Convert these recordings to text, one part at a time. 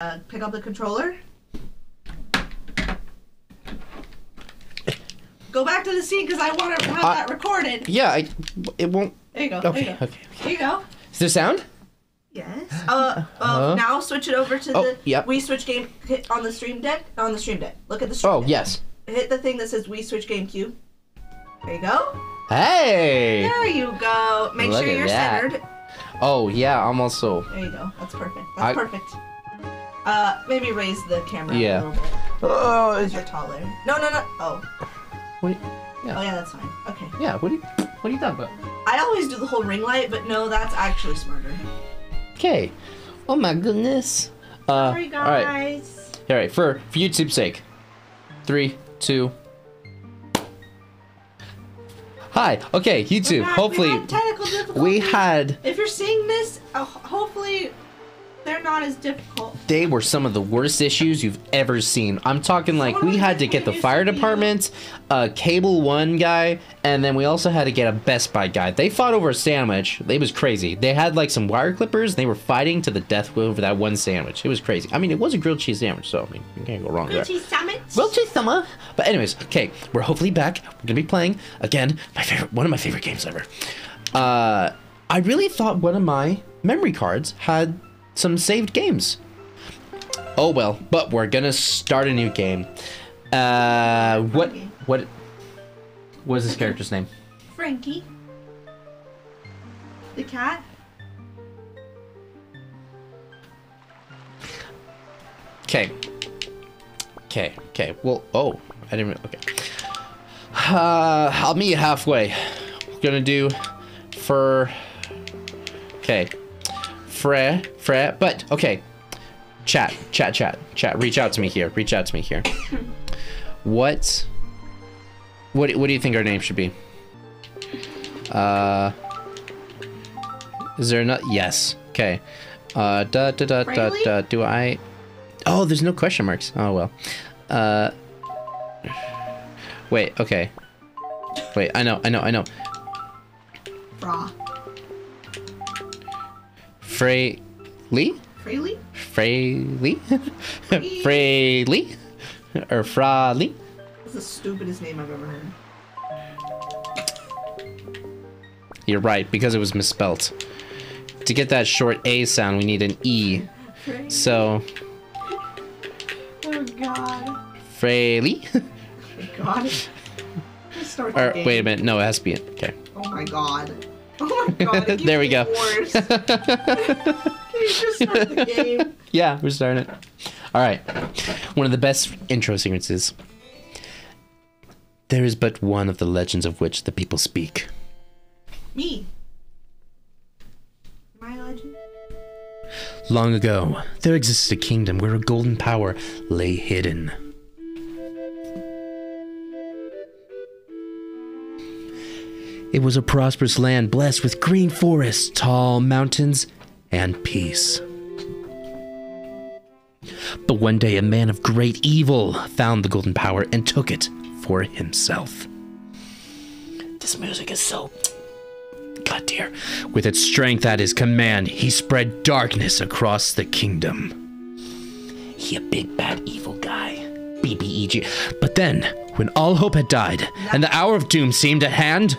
Uh, pick up the controller. Go back to the scene because I want to have I- that recorded. Yeah, I, it won't. There you go. Okay, there you go. okay, There you go. Is there sound? Yes. Uh, uh, Uh-huh. now switch it over to Oh, the yep. We Switch game hit on the Stream Deck. On the Stream Deck. Look at the Stream Oh, Deck. yes. Hit the thing that says We Switch GameCube. There you go. Hey! There you go. Make Look sure at you're that. centered. Oh, yeah, I'm also. There you go. That's perfect. That's I- perfect. Uh, maybe raise the camera Yeah. a little bit. Oh, Because you're taller. No, no, no. Oh. what, Yeah. Oh yeah, that's fine. Okay. yeah, what are you, what are you talking about? I always do the whole ring light, but no, that's actually smarter. Okay. Oh my goodness. Uh, Sorry, all right. guys. All right, for, for YouTube's sake. Three, two. Hi. Okay, YouTube. Hopefully, we had technical difficulties. we had. If you're seeing this, uh, hopefully they're not as difficult. They were some of the worst issues you've ever seen. I'm talking like we had to get the fire department, a cable one guy, and then we also had to get a Best Buy guy. They fought over a sandwich. It was crazy. They had like some wire clippers. They were fighting to the death over that one sandwich. It was crazy. I mean, it was a grilled cheese sandwich, so I mean, you can't go wrong there. Cheese sandwich. Grilled cheese summer. But anyways, okay, we're hopefully back. We're gonna be playing again. My favorite, one of my favorite games ever. Uh, I really thought one of my memory cards had some saved games. Oh well, but we're gonna start a new game. Uh, what, what, what is this character's name? Frankie. The cat. Okay. Okay. Okay. Well. Oh, I didn't. Okay. Uh, I'll meet you halfway. We're gonna do for. Okay. Fre, fre, but okay. Chat, chat, chat, chat. Reach out to me here. Reach out to me here. What? What? What do you think our name should be? Uh. Is there not? Yes. Okay. Uh. Da da da da da. Do I? Oh, there's no question marks. Oh well. Uh. Wait. Okay. Wait. I know. I know. I know. Fra. Frey. Lee. Fraley? Fraley? Fraley? Or Fraley? That's the stupidest name I've ever heard. You're right, because it was misspelt. To get that short A sound, we need an E. Fraley. So, Oh god. Fraley? Oh god. Let's start the or, wait a minute. No, it has to be it. Okay. Oh my god. Oh my god. There we go. Worse. Can you just start the game? Yeah, we're starting it. All right. One of the best intro sequences. There is but one of the legends of which the people speak. Me. My legend? Long ago, there existed a kingdom where a golden power lay hidden. It was a prosperous land blessed with green forests, tall mountains, and peace. But one day, a man of great evil found the golden power and took it for himself. This music is so God dear. With its strength at his command, he spread darkness across the kingdom. He a big bad evil guy. BBEG. But then, when all hope had died, and the hour of doom seemed at hand,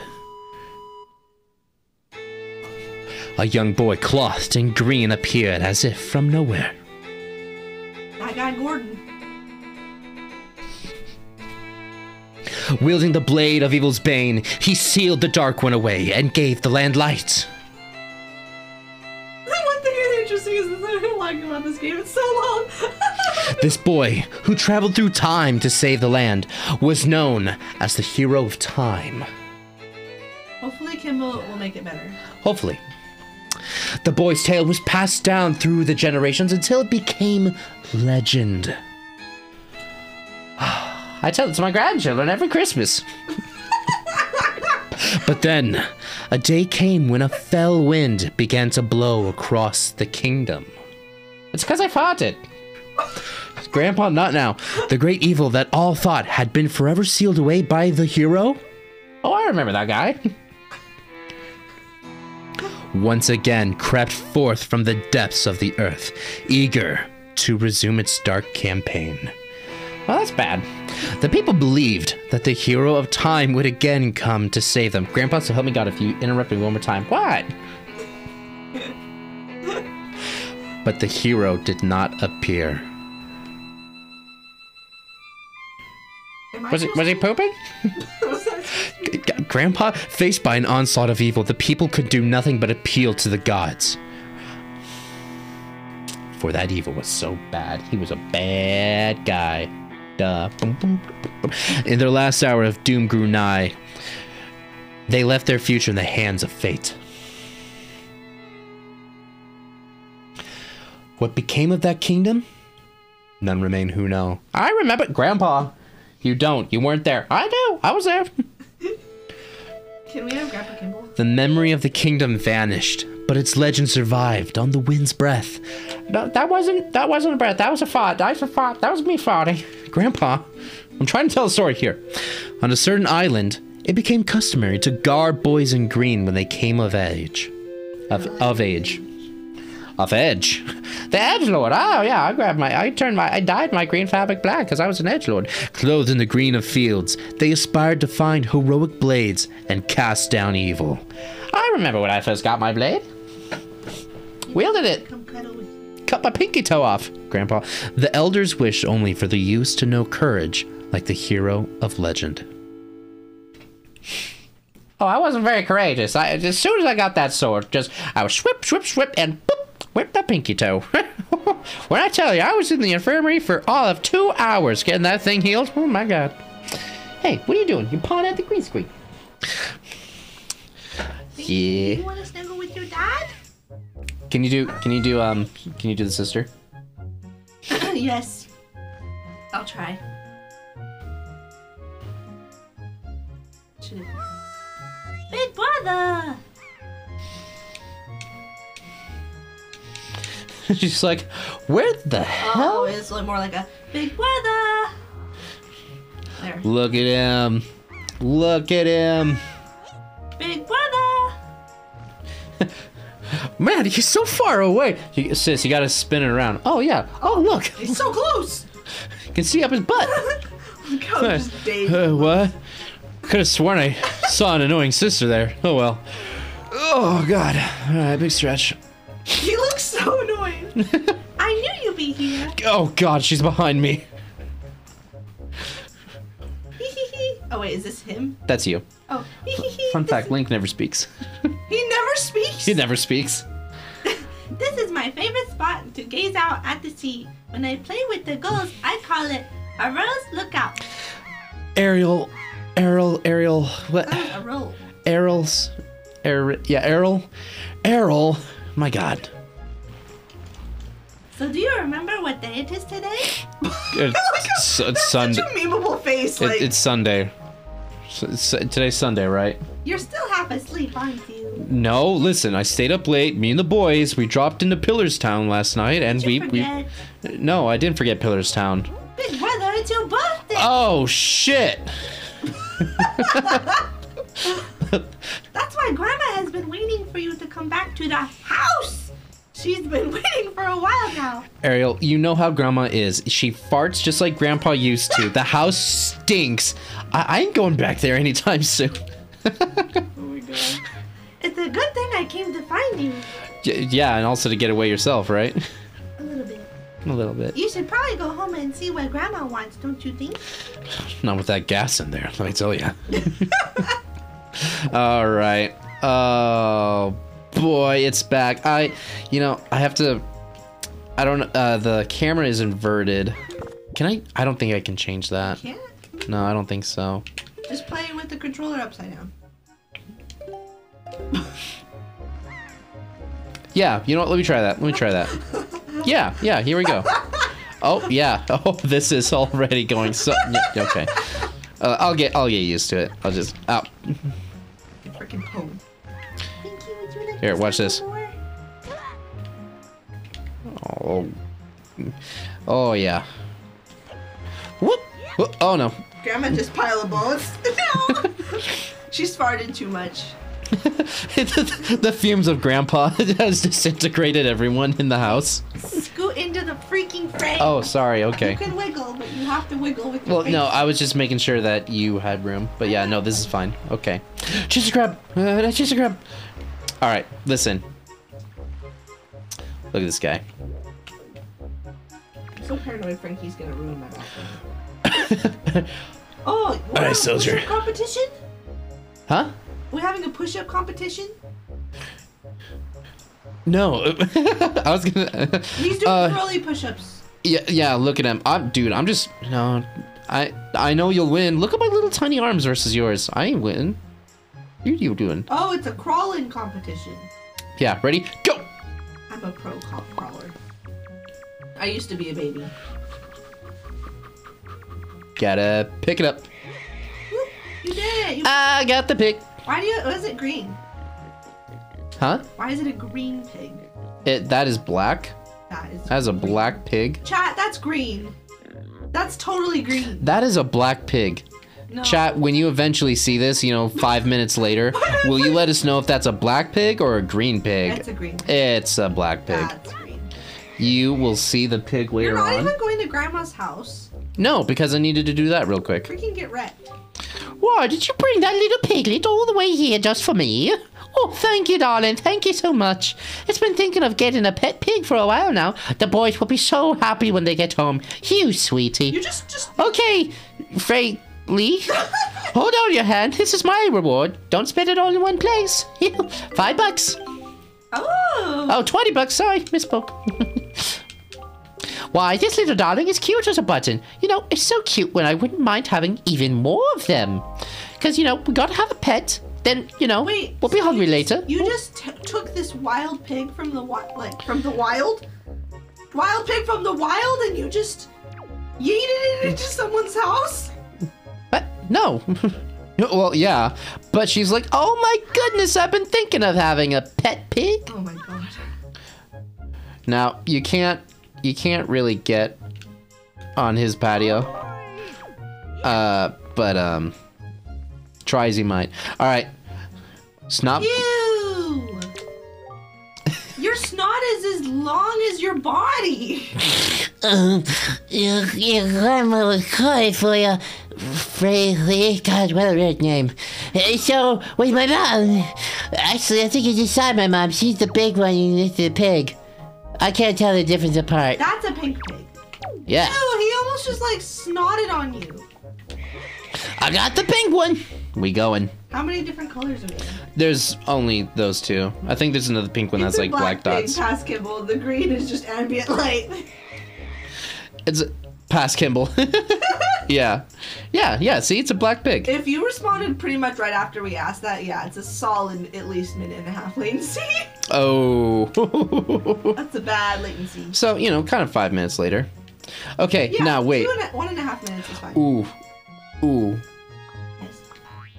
a young boy clothed in green appeared as if from nowhere. That guy Gordon. Wielding the blade of evil's bane, he sealed the dark one away and gave the land light. The one thing that's interesting is that I don't like about this game. It's so long. This boy, who traveled through time to save the land, was known as the hero of time. Hopefully Kimball will make it better. Hopefully. The boy's tale was passed down through the generations until it became legend. I tell it to my grandchildren every Christmas. but then, a day came when a fell wind began to blow across the kingdom. It's because I farted. Grandpa, not now. The great evil that all thought had been forever sealed away by the hero? Oh, I remember that guy. once again crept forth from the depths of the earth, eager to resume its dark campaign. Well, that's bad. The people believed that the hero of time would again come to save them. Grandpa, so help me God if you interrupt me one more time. What? but the hero did not appear. Was it was he pooping? to- was that- G- G- Grandpa, faced by an onslaught of evil, the people could do nothing but appeal to the gods. For that evil was so bad. He was a bad guy. Duh. In their last hour of doom grew nigh. They left their future in the hands of fate. What became of that kingdom? None remain who know. I remember, Grandpa. You don't. You weren't there. I do. I was there. Can we have Grandpa Kimball? The memory of the kingdom vanished, but its legend survived on the wind's breath. No, that wasn't that wasn't a breath. That was a fart. That was a fart. That was me farting. Grandpa, I'm trying to tell a story here. On a certain island, it became customary to guard boys in green when they came of age. Of of age. Of edge. The edge lord. Oh yeah, I grabbed my I turned my I dyed my green fabric black because I was an edge lord. Clothed in the green of fields, they aspired to find heroic blades and cast down evil. I remember when I first got my blade. Wielded it Come cuddle with you. cut my pinky toe off, Grandpa. The elders wish only for the youth to know courage like the hero of legend. Oh, I wasn't very courageous. I, as soon as I got that sword, just I was swip, swip, swip, and boop, whip the pinky toe. when I tell you, I was in the infirmary for all of two hours getting that thing healed. Oh my god. Hey, what are you doing? You're pawing at the green screen. Yeah. You want to snuggle with your dad? Can you do? Can you do? Um. Can you do the sister? yes. I'll try. Big brother! She's like, where the hell? Oh, it's like more like a big brother. There. Look at him. Look at him. Big brother! Man, he's so far away. You, sis, you gotta spin it around. Oh, yeah. Oh, look. He's so close! You can see up his butt. Just. Uh, what? Could have sworn I saw an annoying sister there. Oh, well. Oh, God. All right, big stretch. He looks so annoying. I knew you'd be here. Oh, God, she's behind me. oh wait, is this him? That's you. Oh, Fun fact Link never speaks. He never speaks. He never speaks. This is my favorite spot to gaze out at the sea. When I play with the girls, I call it a rose lookout. Ariel. Ariel. Ariel. What? Oh, a roll. Errol's. Er, yeah, Errol. Errol. My God. So do you remember what day it is today? It's, it's Sunday. a memeable face. It, it's Sunday. It's, today's Sunday, right? You're still half asleep, aren't you? No, listen. I stayed up late. Me and the boys. We dropped into Pillars Town last night, and we forget? we. No, I didn't forget Pillars Town. Big brother, it's your birthday. Oh shit! That's why Grandma has been waiting for you to come back to the house. She's been waiting for a while now. Ariel, you know how Grandma is. She farts just like Grandpa used to. The house stinks. I, I ain't going back there anytime soon. Oh my god. It's a good thing I came to find you. Y- yeah, and also to get away yourself, right? A little bit. A little bit. You should probably go home and see what Grandma wants, don't you think? Not with that gas in there, let me tell you. All right. Oh boy, it's back. I, you know, I have to. I don't. Uh, the camera is inverted. Can I? I don't think I can change that. Can't. No, I don't think so. Just playing with the controller upside down. Yeah, you know what? Let me try that. Let me try that. Yeah, yeah. Here we go. Oh yeah. Oh, this is already going so. Okay. Uh, I'll get. I'll get used to it. I'll just. Oh, freaking home. Thank you. Would you like Here, watch this. more? Oh. Oh yeah. Whoop. Whoop. Oh no. Grandma just pile of bones. no. She's farted too much. the fumes of Grandpa has disintegrated everyone in the house. Scoot into the freaking Frank. Oh, sorry. Okay. You can wiggle, but you have to wiggle with your Well, face. no, I was just making sure that you had room. But yeah, no, this is fine. Okay. Cheese crab. Uh, cheese crab. All right, listen. Look at this guy. I'm so paranoid Frankie's gonna ruin my bathroom. oh, we're Alright, having soldier. push-up competition? Huh? We're having a push-up competition? No. I was gonna. He's doing Uh, curly push-ups. Yeah, yeah. Look at him. I'm, dude. I'm just no. I I know you'll win. Look at my little tiny arms versus yours. I ain't winning. You you doing? Oh, it's a crawling competition. Yeah. Ready? Go. I'm a pro crawler. I used to be a baby. Gotta pick it up. You did it. You, I got the pick. Why do you? Why is it green? Huh? Why is it a green pig? It that is black. That is. That is a green. black pig. Chat. That's green. That's totally green. That is a black pig. No. Chat, when you eventually see this, you know, five minutes later, will you let us know if that's a black pig or a green pig? It's a green. Pig. It's a black pig. That's green. You will see the pig later on. You're not on. even going to Grandma's house. No, because I needed to do that real quick. Freaking get wrecked. Why did you bring that little piglet all the way here just for me? Oh, thank you, darling. Thank you so much. It's been thinking of getting a pet pig for a while now. The boys will be so happy when they get home. You sweetie. You just, just. Okay, Frey Lee. Hold on your hand. This is my reward. Don't spend it all in one place. Five bucks. Oh. Oh, 20 bucks. Sorry, misspoke. Why, this little darling is cute as a button. You know, it's so cute when I wouldn't mind having even more of them. Because, you know, we gotta have a pet. Then, you know, Wait. we'll be so hungry you later. Just, you just t- took this wild pig from the wild, like from the wild, wild pig from the wild, and you just yeeted it into someone's house. What? No. well, yeah. But she's like, oh my goodness, I've been thinking of having a pet pig. Oh my god. Now, you can't you can't really get on his patio. Uh, but um try as he might. All right. Snot. Ew. Your snot is as long as your body. Um, your, your grandma was crying for you. Fraley, God, what a weird name. Uh, So, with my mom, actually, I think it's inside my mom. She's the big one and this is the pig. I can't tell the difference apart. That's a pink pig. Yeah. Ew, he almost just like snotted on you. I got the pink one. We going. How many different colors are there? There's only those two. I think there's another pink one that's It's a like black, pig dots. Past Kibble. The green is just ambient light. It's a, past Kimball. yeah. Yeah, yeah. See, it's a black pig. If you responded pretty much right after we asked that, yeah, it's a solid at least minute and a half latency. Oh. That's a bad latency. so, you know, kind of five minutes later. Okay, Yeah, now wait. two and a- one and a half minutes is fine. Ooh. Ooh. Yes.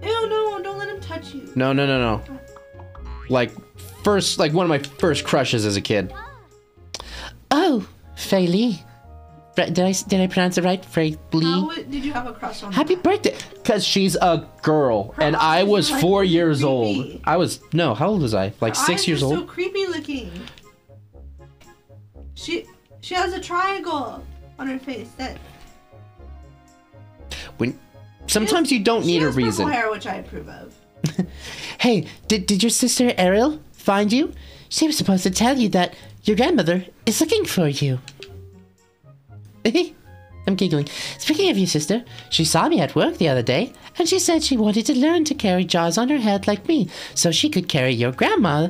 Ew, no, don't let him touch you. No, no, no, no. Like, first, like one of my first crushes as a kid. Oh, Fraley. Fra- Did I, did I pronounce it right? Fraley? How did you have a crush on Happy her? birthday. Because she's a girl, and I was like, four years creepy. old. I was, no, how old was I? Like Her six years old? so creepy looking. She she has a triangle on her face. That When Sometimes you don't need a has reason. hair, which I approve of. Hey, did, did your sister Ariel find you? She was supposed to tell you that your grandmother is looking for you. I'm giggling. Speaking of your sister, she saw me at work the other day, and she said she wanted to learn to carry jars on her head like me, so she could carry your grandma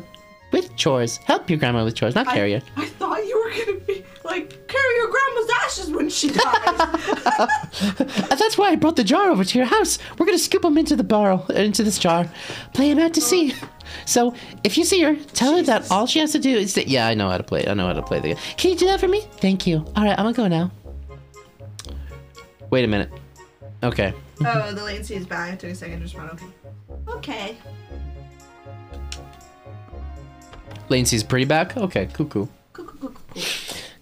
with chores. Help your grandma with chores, not I, carry her. I thought you were gonna be like carry your grandma's ashes when she dies. Uh, That's why I brought the jar over to your house. We're gonna scoop them into the barrel, into this jar, play them out to sea. So if you see her, tell her that all she has to do is to, yeah, I know how to play. I know how to play the game. Can you do that for me? Thank you. All right, I'm gonna go now. Wait a minute. Okay. oh, the latency is bad. It took a second to respond. Okay. Okay. Latency's pretty back? Okay, cool, cool. Cool, cool, cool, cool, cool.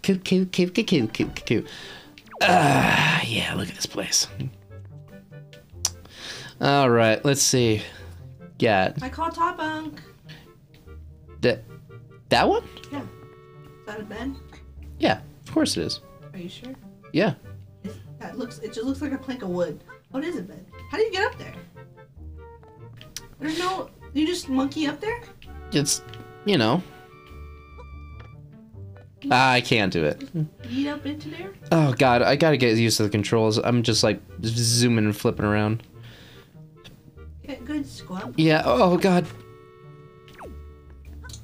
Coo, coo, coo, coo, coo, coo, coo. Ah, yeah, look at this place. All right, let's see. Yeah, I call top bunk. that that one? Yeah. Is that a bed? Yeah, of course it is. Are you sure? Yeah. That looks. It just looks like a plank of wood. What is it, Ben? How do you get up there? There's no. You just monkey up there? It's, you know. Ah, I can't do it. Eat up into there? Oh god, I gotta get used to the controls. I'm just like zooming and flipping around. Get good squab. Yeah. Oh god.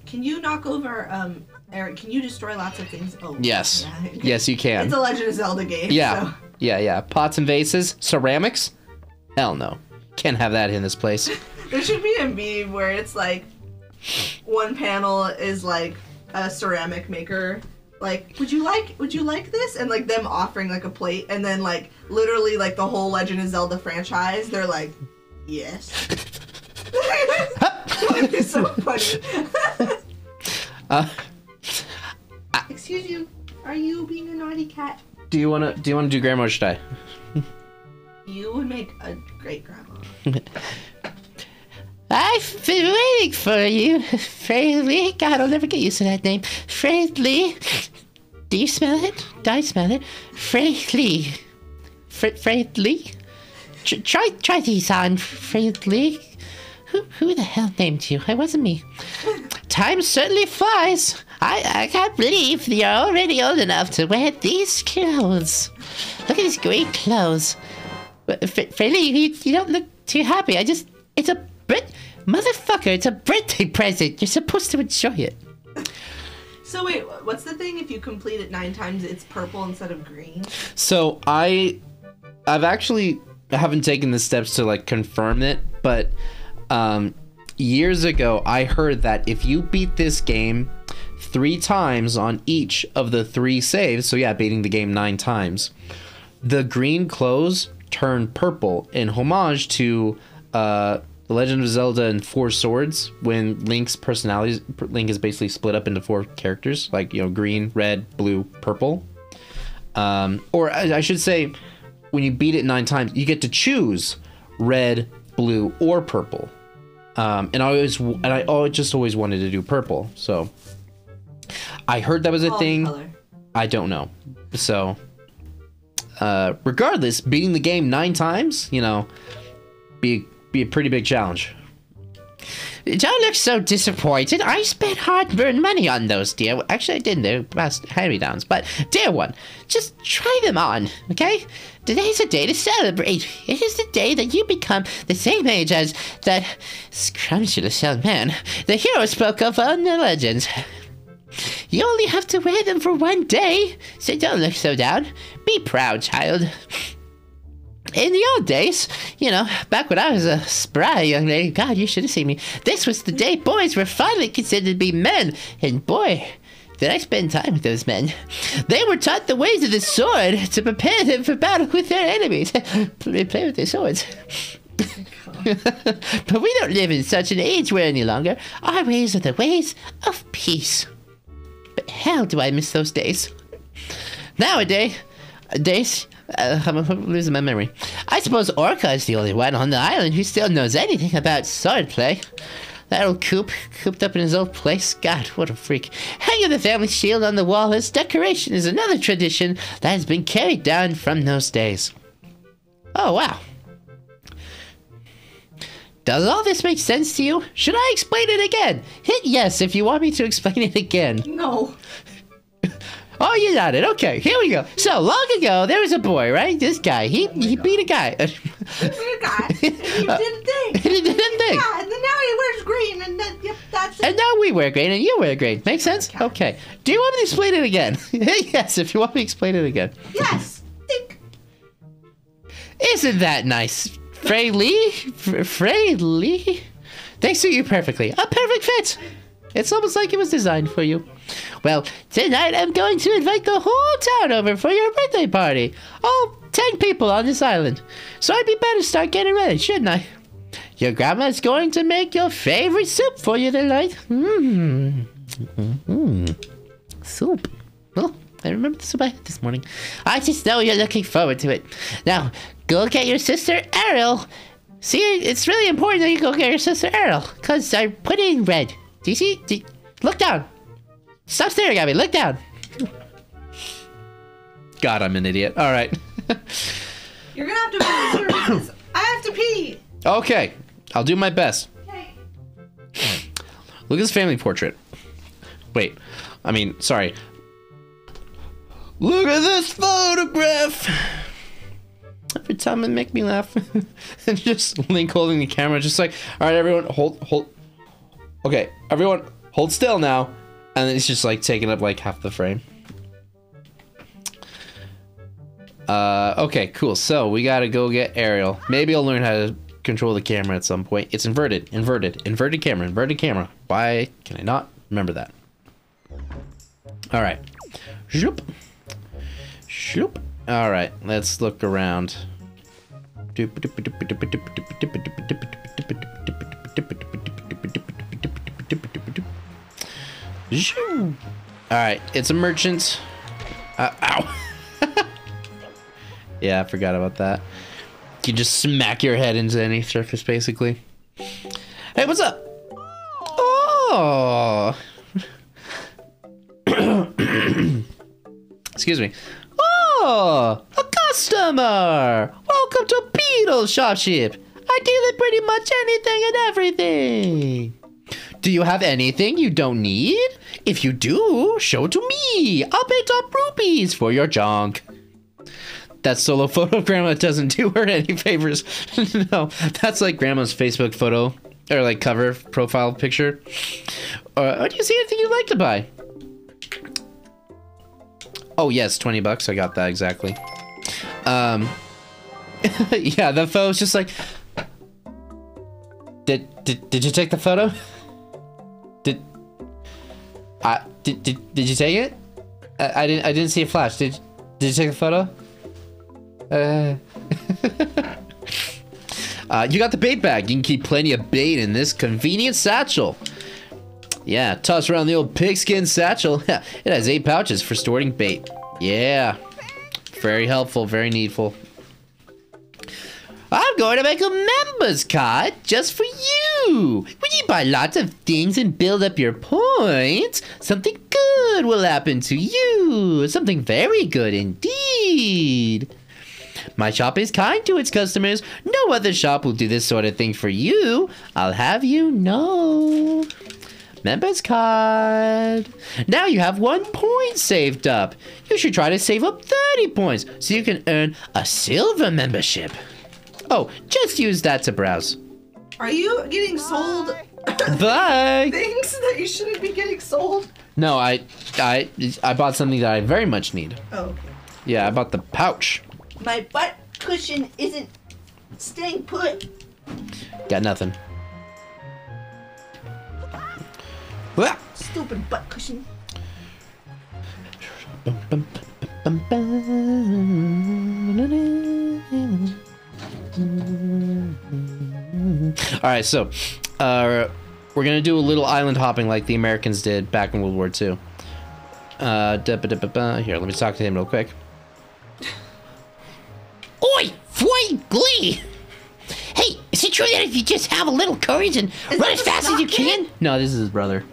Can you knock over, um, Eric? Can you destroy lots of things? Oh. Yes. Yeah. Yes, you can. It's a Legend of Zelda game. Yeah. So. Yeah, yeah. Pots and vases, ceramics. Hell no. Can't have that in this place. There should be a meme where it's like one panel is like a ceramic maker. Like, would you like would you like this? And like them offering like a plate and then like literally like the whole Legend of Zelda franchise, they're like, Yes. it's so funny. Uh, Excuse you, are you being a naughty cat? Do you wanna do you wanna do grandma or should I? You would make a great grandma. I've been waiting for you, Fraley. God, I'll never get used to that name. Fraley. Do you smell it? Do I smell it? Fraley. Fr- Fraley? Tr- try, try these on, Fraley. Who, who the hell named you? It wasn't me. Time certainly flies. I, I can't believe you're already old enough to wear these clothes. Look at these great clothes. But, Fr- you, you don't look too happy. I just, it's a Brit, motherfucker, it's a birthday present. You're supposed to enjoy it. So wait, what's the thing? If you complete it nine times, it's purple instead of green. So I I've actually haven't taken the steps to like confirm it, but um years ago I heard that if you beat this game three times on each of the three saves, so yeah, beating the game nine times, the green clothes turn purple in homage to uh the Legend of Zelda and Four Swords, when Link's personality, Link is basically split up into four characters, like you know, green, red, blue, purple. Um, or I, I should say, when you beat it nine times, you get to choose red, blue, or purple. Um, and I always and I always, just always wanted to do purple. So I heard that was a All thing. color. I don't know. So uh, regardless, beating the game nine times, you know, be be a pretty big challenge. Don't look so disappointed. I spent hard-earned money on those, dear. Actually, I didn't. They're past hand-me-downs. But, dear one, just try them on, okay? Today's a day to celebrate. It is the day that you become the same age as that scrumptious young man the hero spoke of on the legends. You only have to wear them for one day, so don't look so down. Be proud, child. In the old days, you know, back when I was a spry young lady, God, you should have seen me. This was the day boys were finally considered to be men, and boy, did I spend time with those men. They were taught the ways of the sword to prepare them for battle with their enemies. they play with their swords. but we don't live in such an age where any longer. Our ways are the ways of peace. But hell do I miss those days. Nowadays, days, uh, I'm losing my memory. I suppose Orca is the only one on the island who still knows anything about swordplay. That old coop, cooped up in his old place. God, what a freak. Hanging the family shield on the wall as decoration is another tradition that has been carried down from those days. Oh, wow. Does all this make sense to you? Should I explain it again? Hit yes if you want me to explain it again. No. Oh, you got it. Okay, here we go. So long ago, there was a boy, right? This guy, he he oh beat a guy. Good guy. He didn't think. he didn't think. Yeah, and then now he wears green, and then, yep, that's it. And now we wear green, and you wear green. Makes oh sense? Okay. Do you want me to explain it again? yes, if you want me to explain it again. Yes. Think. Isn't that nice? Frey Lee? F- Frey Lee? They suit you perfectly. A perfect fit. It's almost like it was designed for you. Well, tonight I'm going to invite the whole town over for your birthday party. All ten people on this island. So I'd be better start getting ready, shouldn't I? Your grandma's going to make your favorite soup for you tonight. Mmm. Mmm. Soup. Oh, I remember the soup I had this morning. I just know you're looking forward to it. Now, go get your sister Ariel. See, it's really important that you go get your sister Ariel, because I put it in red. Do you see? Do look down. Stop staring at me. Look down. God, I'm an idiot. All right. You're gonna have to because I have to pee. okay, I'll do my best. Okay. Look at this family portrait. Wait, I mean, sorry. Look at this photograph. Every time it make me laugh. and just Link holding the camera, just like, all right, everyone, hold, hold. Okay, everyone, hold still now. And it's just like taking up like half the frame. Uh, okay, cool. So we gotta go get Ariel. Maybe I'll learn how to control the camera at some point. It's inverted, inverted, inverted camera, inverted camera. Why can I not remember that? All right. Shoop. Shoop. All right, let's look around. All right, it's a merchant. Uh, ow. yeah, I forgot about that. You just smack your head into any surface, basically. Hey, what's up? Oh. Excuse me. Oh, a customer. Welcome to Beedle Shopship. I deal in pretty much anything and everything. Do you have anything you don't need? If you do, show it to me. I'll pay top rupees for your junk. That solo photo grandma doesn't do her any favors. no, that's like grandma's Facebook photo or like cover profile picture. Uh, do you see anything you'd like to buy? Oh yes, twenty bucks. I got that exactly. Um, yeah, the photo's just like. Did did did you take the photo? Did I did did, did you take it? I, I didn't I didn't see a flash. Did did you take a photo? Uh. uh, you got the bait bag. You can keep plenty of bait in this convenient satchel. Yeah, toss around the old pigskin satchel. it has eight pouches for storing bait. Yeah. Very helpful, very needful. I'm going to make a members card just for you. When you buy lots of things and build up your points, something good will happen to you. Something very good indeed. My shop is kind to its customers. No other shop will do this sort of thing for you. I'll have you know. Members card. Now you have one point saved up. You should try to save up 30 points so you can earn a silver membership. Oh, just use that to browse. Are you getting sold Bye. things that you shouldn't be getting sold? No, I, I, I bought something that I very much need. Oh, okay. Yeah, I bought the pouch. My butt cushion isn't staying put. Got nothing. Wah! Stupid butt cushion. All right, so uh, we're gonna do a little island hopping like the Americans did back in World War II. Uh, da -ba -da -ba -ba. Here, let me talk to him real quick. Oi, Floyd Glee! Hey, is it true that if you just have a little courage and Is run as fast as you can? No, this is his brother.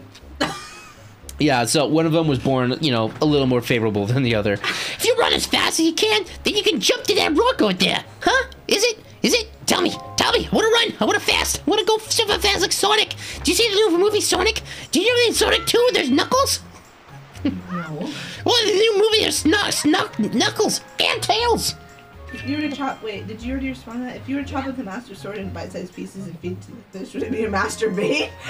yeah, so one of them was born, you know, a little more favorable than the other. If you run as fast as you can, then you can jump to that rock out there. Huh? Is it? Is it? Tell me. Tell me. I want to run. I want to fast. I want to go super fast like Sonic. Do you see the new movie Sonic? Do you know in Sonic 2 there's Knuckles? No. Well, the new movie there's snuck, snuck, Knuckles and Tails. If you were to chop, wait, did you already respond to that? If you were to chop up the master sword in bite-sized pieces and feed to the fish, would it be a master bait?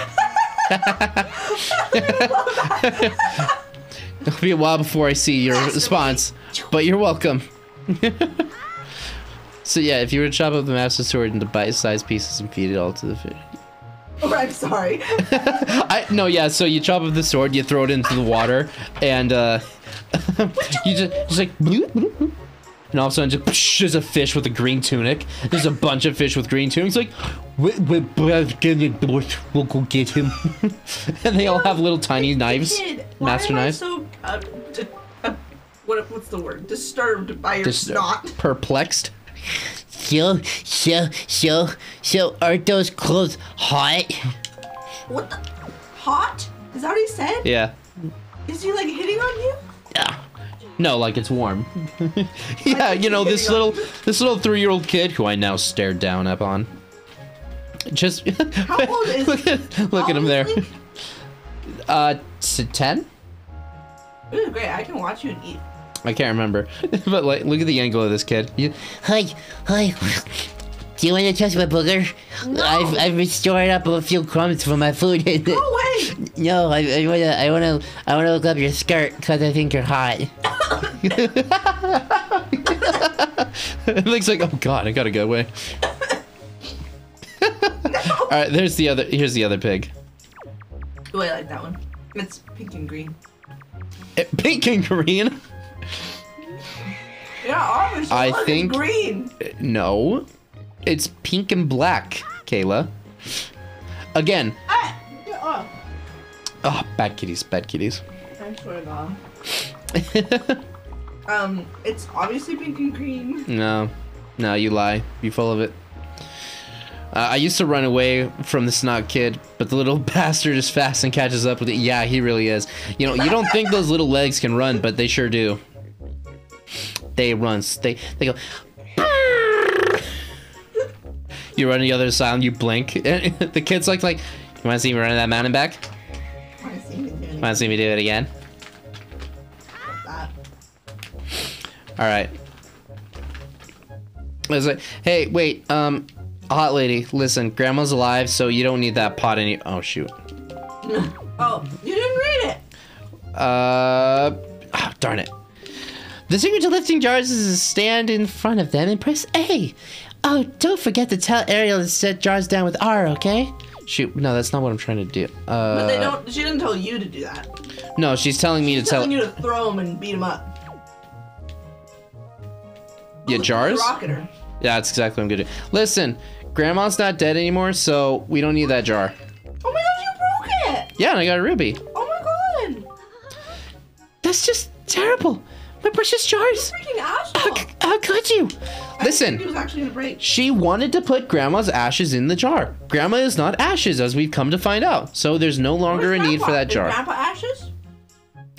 It'll be a while before I see your response, but you're welcome. so yeah, if you were to chop up the master sword into bite-sized pieces and feed it all to the fish. or I'm sorry. I no, yeah. So you chop up the sword, you throw it into the water, and uh, you just just like. bloop, bloop, bloop. And all of a sudden, just psh, there's a fish with a green tunic. There's a bunch of fish with green tunics. Like, we, we, we'll go get him. and they all have little tiny knives, Kid, why master knives. so uh, uh, what, what's the word? Disturbed by your Just snot. perplexed. So, so, so, so, aren't those clothes hot? What the? Hot? Is that what he said? Yeah. Is he like hitting on you? Ah, No, like it's warm. yeah, you know this little this little three year old kid who I now stare down upon. Just How old is- look at look at him there. Honestly, Uh, ten? This is great. I can watch you and eat. I can't remember, but like, look at the angle of this kid. You- Hi, hi. Do you want to touch my booger? I've, I've restored up a few crumbs from my food. Go away. no, I, I wanna, I wanna, I wanna look up your skirt because I think you're hot. it looks like oh god, I gotta go away. All right, there's the other. Here's the other pig. Oh, I like that one. It's pink and green. Eh, Pink and green. Yeah, orange. I think- green. No, it's pink and black, Kayla. Again, Ah, oh. oh, bad kitties, bad kitties. I swear to God. Um, it's obviously pink and green. No, no, you lie. You full of it. Uh, I used to run away from the snot kid, but the little bastard is fast and catches up with it. Yeah, he really is. You know, you don't think those little legs can run, but they sure do. They run. They they go. You run to the other side, and you blink. the kid's like, like, you want to see me running that mountain back? I see it doing Want to see me do it again? All right. I was like, hey, wait, um, hot lady, listen, grandma's alive, so you don't need that pot any. Oh shoot. Oh, you didn't read it. Uh, ah, darn it. The secret to lifting jars is to stand in front of them and press A. Oh, don't forget to tell Ariel to set jars down with R, okay? Shoot, no, that's not what I'm trying to do. Uh, But they don't. She didn't tell you to do that. no, she's telling me She's to tell. telling you to throw them and beat them up. Yeah, Look, jars? Yeah, that's exactly what I'm gonna do. Listen, grandma's not dead anymore, so we don't need that jar. Oh my gosh, you broke it! Yeah, and I got a ruby. Oh my god! That's just terrible. My precious jars. Freaking How, asshole! how could you? I Listen. was actually gonna break. She wanted to put grandma's ashes in the jar. Grandma is not ashes, as we've come to find out. So there's no longer Where's a need for that that Is jar. Grandpa ashes?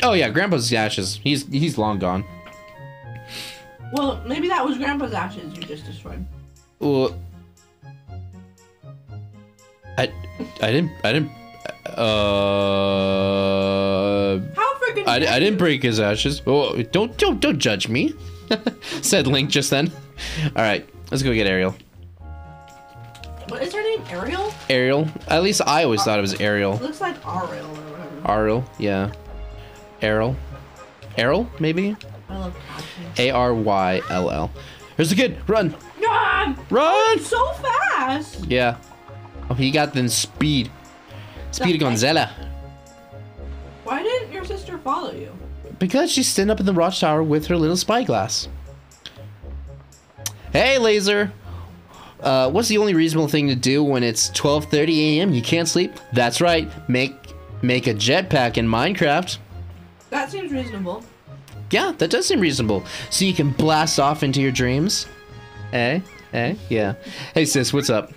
Oh yeah, grandpa's ashes. He's he's long gone. Well, maybe that was Grandpa's ashes you just destroyed. Well, I I didn't I didn't uh How freaking? I, I didn't break his ashes. Oh, don't don't don't judge me, said Link just then. All right, let's go get Ariel. What is her name? Ariel? Ariel. At least I always thought it was Ariel. Looks like Ariel or whatever. Ariel, yeah. Ariel. Ariel, maybe. I love. A R Y L L. Here's the kid. Run, Run. run. So fast! Yeah. Oh, he got then speed. Speed? Gonzella. Why didn't your sister follow you? Because she's standing up in the watchtower with her little spyglass. Hey, Laser. Uh, what's the only reasonable thing to do when it's 12:30 a.m. You can't sleep? That's right. Make make a jetpack in Minecraft. That seems reasonable. Yeah, that does seem reasonable. So you can blast off into your dreams. Eh? Eh? Yeah. Hey, sis, what's up?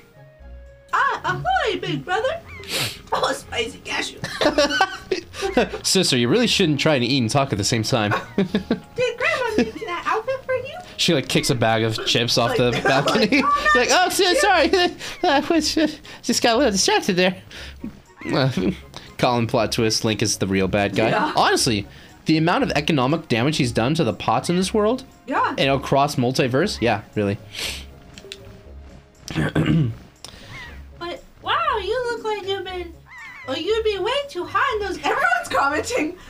Ah, ahoy, big brother! Oh, spicy cashew. Sister, you really shouldn't try to eat and talk at the same time. Did Grandma make that outfit for you? she like kicks a bag of chips off the balcony. like, oh, no, like, oh, sorry, I was, uh, just got a little distracted there. Uh, Colin plot twist: Link is the real bad guy. Yeah. Honestly, the amount of economic damage he's done to the pots in this world Yeah. and across multiverse, yeah, really. But wow, you look like you've been. Oh, you'd be way too hot in those. Commenting.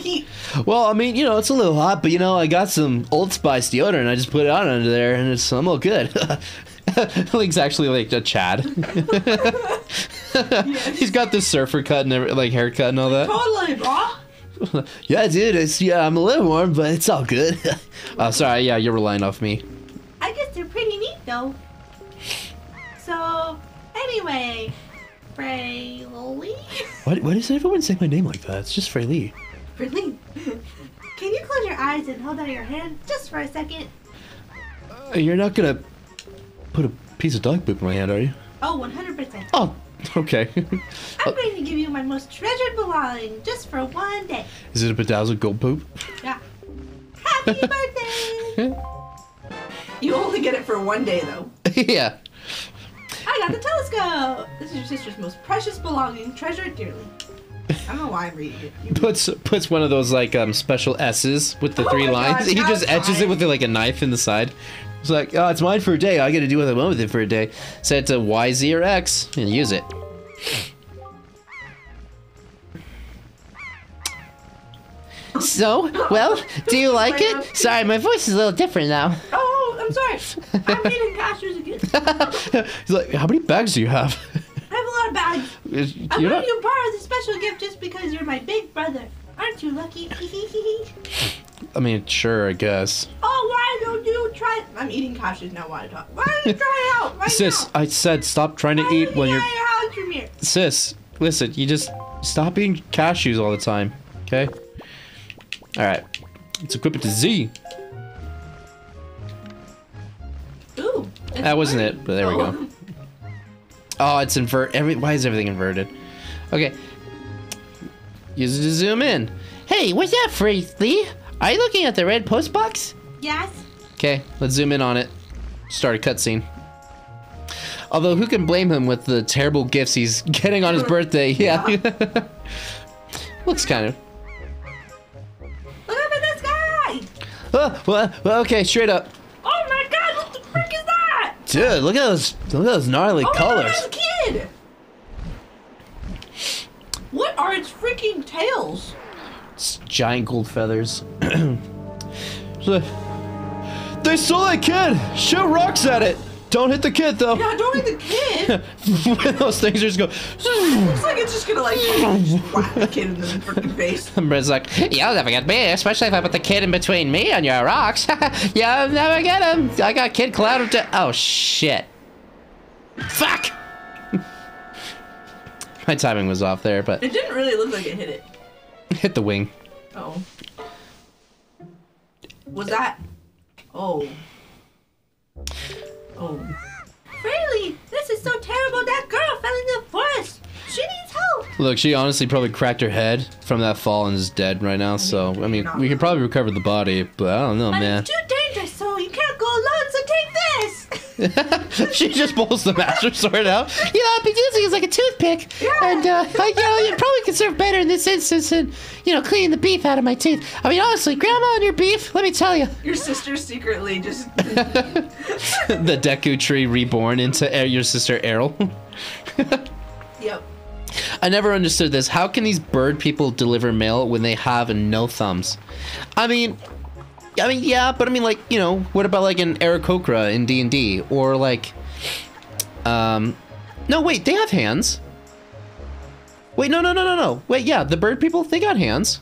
heat. Well, I mean, you know, it's a little hot, but you know, I got some Old Spice deodorant. And I just put it on under there, and it's I'm all good. Link's actually like a Chad. He's got this surfer cut and every, like haircut and all that. Totally, bro. Yeah, dude. It's yeah, I'm a little warm, but it's all good. oh, sorry. Yeah, you're relying off me. I guess they're pretty neat though. So, anyway, Fraley. Why, why does everyone say my name like that? It's just Fraley. Fraley. Can you close your eyes and hold out your hand just for a second? Uh, You're not gonna put a piece of dog poop in my hand, are you? Oh, 100%. Oh, okay. I'm going to give you my most treasured belonging just for one day. Is it a bedazzled gold poop? Yeah. Happy birthday! you only get it for one day though. yeah. I got the telescope. This is your sister's most precious belonging. Treasure it dearly. I don't know why I'm reading it. You- Puts puts one of those like um special S's with the Oh three lines. God, he just etches it with like a knife in the side. It's like, oh, it's mine for a day. I got to do what I want with it for a day. Set it to Y, Z, or X and use it. So, well, do you like it? Sorry, my voice is a little different now. Oh, I'm sorry. I'm eating cashews again. He's like, how many bags do you have? I have a lot of bags. Is- I'm not, you borrow the special gift just because you're my big brother. Aren't you lucky? I mean, sure, I guess. oh, why don't you try? I'm eating cashews now. Why not? Why don't you try it out right Sis, now? I said stop trying to Why eat when you you're. your house? Sis, listen, you just stop eating cashews all the time, okay? Alright. Let's equip it to Z. Ooh. That wasn't it, but there we Oh. go. Oh, oh it's invert. Every why is everything inverted? Okay. Use it to zoom in. Hey, what's that, Freely? Are you looking at the red post box? Yes. Okay, let's zoom in on it. Start a cutscene. Although, who can blame him with the terrible gifts he's getting on his birthday? Yeah. Looks kind of. Oh, well, okay, straight up. Oh my God! What the frick is that? Dude, look at those, look at those gnarly Oh my God, colors. it's a kid. What are its freaking tails? It's giant gold feathers. They stole that kid. Shoot rocks at it. Don't hit the kid though. Yeah, don't hit the kid. those things just go. Looks like it's just gonna like whack the kid in the freaking face. And Brent's like, You'll never get me, especially if I put the kid in between me and your rocks. You'll never get him. I got Kid Cloud. To- oh shit! Fuck! My timing was off there, but It didn't really look like it hit it. hit the wing. Oh. Was that? Oh. Oh. Really? This is so terrible. That girl fell in the forest. She needs help. Look, she honestly probably cracked her head from that fall and is dead right now. So I mean, we could probably recover the body, but I don't know, But man. it's too dangerous, so you can't go alone. So take this. she just pulls the master sword out. You know, I've been using it as like a toothpick. Yeah. And, uh, I, you know, you probably could serve better in this instance than, you know, cleaning the beef out of my teeth. I mean, honestly, Grandma and your beef, let me tell you. Your sister secretly just. the Deku tree reborn into Er- your sister Aryll. yep. I never understood this. How can these bird people deliver mail when they have no thumbs? I mean, I mean, yeah, but I mean, like, you know, what about like an Aarakocra in D and D, or like, um, no, wait, they have hands. Wait, no, no, no, no, no. Wait, yeah, the bird people, they got hands.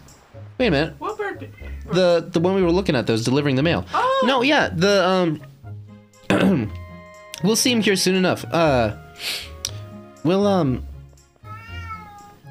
Wait a minute. What bird? be- The the one we were looking at, those delivering the mail. Oh. No, yeah, the um, we'll see him here soon enough. Uh, we'll um,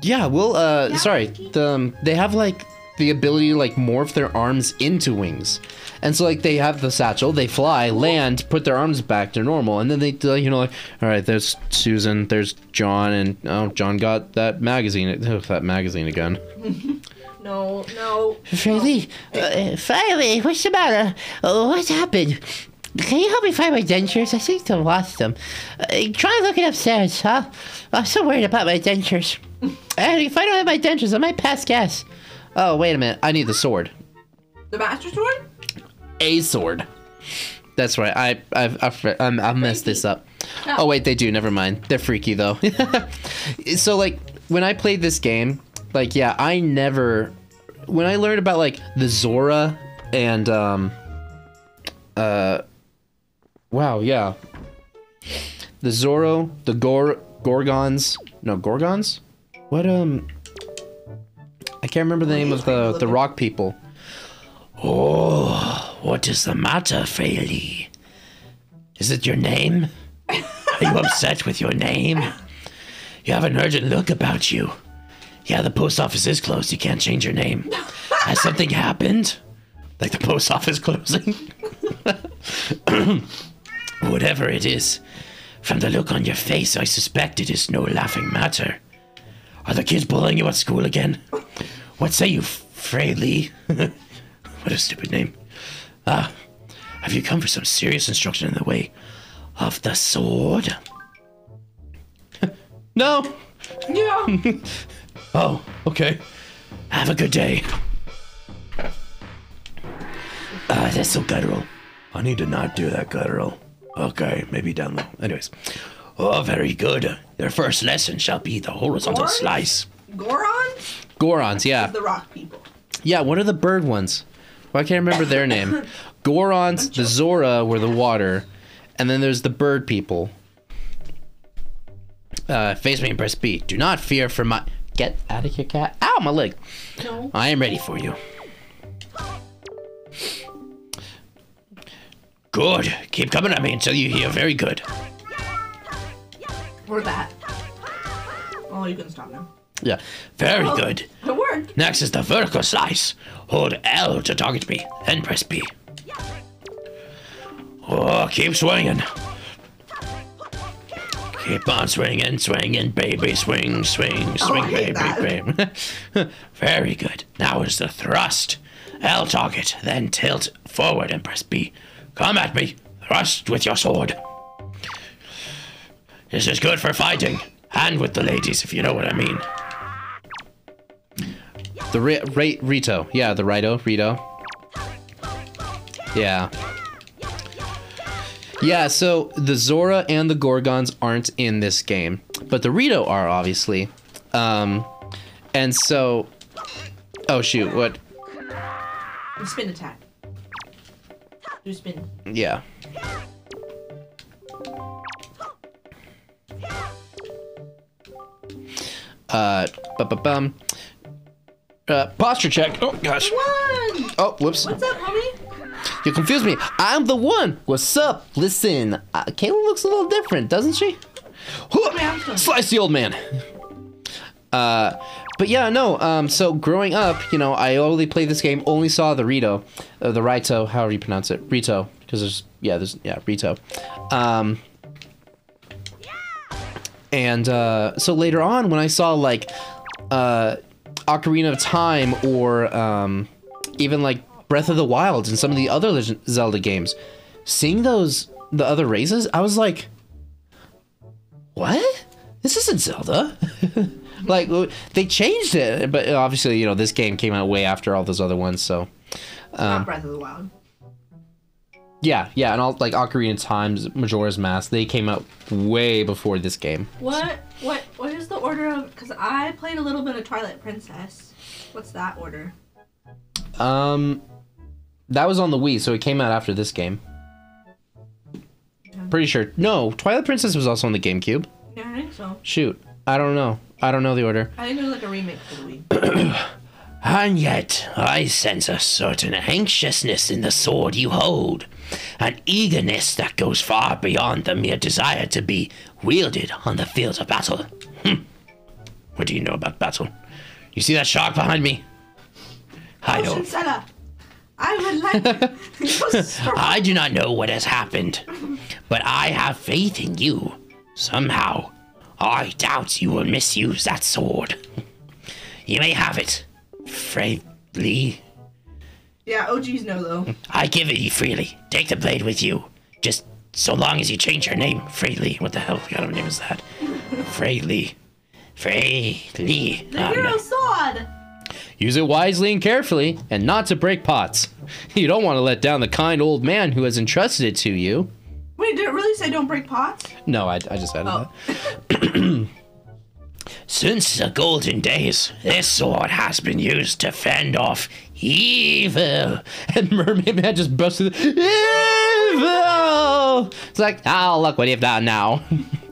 yeah, we'll uh, Yeah, sorry, Mikey. the um, they have like the ability to like morph their arms into wings, and so like they have the satchel, they fly, land, put their arms back to normal, and then they uh, you know like, all right, there's Susan, there's John, and oh, John got that magazine, ugh, that magazine again. No, no. Freely, uh, Freely, what's the matter? Uh, what's happened? Can you help me find my dentures? I seem to have lost them. Uh, try looking upstairs, huh? I'm so worried about my dentures. and if I don't have my dentures, I might pass gas. Oh, wait a minute, I need the sword. The master sword? a sword. That's right. I I've I've, I'm, I've messed this up. Yeah. Oh wait, they do. Never mind. They're freaky though. so like when I played this game, like yeah, I never when I learned about like the Zora and um uh wow yeah the Zoro the Gor Gorgons no Gorgons what um I can't remember the name of the the rock people. Oh, what is the matter, Freely? Is it your name? Are you upset with your name? You have an urgent look about you. Yeah, the post office is closed. You can't change your name. Has something happened? Like the post office closing? Whatever it is, from the look on your face, I suspect it is no laughing matter. Are the kids bullying you at school again? What say you, Freely? what a stupid name. Ah, have you come for some serious instruction in the way of the sword? no. Yeah. Oh, okay. Have a good day. Ah, that's so guttural. I need to not do that guttural. Okay, maybe down low. Anyways. Oh, very good. Your first lesson shall be the horizontal Gorons? slice. Goron? Gorons, yeah. The rock people. Yeah, what are the bird ones? Well, I can't remember their name. Gorons, the Zora were the water, and then there's the bird people. Uh, face me and press B. Do not fear for my. Get out of here, cat. Ow, my leg. No. I am ready for you. Good. Keep coming at me until you hear very good. Or that. Oh, you can stop now. Yeah, very Oh, good. It worked. Next is the vertical slice. Hold L to target me, then press B. Oh, keep swinging. Keep on swinging, swinging, baby, swing, swing, oh, swing, I hate baby, baby. Very good. Now is the thrust. L target, then tilt forward and press B. Come at me. Thrust with your sword. This is good for fighting, and with the ladies, if you know what I mean. The Ri- Ri- Rito. Yeah, the Rito. Rito. Yeah. Yeah, so the Zora and the Gorgons aren't in this game, but the Rito are obviously. Um, and so, oh shoot, what? Spin attack. Do spin. Yeah. Uh, bum. Uh, posture check. Oh gosh. One! Oh, whoops. What's up, homie? You confused me. I'm the one. What's up? Listen, uh, Kaela looks a little different, doesn't she? Slice the old man. Uh, but yeah, no. Um, so growing up, you know, I only played this game. Only saw the Rito, uh, the Rito, however you pronounce it, Rito, because there's yeah, there's yeah, Rito. Um, and uh, so later on, when I saw like uh, Ocarina of Time or um, even like Breath of the Wild and some of the other Zelda games, seeing those the other races, I was like, "What? This isn't Zelda." like they changed it, but obviously, you know, this game came out way after all those other ones. So Not Breath of the Wild. yeah, yeah, and all like Ocarina of Time's Majora's Mask, they came out way before this game. What? What? What is the order of? Because I played a little bit of Twilight Princess. What's that order? Um, that was on the Wii, so it came out after this game. Pretty sure. No, Twilight Princess was also on the GameCube. Yeah, I think so. Shoot, I don't know. I don't know the order. I think it was like a remake for the Wii. And yet, I sense a certain anxiousness in the sword you hold, an eagerness that goes far beyond the mere desire to be wielded on the field of battle. Hm. What do you know about battle? You see that shark behind me? I Ocean don't. I would like. I do not know what has happened, but I have faith in you. Somehow, I doubt you will misuse that sword. You may have it, freely. Yeah, OGs no though. I give it you freely. Take the blade with you. Just so long as you change your name, freely. What the hell kind of name is that? Freely. Freely. The Um, hero sword. Use it wisely and carefully, and not to break pots. You don't want to let down the kind old man who has entrusted it to you. Wait, did it really say don't break pots? No, I, I just added Oh. that. Since the golden days, this sword has been used to fend off evil. And Mermaid Man just busted evil. It's like, oh, look what you've done now.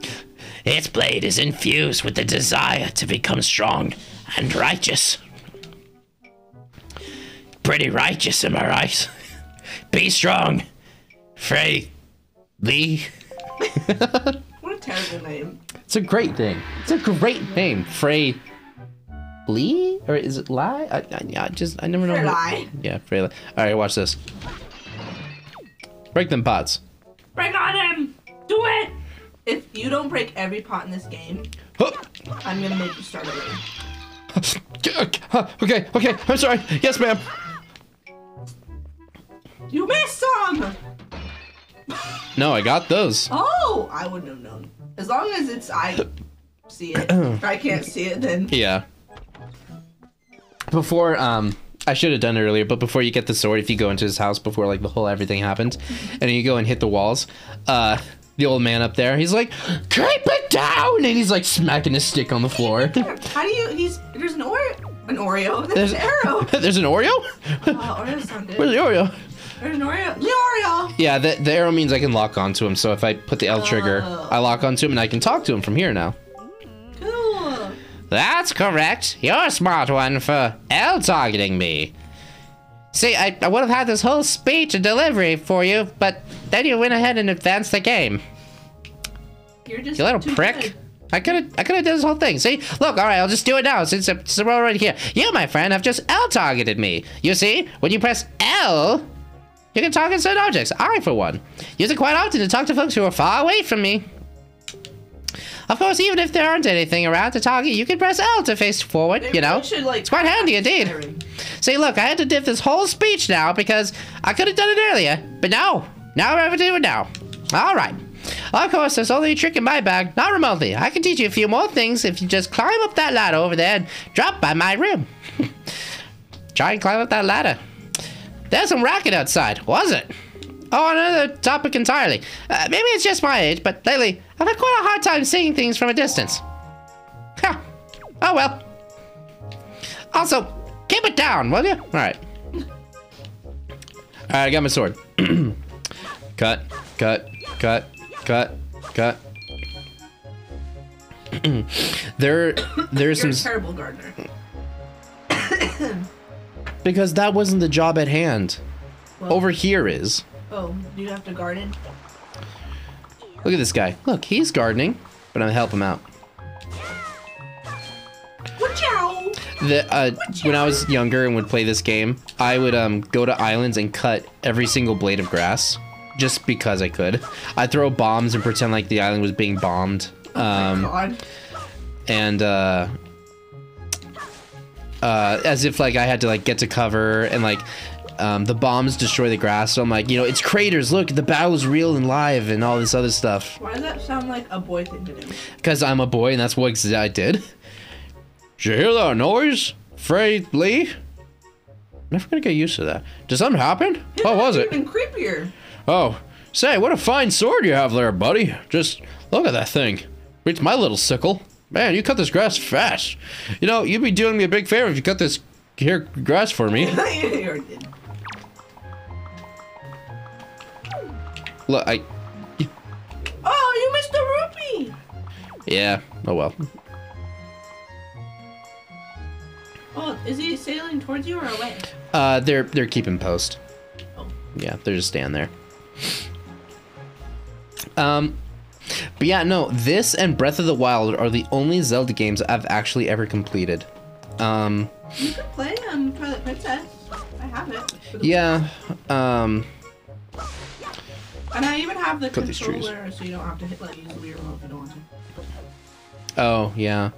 its blade is infused with the desire to become strong and righteous. Pretty righteous, am I right? Be strong. Frey Lee. What a terrible name. It's a great thing. It's a great name, Frey Lee, or is it Lie? I, I, I just I never know. Lie. Yeah, Frey Lie. All right, watch this. Break them pots. Break on him! Do it! If you don't break every pot in this game, Huh. I'm gonna make you start over. Okay, okay, I'm sorry. Yes, ma'am. You You missed some. No, I got those. Oh, I wouldn't have known. As long as it's I see it. if I can't see it, then Yeah. Before, um, I should have done it earlier, but before you get the sword, if you go into his house before like the whole everything happened, and you go and hit the walls, uh, the old man up there, he's like, "Keep it down!" and he's like smacking his stick on the floor. how do you? He's there's an Oreo, an Oreo. There's, There's- an arrow. There's an Oreo. Oh, Oreos sound Where's the Oreo? There's an Oreo. The Oreo. Yeah, the, the arrow means I can lock onto him. So if I put the L trigger, Oh. I lock onto him and I can talk to him from here now. That's correct. You're a smart one for L targeting me. See, I, I would have had this whole speech and delivery for you, but then you went ahead and advanced the game. You're just You little prick. good. I could have I could have done this whole thing. See? Look, alright, I'll just do it now since it's already here. You, my friend, have just L targeted me. You see? When you press L, you can target certain objects. I, for one, use it quite often to talk to folks who are far away from me. Of course, even if there aren't anything around to target, you can press L to face forward, Maybe you know? should, like, it's quite handy indeed. See, look, I had to dip this whole speech now because I could have done it earlier, but no. Now I'm able to do it now. All right. Of course, there's only a trick in my bag, not remotely. I can teach you a few more things if you just climb up that ladder over there and drop by my room. Try and climb up that ladder. There's some racket outside, was it? Oh, another topic entirely. Uh, maybe it's just my age, but lately I've had quite a hard time seeing things from a distance. Huh. Oh well. Also, keep it down, will you? All right. All right, I got my sword. cut, cut, cut, cut, cut. there, there's You're some a terrible gardener. because that wasn't the job at hand. Well- Over here is. Oh, you have to garden? Look at this guy. Look, he's gardening, but I'm gonna help him out. Wachow! The, uh, when I was younger and would play this game, I would um, go to islands and cut every single blade of grass, just because I could. I'd throw bombs and pretend like the island was being bombed, um, God. and uh, uh, as if like I had to like get to cover and like. Um, the bombs destroy the grass, so I'm like, you know, it's craters. Look, the battle's real and live, and all this other stuff. Why does that sound like a boy thing to do? Because I'm a boy, and that's what I did. Did you hear that noise, Frey Lee? I'm Never gonna get used to that. Did something happen? What was it? Even creepier. Oh, say, what a fine sword you have there, buddy. Just look at that thing. It's my little sickle. Man, you cut this grass fast. You know, you'd be doing me a big favor if you cut this here grass for me. Look, I. Oh, you missed the rupee! Yeah. Oh well. Oh, is he sailing towards you or away? Uh, they're they're keeping post. Oh. Yeah, they're just staying there. Um, but yeah, no, this and Breath of the Wild are the only Zelda games I've actually ever completed. Um, You can play um Twilight Princess. I have it. yeah, um, And I even have the Cut controller, so you don't have to hit like use the Wii remote if you don't want to. oh yeah.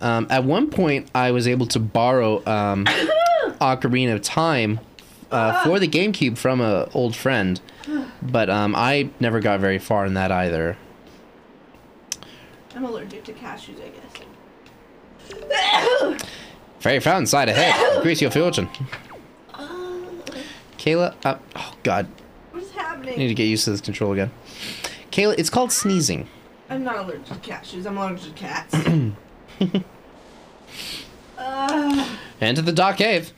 Um, at one point, I was able to borrow um, Ocarina of Time uh, for the GameCube from an old friend, but um, I never got very far in that either. I'm allergic to cashews, I guess. Fairy fountain side ahead. Increase your fortune. Kaela, uh, oh god, What's I need to get used to this control again. Kaela, it's called sneezing. I'm not allergic to cashews. I'm allergic to cats. uh, Enter the dark cave.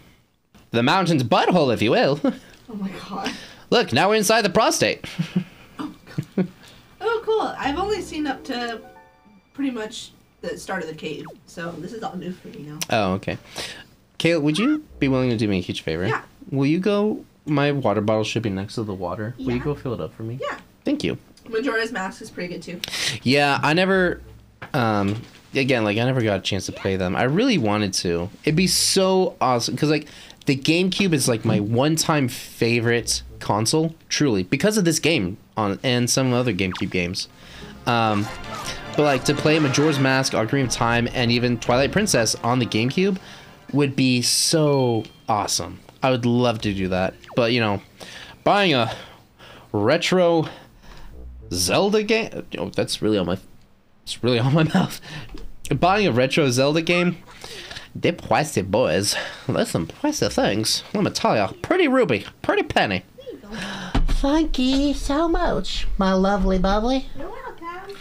The mountain's butthole, if you will. oh my god. Look, now we're inside the prostate. Oh, god. oh, cool. I've only seen up to pretty much the start of the cave, so this is all new for me now. Oh, okay. Kaela, would you be willing to do me a huge favor? Yeah. Will you go? My water bottle should be next to the water. Will you go fill it up for me? Yeah. Thank you. Majora's Mask is pretty good too. Yeah, I never. Um, again, like I never got a chance to play them. I really wanted to. It'd be so awesome because like the GameCube is like my one-time favorite console, truly, because of this game on and some other GameCube games. Um, but like to play Majora's Mask, Ocarina of Time, and even Twilight Princess on the GameCube would be so awesome. I would love to do that, but you know, buying a retro Zelda game. Oh, that's really on my. It's really on my mouth. Buying a retro Zelda game. They're pricey, boys. There's some pricey things. Let me tell ya. Pretty ruby, pretty penny. Thank you so much, my lovely bubbly. You're welcome.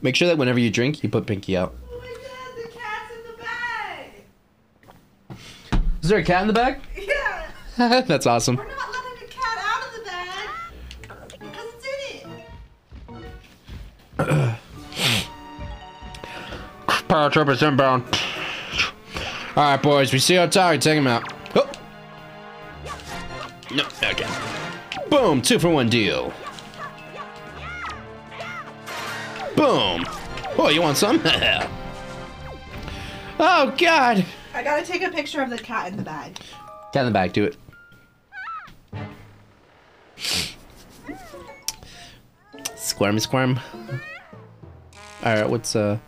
Make sure that whenever you drink, you put Pinky out. Oh my god, the cat's in the bag. Is there a cat in the bag? Yeah. That's awesome. We're not letting the cat out of the bag because it's in it. Paratroopers inbound. All right, boys. We see our target. Take him out. Oh. No. Okay. Boom. Two for one deal. Boom. Oh, you want some? oh God. I gotta take a picture of the cat in the bag. Cat in the bag, Do it. Squirm, squirm. All right. What's uh?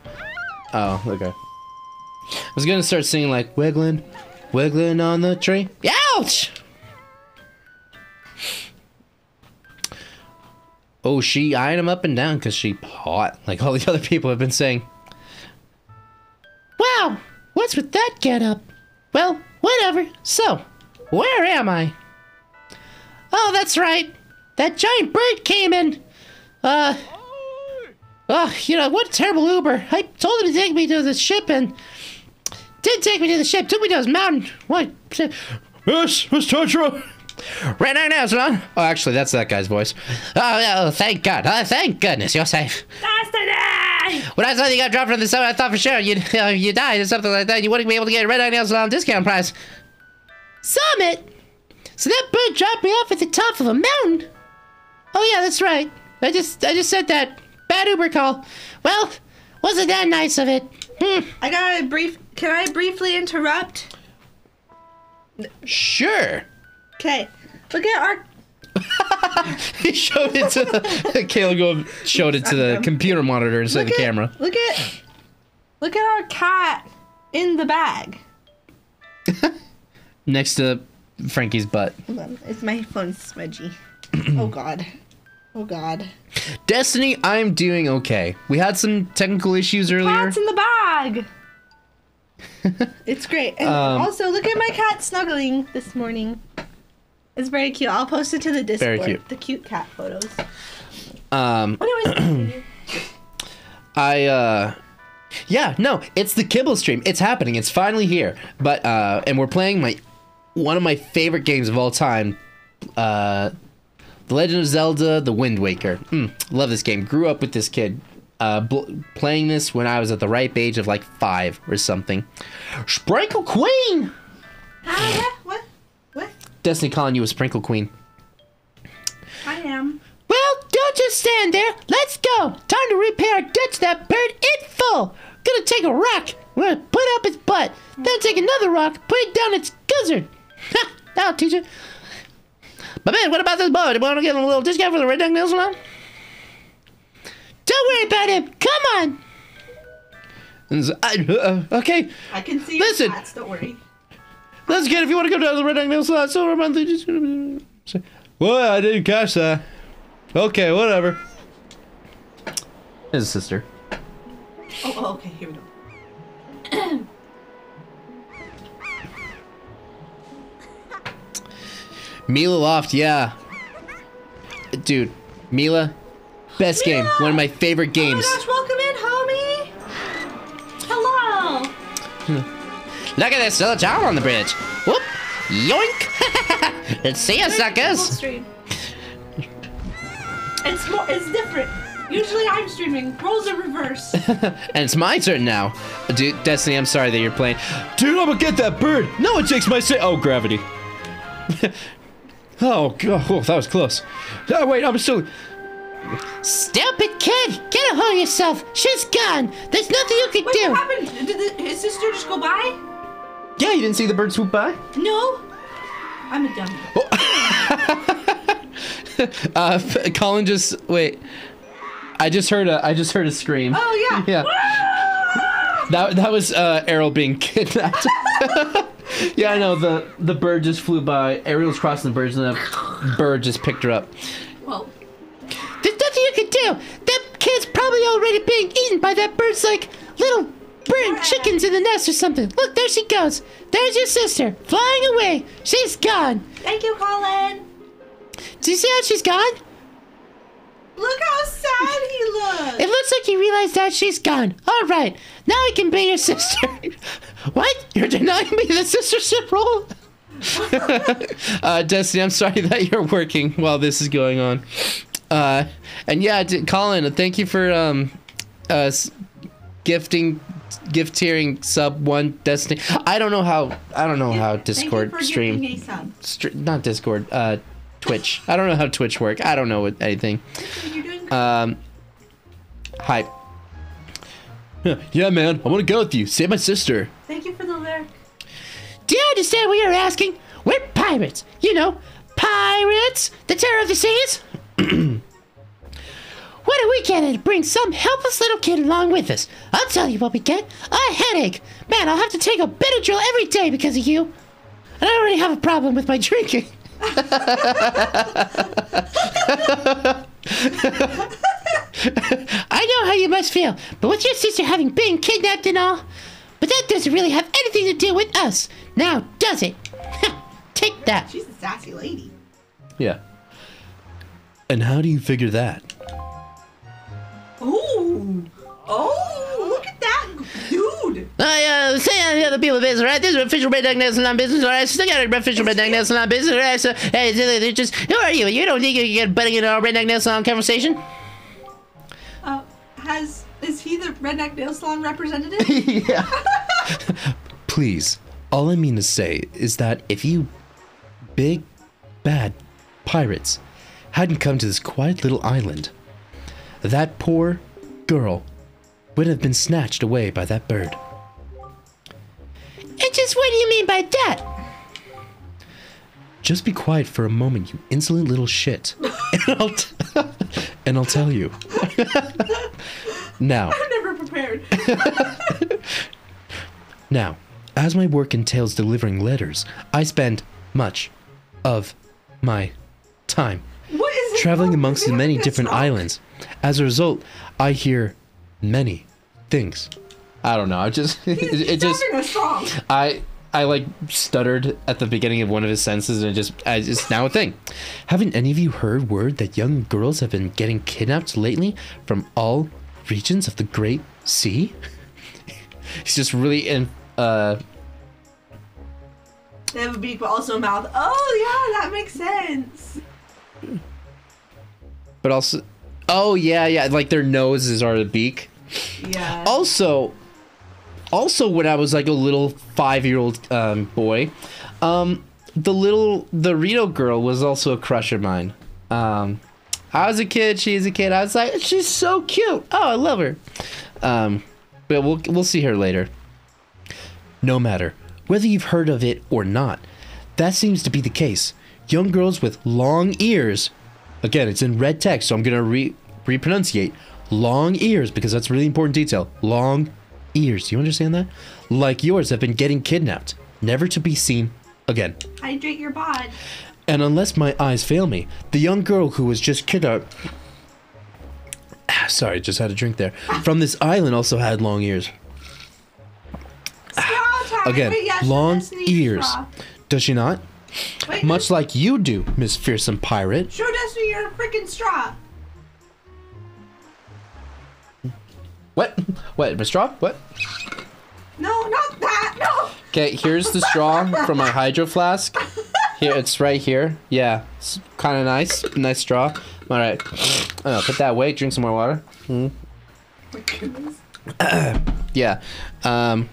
Oh, okay. I was gonna start singing like wiggling, wiggling on the tree. Ouch! Oh, she eyeing him up and down because she hot, like all the other people have been saying. Wow, what's with that get up? Well, whatever. So, where am I? Oh, that's right. That giant bird came in. Uh, Oh, you know, what a terrible Uber. I told him to take me to the ship and did take me to the ship, took me to his mountain. What? Yes, Miss Tantra. Right now, now, son. Oh, actually, that's that guy's voice. Oh, oh, thank God. Oh, thank goodness, you're safe. When I saw you got dropped from the summit, I thought for sure you'd, uh, you died or something like that. You wouldn't be able to get a Red Eye Nail Salon discount price. Summit? So that bird dropped me off at the top of a mountain? Oh, yeah, that's right. I just, I just said that. Bad Uber call. Well, wasn't that nice of it? Hmm. I got a brief. Can I briefly interrupt? Sure. Okay. Look at our. he showed it to the Caleb showed it to the computer monitor instead of the at- camera. Look at. Look at our cat in the bag. Next to Frankie's butt. Hold on. It's my phone smudgy. oh God. Oh God. Destiny, I'm doing okay. We had some technical issues earlier. Cat's in the bag. it's great. And Um, also, look at my cat snuggling this morning. It's very cute. I'll post it to the Discord. Very cute. The cute cat photos. Um Anyways, I uh yeah, no, it's the Kibble stream. It's happening. It's finally here. But uh and we're playing my one of my favorite games of all time. Uh The Legend of Zelda: The Wind Waker. Mm, love this game. Grew up with this kid. Uh, bl- playing this when I was at the ripe age of like five or something. Sprinkle Queen. yeah, what? What? Destiny calling you a Sprinkle Queen. I am. Well, don't just stand there. Let's go. Time to repair a ditch that bird in full. Gonna take a rock. We're gonna put up its butt. Then take another rock, put it down its gizzard. Ha! That'll teach it. But man, what about this boy? Do you want to get a little discount for the Red Duck Nail Salon? Don't worry about him. Come on. I- uh, okay, I can see Listen. your cats. Don't worry. That's good. If you want to come down to the Red Dog Nail Salon, silver monthly. Just say, well, I didn't catch that. Okay, whatever. His sister. Oh, oh, okay. Here we go. Mila Loft, yeah. Dude, Mila, best game. One of my favorite Oh games. my gosh! Welcome in, homie. Hello. Hmm. Look at this little child on the bridge. Whoop! Yoink! Let's see you, suckers. It's more. It's different. Usually I'm streaming. Roles are reverse. And it's my turn now. Dude, Destiny, I'm sorry that you're playing. Dude, I'm gonna get that bird. No one takes my say. Oh, gravity. oh, God. Oh, that was close. Oh, wait, I'm still. Stupid kid. Get a hold of yourself. She's gone. There's nothing you can Wait, do. what happened? Did the, his sister just go by? Yeah, you didn't see the bird swoop by? No. I'm a dummy. Oh. Uh, Colin just. Wait. I just heard a. I just heard a scream. Oh yeah. Yeah. That, that was uh, Aryll being kidnapped. Yeah, I know. The the bird just flew by. Aryll's crossing the bridge, and the bird just picked her up. Well, There's nothing you can do. That kid's probably already being eaten by that bird's like little bird chickens in the nest or something. Look, there she goes. There's your sister, flying away. She's gone. thank you, Colin. Do you see how she's gone? Look how sad he looks. It looks like he realized that she's gone. All right, now I can be your sister. what? You're denying me the sistership role? Uh, Destiny, I'm sorry that you're working while this is going on. Uh, and yeah, d- Colin, thank you for um, uh, s- gifting, gift tiering sub one Destiny. I don't know how. I don't know how Discord Thank you for stream. giving me some. Str- not Discord. Uh, Twitch. I don't know how Twitch work. I don't know what anything. You're doing good. Um, hype. Yeah, man, I want to go with you. Save my sister. Thank you for the lyric. Do you understand what you're asking? We're pirates. You know, pirates, the terror of the seas. what do we get to bring some helpless little kid along with us? I'll tell you what we get a headache. Man, I'll have to take a Benadryl every day because of you. And I already have a problem with my drinking. I know how you must feel, but with your sister having been kidnapped and all, but that doesn't really have anything to do with us. Now, does it? Take that. She's a sassy lady. Yeah. And how do you figure that? Ooh. Oh, look at that dude. I uh, say on the other people business, right? This is official redneck national non business, all right? Still got an official redneck national non business, all right? So, hey, they're they're just, who are you? You don't think you can get butting in our redneck national conversation? Uh, has is he the redneck nail salon representative? yeah. Please, all I mean to say is that if you big, bad pirates hadn't come to this quiet little island, that poor girl would have been snatched away by that bird. And just what do you mean by that? Just be quiet for a moment, you insolent little shit. and, I'll t- and I'll tell you. now, I'm never prepared. Now, as my work entails delivering letters, I spend much of my time What is traveling amongst the many different islands. As a result, I hear many things. I don't know. I just it, He's, it he's just a song. I I like stuttered at the beginning of one of his sentences and it just I, it's now a thing. Haven't any of you heard word that young girls have been getting kidnapped lately from all regions of the Great Sea? He's just really in uh They have a beak, but also a mouth. Oh yeah, that makes sense. but also Oh yeah, yeah, like their noses are the beak. Yeah. also also when i was like a little five-year-old um, boy um, the little the rito girl was also a crush of mine. Um, i was a kid she's a kid i was like she's so cute. Oh i love her. Um, but we'll, we'll see her later. No matter whether you've heard of it or not that seems to be the case. Young girls with long ears again it's in red text so i'm gonna re repronunciate. Long ears because that's really important detail. Long ears. Do you understand that? Like yours have been getting kidnapped. Never to be seen again. Hydrate your bod. and unless my eyes fail me the young girl who was just kidnapped Ah, sorry just had a drink there. From this island also had long ears. Again long ears. does she not Wait, much like you do miss fearsome pirate Show Destiny your freaking straw. what what my straw what No, not that. No. Okay, here's the straw from my hydro flask. Here, it's right here. Yeah, it's kind of nice. Nice straw. All right. Oh, put that away. Drink some more water. My goodness. Yeah. Um.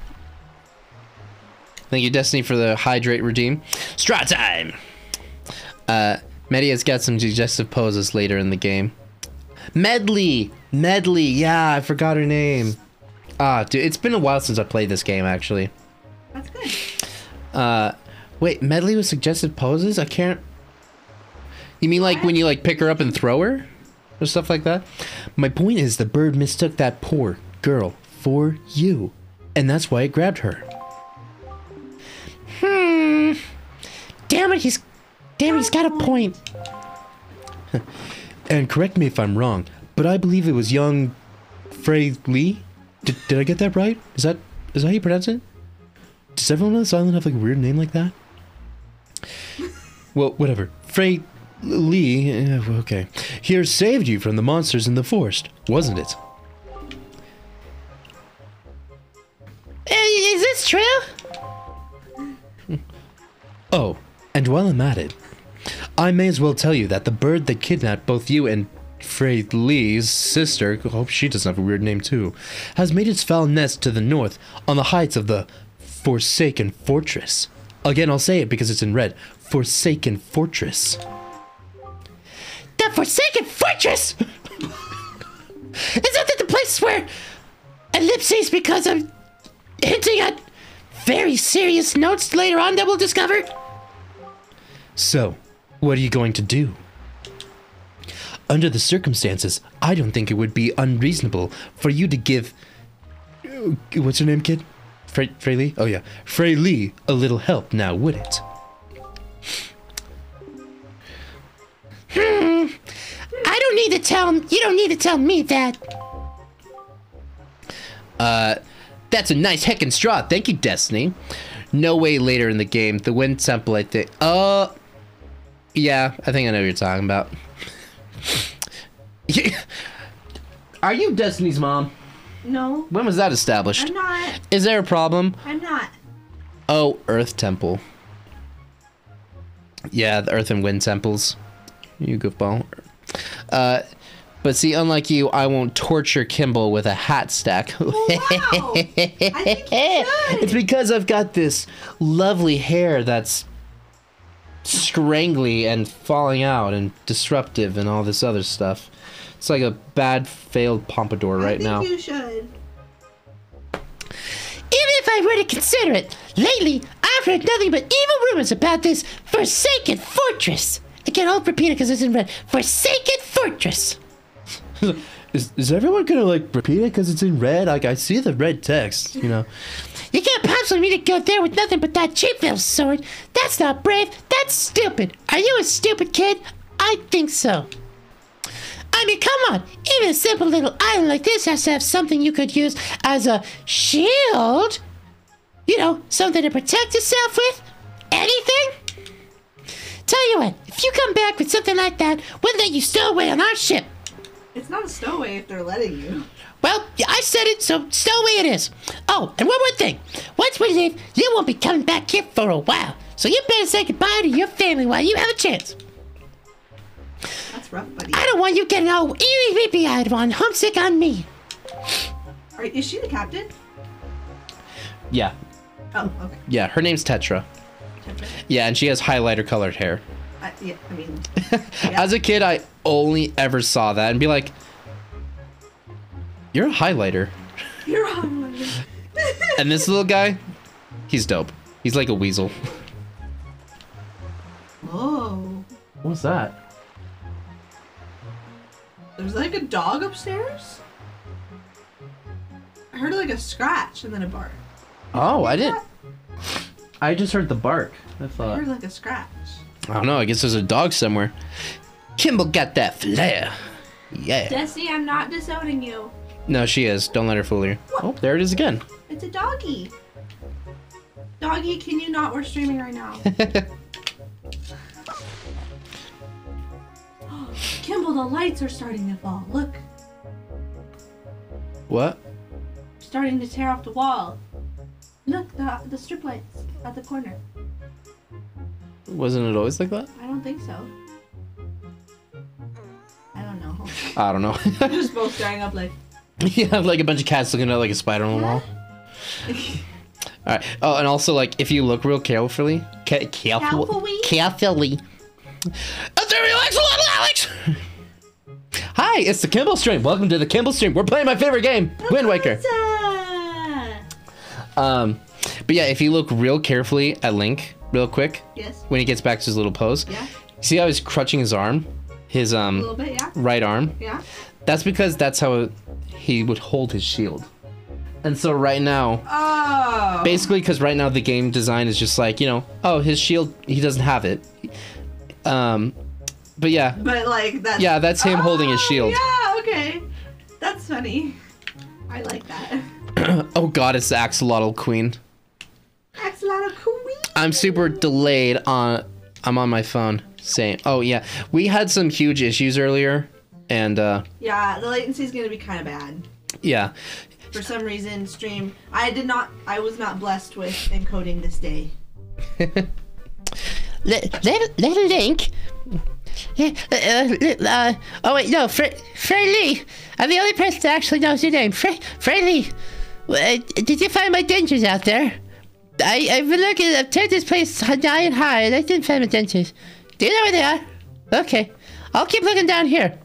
Thank you, Destiny, for the hydrate redeem. Straw time. Uh, Media's got some digestive poses later in the game. Medli, Medli. Yeah, I forgot her name. Ah, dude, it's been a while since I played this game. Actually. That's good. Uh, wait, Medli with suggested poses? I can't. You mean like when you like pick her up and throw her, or stuff like that? My point is, the bird mistook that poor girl for you, and that's why it grabbed her. Damn it, he's, damn, he's got a point. And correct me if I'm wrong, but I believe it was young Frey Lee. Did, did I get that right? Is that is that how you pronounce it? Does everyone on this island have like a weird name like that? Well, whatever. Frey Lee, eh, okay. Here saved you from the monsters in the forest, wasn't it? Uh, this true? Oh, and while I'm at it, I may as well tell you that the bird that kidnapped both you and Frey Lee's sister, hope she doesn't have a weird name too, has made its foul nest to the north on the heights of the Forsaken Fortress. Again, I'll say it because it's in red. Forsaken Fortress. The Forsaken Fortress! Isn't that the place where ellipses because I'm hinting at very serious notes later on that we'll discover? So, what are you going to do? Under the circumstances, I don't think it would be unreasonable for you to give. uh, What's her name, kid? Frey, Frey Lee? Oh, yeah. Frey Lee a little help now, would it? I don't need to tell you don't need to tell me that. Uh, that's a nice heckin' straw. Thank you, Destiny. No way later in the game, the Wind Temple, I think. Uh. Yeah, I think I know what you're talking about. Are you Destiny's mom? No, When was that established? I'm not. Is there a problem? I'm not. Oh, Earth Temple. Yeah, the Earth and Wind Temples. You goofball. Uh, but see, unlike you, I won't torture Kimball with a hat stack. Wow. I think you it's because I've got this lovely hair that's scrangly and falling out and disruptive and all this other stuff. It's like a bad failed pompadour I right think now. you should. Even if I were to consider it, lately I've heard nothing but evil rumors about this Forsaken Fortress. Again, I'll repeat it because it's in red. Forsaken Fortress. Is, is everyone gonna like repeat it because it's in red? Like I see the red text, you know. You can't possibly mean to go there with nothing but that cheap little sword. That's not brave. That's stupid. Are you a stupid kid? I think so. I mean, come on. Even a simple little island like this has to have something you could use as a shield. You know, something to protect yourself with. Anything? Tell you what, if you come back with something like that, we'll let you stow away on our ship. It's not a stowaway if they're letting you. Well, I said it, so stowaway it is. Oh, and one more thing. Once we leave, you won't be coming back here for a while. So you better say goodbye to your family while you have a chance. That's rough, buddy. I don't want you getting all eerie weepy eyed on homesick on me. Are, is she the captain? Yeah, Oh, okay. yeah. Her name's Tetra. Tetra. Yeah, and she has highlighter colored hair. I, yeah, I mean, As a kid, I only ever saw that and be like, "You're a highlighter." you're on. And this little guy, he's dope. He's like a weasel. Whoa. What's that? There's like a dog upstairs? I heard like a scratch and then a bark. Oh, I didn't. I just heard the bark. I I thought. heard like a scratch. I don't know. I guess there's a dog somewhere. Kimball got that flair. Yeah. Destiny, I'm not disowning you. No, she is. Don't let her fool you. Oh, there it is again. It's a doggy. Doggy, can you not? We're streaming right now. Kimball, the lights are starting to fall. Look, What? starting to tear off the wall. Look, the the strip lights at the corner. Wasn't it always like that? I don't think so. I don't know. I don't know. We're just both staring up like. Yeah, like a bunch of cats looking at like a spider on the wall. All right. Oh, and also like if you look real carefully, ca- careful, Carefully? carefully. Alex, little Alex. Hi, it's the Kimball stream. Welcome to the Kimball stream. We're playing my favorite game, Wind Waker. Um, but yeah, if you look real carefully at Link, real quick, Yes. when he gets back to his little pose, Yeah. see how he's crutching his arm, his um bit, yeah. right arm. Yeah. That's because that's how he would hold his shield. And so right now, Oh. basically because right now the game design is just like you know oh his shield he doesn't have it um but yeah But like that's Yeah, that's him holding his Oh, shield. Yeah, okay. That's funny. I like that. oh god it's the axolotl queen Axolotl queen. I'm super delayed on i'm on my phone saying oh yeah we had some huge issues earlier and uh Yeah, the latency is gonna be kind of bad. yeah For some reason, stream. I did not. I was not blessed with encoding this day. Little, Link. Uh, uh, oh wait, no, Fre- Fraley. I'm the only person that actually knows your name. Fre- Fraley. Uh, did you find my dentures out there? I, I've been looking. I've turned this place high and high, and I didn't find my dentures. Do you know where they are? Okay, I'll keep looking down here.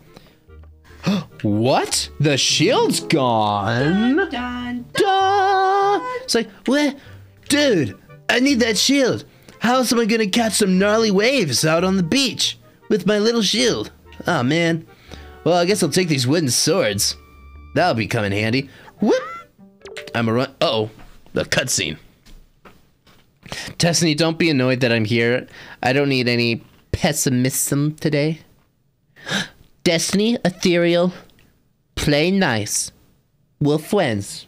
what the shield's gone Done. Duh! it's like what dude i need that shield how else am i gonna catch some gnarly waves out on the beach with my little shield oh man well i guess i'll take these wooden swords that'll be coming handy whoop i'm a run oh the cutscene Destiny, don't be annoyed that I'm here. I don't need any pessimism today. Destiny, ethereal, play nice. We're friends.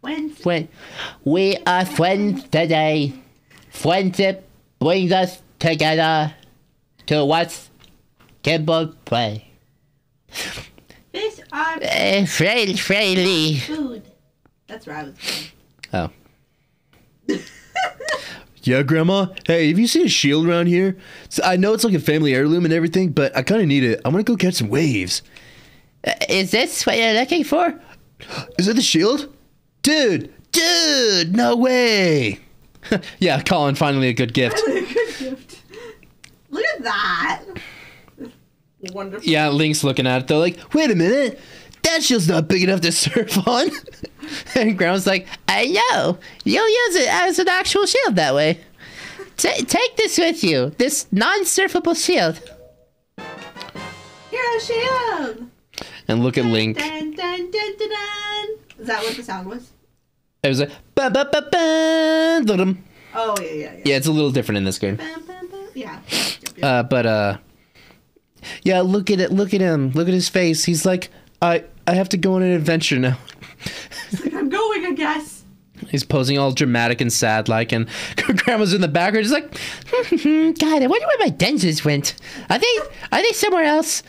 When? Friend, we are friends today. Friendship brings us together to watch Kimball play. Fish are Uh, Fraily. food. That's where I was. Oh. Going. Yeah, Grandma. Hey, have you seen a shield around here? So I know it's like a family heirloom and everything, but I kind of need it. I'm gonna go catch some waves. Uh, is this what you're looking for? Is it the shield? Dude, dude, no way. Yeah, Colin, finally a good gift. Good gift. Look at that. Wonderful. Yeah, Link's looking at it though, like, Wait a minute. That shield's not big enough to surf on. and Grandma's like, I know. You'll use it as an actual shield that way. Ta take this with you. This non-surfable shield. Hero shield. and look at Link. Dun, dun, dun. Is that what the sound was? It was like, ba ba ba ba. dum. Oh yeah, yeah, yeah. Yeah, it's a little different in this game. Bam, bam, bam. Yeah. Uh, but uh, yeah, look at it. Look at him. Look at his face. He's like, I, I have to go on an adventure now. Like, I'm going, I guess. He's posing all dramatic and sad, like, and Grandma's in the background. He's like, God, I wonder where my dentures went. Are they are they somewhere else?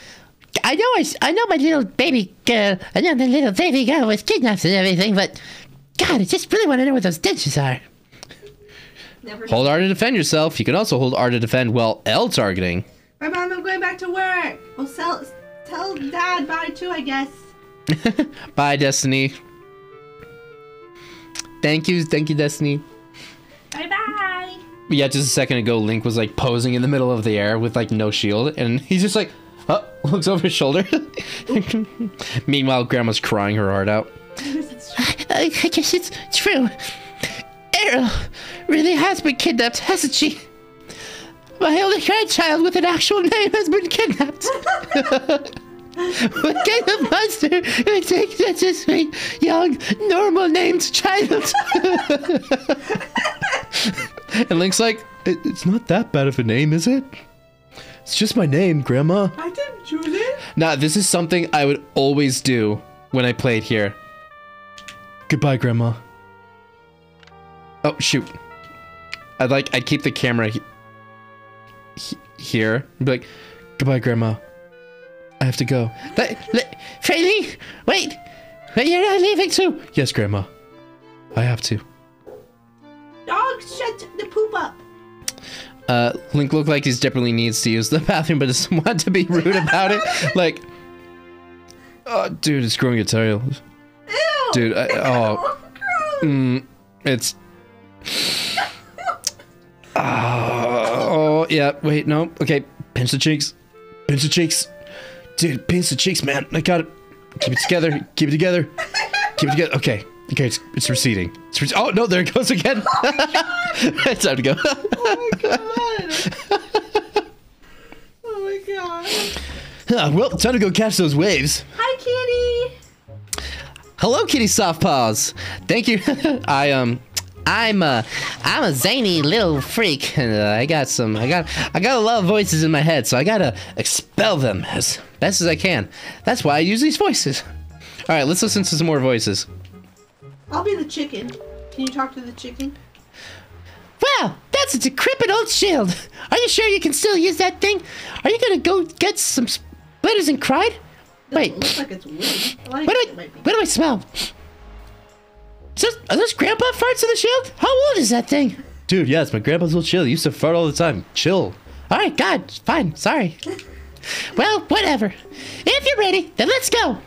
I know I, I know my little baby girl. I know the little baby girl was kidnapped and everything, but God, I just really want to know where those dentures are. Never. hold R to defend yourself. You can also hold R to defend while L targeting. Bye, mom. I'm going back to work. Well, sell, tell dad bye too, I guess. Bye, Destiny. Thank you, thank you, Destiny. Bye bye. Yeah, just a second ago, Link was like posing in the middle of the air with like no shield, and he's just like, oh, looks over his shoulder. Meanwhile, Grandma's crying her heart out. I, I guess it's true. Aryll really has been kidnapped, hasn't she? My only grandchild with an actual name has been kidnapped. What kind of monster would take such a sweet, young, normal named child? And Link's like, It, it's not that bad of a name, is it? It's just my name, Grandma. I didn't choose it. nah, this is something I would always do when I played here. Goodbye, Grandma. Oh shoot! I'd like I'd keep the camera he- he- here. and Be like, Goodbye, Grandma. I have to go. but, li- Fraley, wait. But you're not leaving too. Yes, Grandma. I have to. Dog, shut the poop up. uh, Link looked like he desperately needs to use the bathroom, but doesn't want to be rude about it. Like, Oh, dude, it's growing a tail. Ew. Dude, I, oh, gross. mm, it's. Oh yeah. Wait, no. Okay, pinch the cheeks. Pinch the cheeks. Dude, pinch the cheeks, man. I got it. Keep it together. Keep it together. Keep it together. Okay. Okay, it's, it's receding. It's oh, no, there it goes again. it's time to go. Oh my god. oh my god. Ah, well, time to go catch those waves. Hi, kitty. Hello, Kitty Soft Paws. Thank you. I um, I'm a, I'm a zany little freak, and uh, I got some, I got, I got a lot of voices in my head, so I gotta expel them as best as I can. That's why I use these voices. All right, let's listen to some more voices. I'll be the chicken. Can you talk to the chicken? Wow, that's a decrepit old shield. Are you sure you can still use that thing? Are you gonna go get some splitters and cried? Wait, It looks like it's wood. I like what do I, what do I smell? Is those, are those grandpa farts in the shield? How old is that thing? Dude, yeah, it's my grandpa's little chill. He used to fart all the time. Chill. All right, God, fine, sorry. well, whatever. If you're ready, then let's go.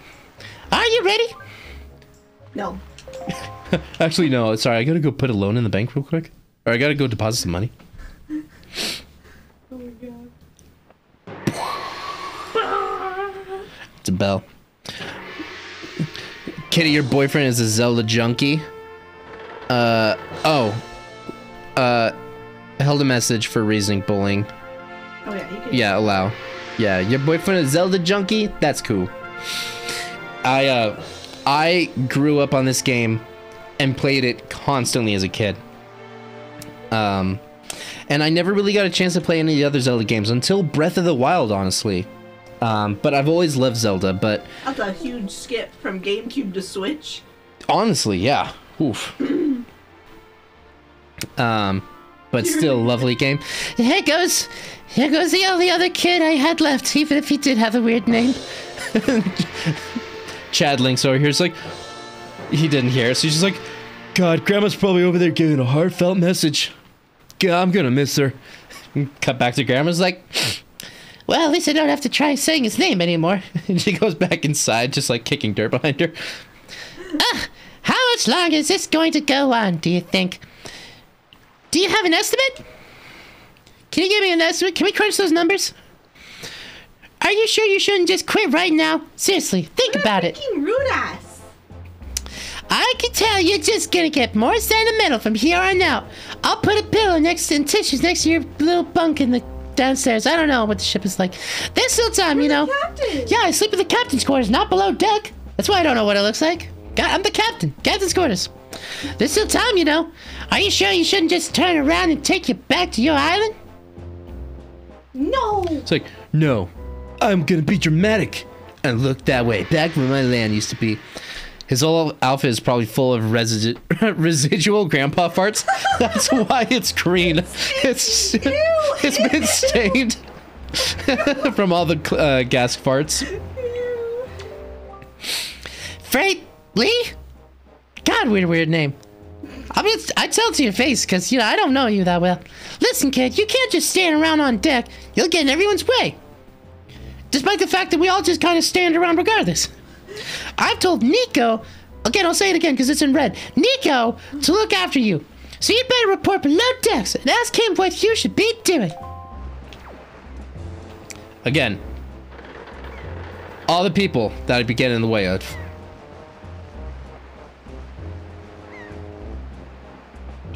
Are you ready? No. Actually, no. Sorry, I gotta go put a loan in the bank real quick. Or I gotta go deposit some money. Oh my god. It's a bell. Kitty, your boyfriend is a Zelda junkie. Uh oh. Uh, held a message for reasoning bullying. Oh yeah. Yeah, allow. Yeah, your boyfriend is Zelda junkie. That's cool. I uh, I grew up on this game and played it constantly as a kid. Um, and I never really got a chance to play any of the other Zelda games until Breath of the Wild, honestly. Um, but I've always loved Zelda. But That's a huge skip from GameCube to Switch. honestly, yeah. Oof. um, but still, lovely game. Here goes, here goes the only other kid I had left, even if he did have a weird name. Chad Links over here is like, he didn't hear. So he's just like, God, Grandma's probably over there giving a heartfelt message. God, I'm gonna miss her. Cut back to Grandma's like, Well, at least I don't have to try saying his name anymore. and she goes back inside, just like kicking dirt behind her. Ah, how much longer is this going to go on, do you think? Do you have an estimate? Can you give me an estimate? Can we crunch those numbers? Are you sure you shouldn't just quit right now? Seriously, think about it. Rude ass. I can tell you're just gonna get more sentimental from here on out. I'll put a pillow next to and tissues next to your little bunk in the downstairs. I don't know what the ship is like. There's still time, you know. Captain. Yeah, I sleep in the captain's quarters, not below deck. That's why I don't know what it looks like. God, I'm the captain. Captain's quarters. There's still time, you know. Are you sure you shouldn't just turn around and take you back to your island? No. It's like, no, I'm gonna be dramatic. and look that way, back where my land used to be. His whole outfit is probably full of resi- residual grandpa farts. That's why it's green. It's it's been stained from all the uh, gas farts. Freight Lee? God, weird, weird name. I mean, I tell it to your face, because, you know, I don't know you that well. Listen, kid, you can't just stand around on deck. You'll get in everyone's way. Despite the fact that we all just kind of stand around regardless. I've told Niko, again, I'll say it again because it's in red, Niko to look after you. So you better report below decks and ask him what you should be doing. Again, all the people that I'd be getting in the way of.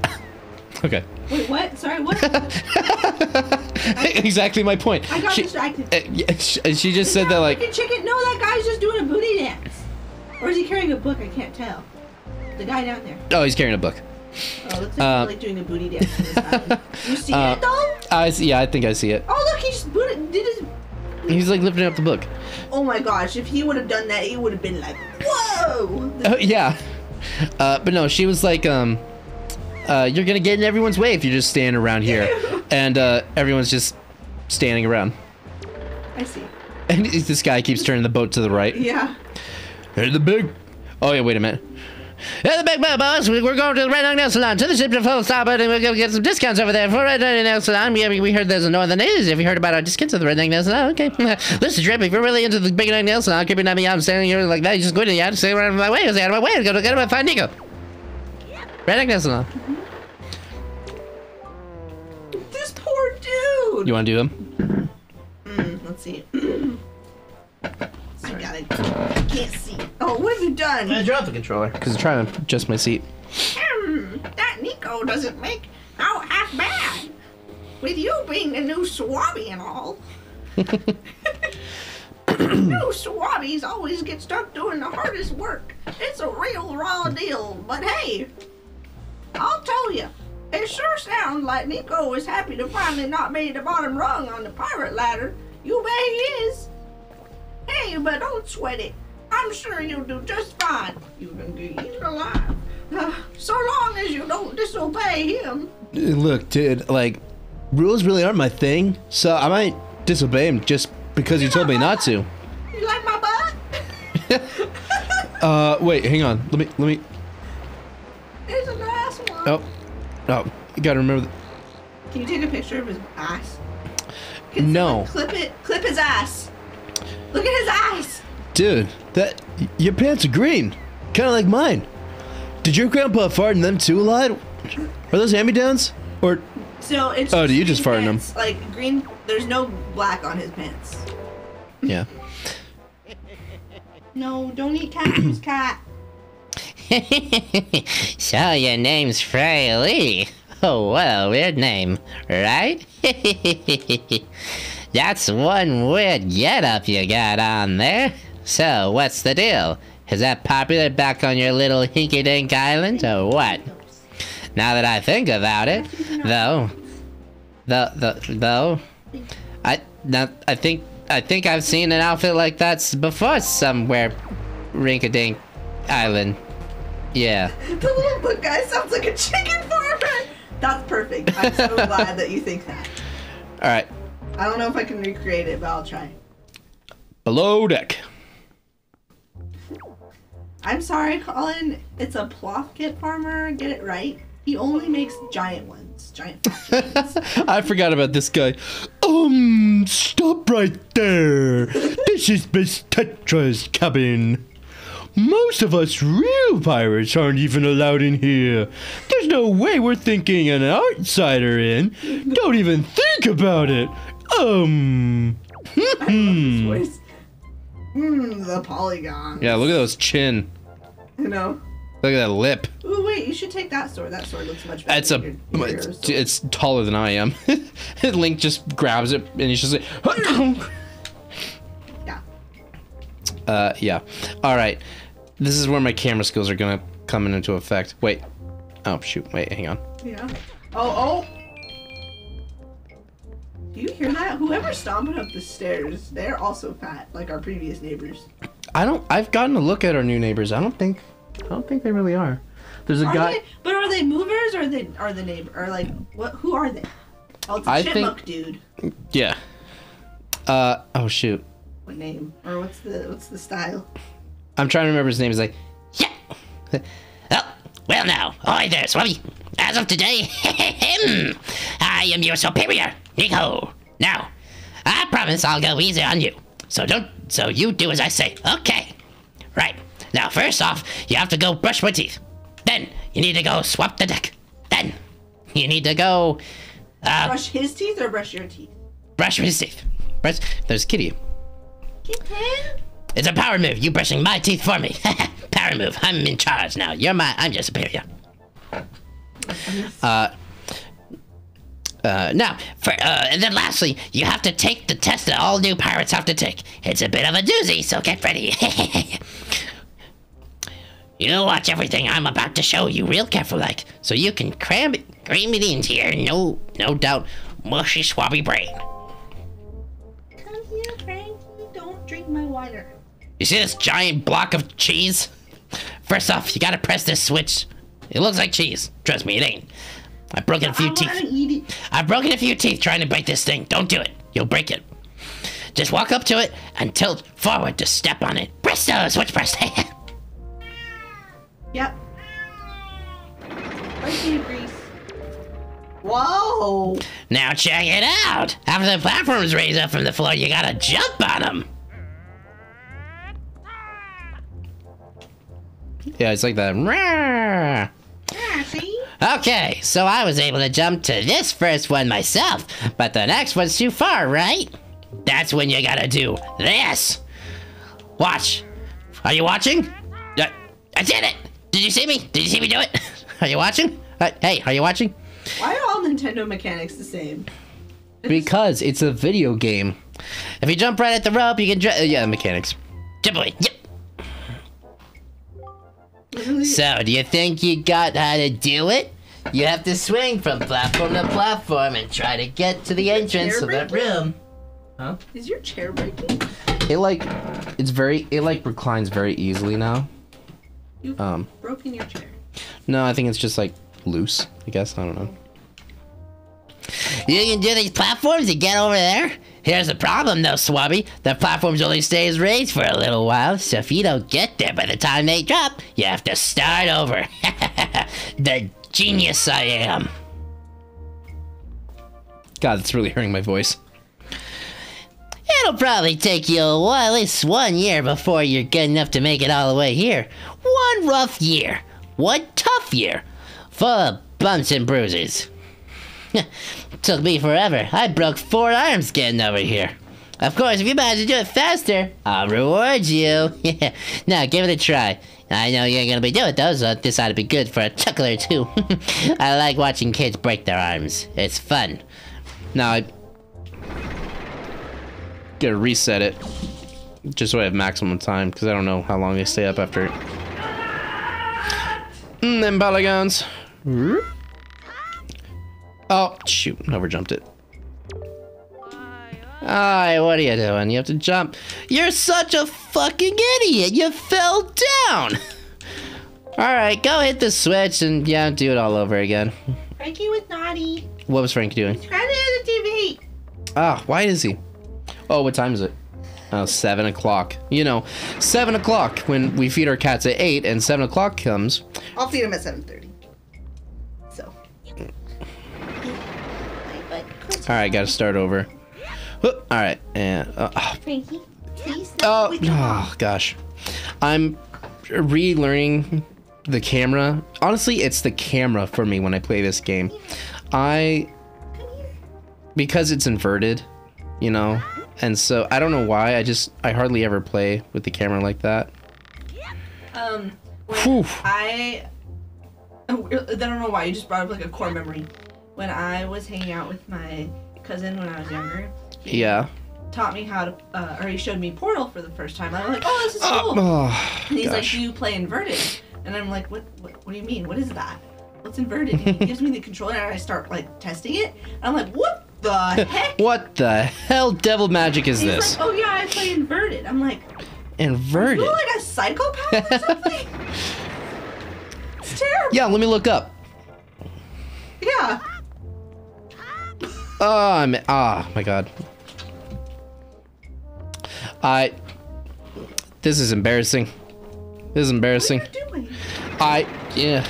okay. Wait, what? Sorry, what? exactly my point. I got she, distracted. uh, yeah, she, she just said that like chicken. No, that guy's just doing a booty dance. Or is he carrying a book? I can't tell. The guy down there. oh he's carrying a book. Oh, looks like Uh, he's like doing a booty dance. on this island. you see uh, it though? I see, yeah I think I see it. Oh look, he just booted. Did his. He's like lifting up the book. Oh my gosh! If he would have done that, he would have been like, "Whoa!" Oh yeah. Uh, but no, she was like, um, uh, you're gonna get in everyone's way if you just stand around here, and uh, everyone's just standing around. I see. And this guy keeps turning the boat to the right. Yeah. Hey, the big. Oh yeah, wait a minute. Hey, the big. We- We're going to the Red Dog Nail Salon. To the ship to full stop, and we're going to get some discounts over there for Red Dog Nail Salon. We, we heard there's a Northern News. Have you heard about our discounts at the Red Dog Nail Salon? Okay. Listen, Trip, if you're really into the Big Dog Nail Salon, keep it on me out. I'm standing here like that. You just go to the yard, stay around my way. Stay out of my way. Go to get and find Niko. Nail This poor dude. You want to do him? Mm, let's see. I got it. I can't see. Oh, what have you done? I dropped the controller because I'm trying to adjust my seat. That Niko doesn't make out half bad. With you being the new Swabby and all. you swabbies always get stuck doing the hardest work. It's a real raw deal, but hey, I'll tell you, it sure sounds like Niko is happy to finally not be the bottom rung on the pirate ladder. You bet he is. Hey, but don't sweat it. I'm sure you'll do just fine. You can get eaten alive. Uh, so long as you don't disobey him. Look, dude, like, rules really aren't my thing, so I might disobey him just because you told me not to. You like my butt? Uh, wait, hang on. Let me, let me. Oh, oh, you gotta remember. th- Can you take a picture of his ass? Can No. Clip it. Clip his ass. Look at his eyes. Dude, that your pants are green, kind of like mine. Did your grandpa fart in them too a lot? Are those hand-me-downs? Or So it's. Oh, do you just fart in them? Like green. There's no black on his pants. yeah. No, don't eat Captain's cat. so your name's Frey Lee. Oh, what a weird name, right? That's one weird getup you got on there. So, what's the deal? Is that popular back on your little hinky-dink island, or what? Now that I think about it, though, the, the, though, I, now, I think, I think I've seen an outfit like that before somewhere, Rinkadink Island. Yeah. The little book guy sounds like a chicken farmer. That's perfect. I'm so glad that you think that. All right, I don't know if I can recreate it, but I'll try. below deck. I'm sorry, Colin. It's a Plothkit farmer. Get it right. He only makes giant ones. Giant. I forgot about this guy. Um, stop right there. This is Miss Tetra's cabin. Most of us real pirates aren't even allowed in here. There's no way we're thinking an outsider in. Don't even think about it. Um. His voice. Mmm, the polygon. Yeah, look at those chin. You know. Look at that lip. Ooh, wait, you should take that sword. That sword looks much better. It's a. your- your It's, it's taller than I am. Link just grabs it and he's just like. yeah. Uh, yeah. All right. This is where my camera skills are gonna come into effect. Wait. Oh shoot. Wait. Hang on. Yeah. Oh, oh. Do you hear that? Whoever's stomping up the stairs, they're also fat, like our previous neighbors. I don't. I've gotten a look at our new neighbors. I don't think. I don't think they really are. There's a Are guy. they? But are they movers or they are the neighbor? Or like what? Who are they? Oh, it's a I think- dude. Yeah. Uh. Oh shoot. What name? Or what's the what's the style? I'm trying to remember his name. He's like. Yeah. Oh, well now, hi there, Swabby. As of today, I am your superior, Niko. Now, I promise I'll go easy on you. So don't, so you do as I say, okay? Right. Now, first off, you have to go brush my teeth. Then, you need to go swap the deck. Then, you need to go, uh, Brush his teeth or brush your teeth? brush his teeth. Brush, There's Kitty. It's a power move. You brushing my teeth for me. power move. I'm in charge now. You're my, I'm your superior. Uh. Uh, now, for, uh, and then lastly, you have to take the test that all new pirates have to take. It's a bit of a doozy, so get ready. you watch everything I'm about to show you real careful like, so you can cram it, cram it into your no, no doubt, mushy swabby brain. My water. You see this giant block of cheese? First off, you gotta press this switch. It looks like cheese. Trust me, it ain't. I've broken a I few want teeth. eat it. I've broken a few teeth trying to break this thing. Don't do it. You'll break it. Just walk up to it and tilt forward to step on it. Presto! Switch press. Yep. Frankie agrees. Whoa. now check it out. After the platforms raise up from the floor, you gotta jump on them. Yeah, it's like that. Rawr. Okay, so I was able to jump to this first one myself, but the next one's too far, right? That's when you gotta do this. Watch. Are you watching? I, I did it. Did you see me? Did you see me do it? Are you watching? Uh, hey, are you watching? Why are all Nintendo mechanics the same? Because it's a video game. If you jump right at the rope, you can uh, yeah, mechanics. Jump away. Yep. So, do you think you got how to do it? You have to swing from platform to platform and try to get to the entrance of that room. Huh? Is your chair breaking? It like, it's very, it like reclines very easily now. You've Um, broken your chair. no, I think it's just like loose. I guess I don't know. You can do these platforms and get over there? Here's the problem though, Swabby. The platforms only stays raised for a little while, so if you don't get there by the time they drop, you have to start over. the genius I am. God, it's really hurting my voice. It'll probably take you a while, at least one year before you're good enough to make it all the way here. One rough year. One tough year. Full of bumps and bruises. Took me forever. I broke four arms getting over here. Of course, if you manage to do it faster, I'll reward you. now, give it a try. I know you ain't gonna be doing those, so this ought to be good for a chuckle or two. I like watching kids break their arms. It's fun. Now I gotta reset it just so I have maximum time because I don't know how long they stay up after. Mm, them polygons. Oh shoot! Overjumped it. Alright, what are you doing? You have to jump. You're such a fucking idiot! You fell down! Alright, go hit the switch and yeah, do it all over again. Frankie was naughty. What was Frankie doing? Trying to hit the TV. Ah, why is he? Oh, what time is it? Oh, seven o'clock. You know, seven o'clock when we feed our cats at eight, and seven o'clock comes. I'll feed him at 7.30. So. All right, got to start over. All right, and uh, oh, Frankie, please. oh, oh gosh, I'm relearning the camera. Honestly, it's the camera for me when I play this game. I because it's inverted, you know, and so I don't know why. I just I hardly ever play with the camera like that. Um, I, oh, I don't know why you just brought up like a core memory. When I was hanging out with my cousin when I was younger, he Yeah. taught me how to, uh, or he showed me Portal for the first time. I was like, oh, this is Oh, cool. oh, and he's like, gosh. do you play inverted? And I'm like, what, what? What do you mean? What is that? What's inverted? And he gives me the controller and I start like testing it. And I'm like, what the heck? What the hell devil magic is this? like, oh yeah, I play inverted. I'm like, Inverted. you like a psychopath or something? it's terrible. Yeah, let me look up. Yeah. Oh, I'm ah, my god. I. This is embarrassing. This is embarrassing. What are you doing? I yeah.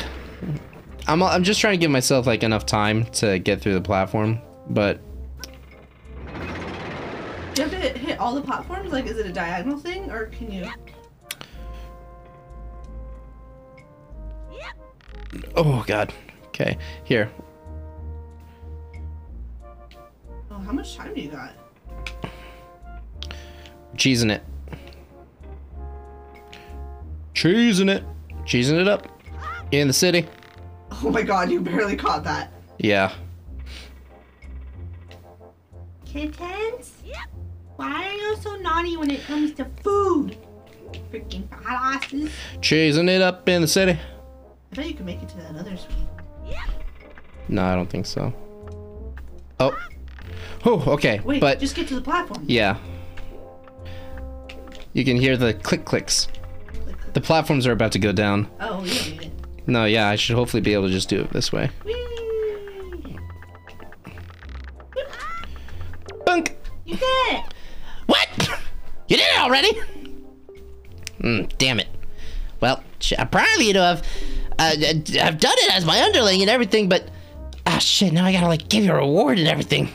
I'm I'm just trying to give myself like enough time to get through the platform, but Do you have to hit, hit all the platforms? Like, is it a diagonal thing, or can you? oh god. Okay, here. How much time do you got? Cheesing it. Cheesing it. Cheesing it up. In the city. Oh my god, you barely caught that. Yeah. Kittens? Why are you so naughty when it comes to food? Freaking badasses. Cheesing it up in the city. I bet you can make it to that other suite. No, I don't think so. Oh. Oh, okay. Wait, but just get to the platform. yeah. You can hear the click clicks. The platforms are about to go down. Oh, you don't need it. No, yeah, I should hopefully be able to just do it this way. Whee! Bunk. You did it! What? You did it already? Mm, damn it. Well, proud of you to have, uh, have done it as my underling and everything, but ah shit, now I gotta like give you a reward and everything.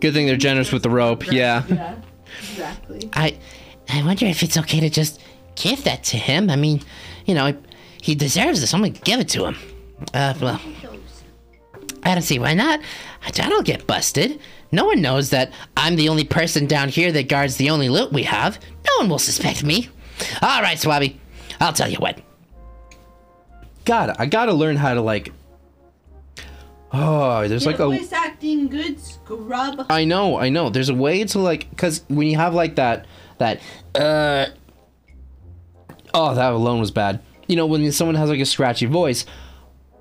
Good thing they're generous with the rope. Yeah. Yeah, exactly. I, I wonder if it's okay to just give that to him. I mean, you know, he deserves this. I'm gonna give it to him. Uh, well, I don't see why not. I doubt I'll get busted. No one knows that I'm the only person down here that guards the only loot we have. No one will suspect me. All right, Swabby. I'll tell you what. God, I gotta learn how to like. Oh, there's like a voice acting good, scrub. I know, I know. There's a way to like, cause when you have like that, that, uh, oh, that alone was bad. You know, when someone has like a scratchy voice,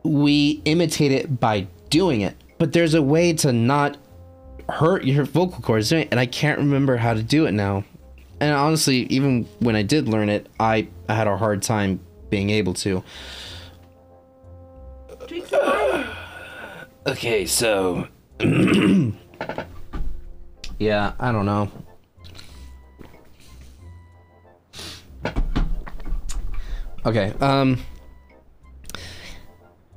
we imitate it by doing it. But there's a way to not hurt your vocal cords doing it, and I can't remember how to do it now. And honestly, even when I did learn it, I, I had a hard time being able to. Okay, so. yeah, I don't know. Okay, um.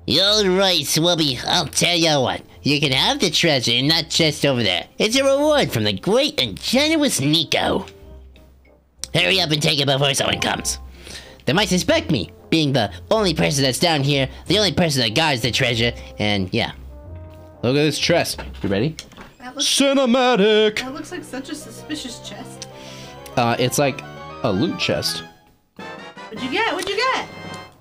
You're right, Swubby. I'll tell you what. You can have the treasure in that chest over there. It's a reward from the great and generous Niko. Hurry up and take it before someone comes. They might suspect me, being the only person that's down here, the only person that guards the treasure, and yeah. Look at this chest. You ready? That looks, Cinematic! that looks like such a suspicious chest. Uh, it's like a loot chest. What'd you get? What'd you get?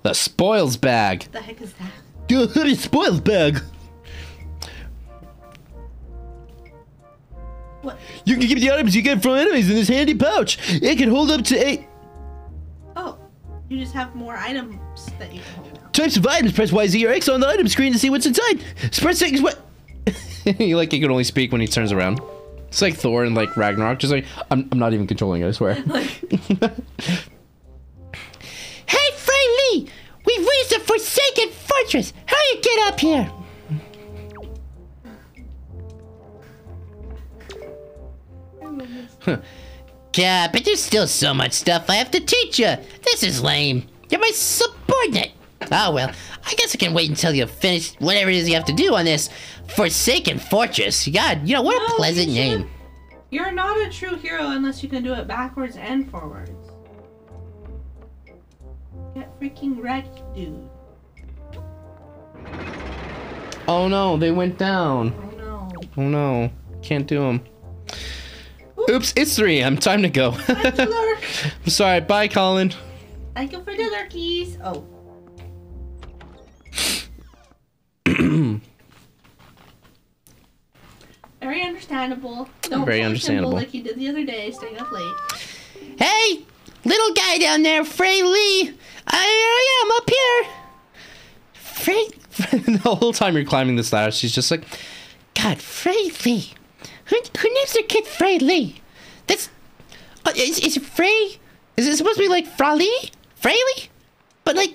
The spoils bag. The heck is that? Good spoils bag. What? You can keep the items you get from enemies in this handy pouch. It can hold up to eight Oh, you just have more items that you can hold types of items. Press Y, Z, or X on the item screen to see what's inside. Press things what? he like he can only speak when he turns around. It's like Thor and like Ragnarok, just like I'm, I'm not even controlling it. I swear. Hey, Frey Lee! We've reached the Forsaken Fortress! How do you get up here? Yeah, but there's still so much stuff I have to teach you. This is lame. You're my subordinate. Oh well, I guess I can wait until you finish whatever it is you have to do on this Forsaken Fortress. God, you know what a pleasant you name. You're not a true hero unless you can do it backwards and forwards. Get freaking wrecked, dude. oh no, they went down. Oh no. Oh no, can't do them. Oops, it's 3 I'm time to go. Time to. I'm sorry. Bye, Colin. Thank you for the lurkies. Oh. Very understandable. Don't Very understandable. Like you did the other day, staying up late. Hey, little guy down there, Frey Lee. I, I am up here. Frey, the whole time you're climbing this ladder, she's just like, God, Frey Lee. Who, who names their kid Frey Lee? That's. Uh, is, is it Frey? Is it supposed to be like Frali? Fraley? But like.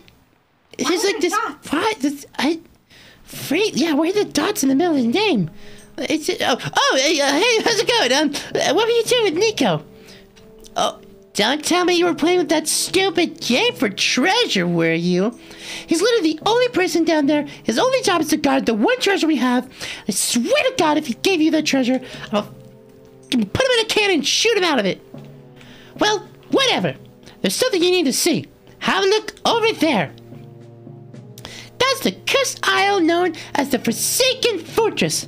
Why There's like this. dots? Why? This, I. Frey. Yeah, where are the dots in the middle of the name? It's. Oh, oh hey, uh, how's it going? Um, what were you doing with Niko? Oh, don't tell me you were playing with that stupid game for treasure, were you? He's literally the only person down there. His only job is to guard the one treasure we have. I swear to God, if he gave you the treasure, I'll put him in a cannon and shoot him out of it. Well, whatever. There's something you need to see. Have a look over there. That's the cursed isle known as the Forsaken Fortress.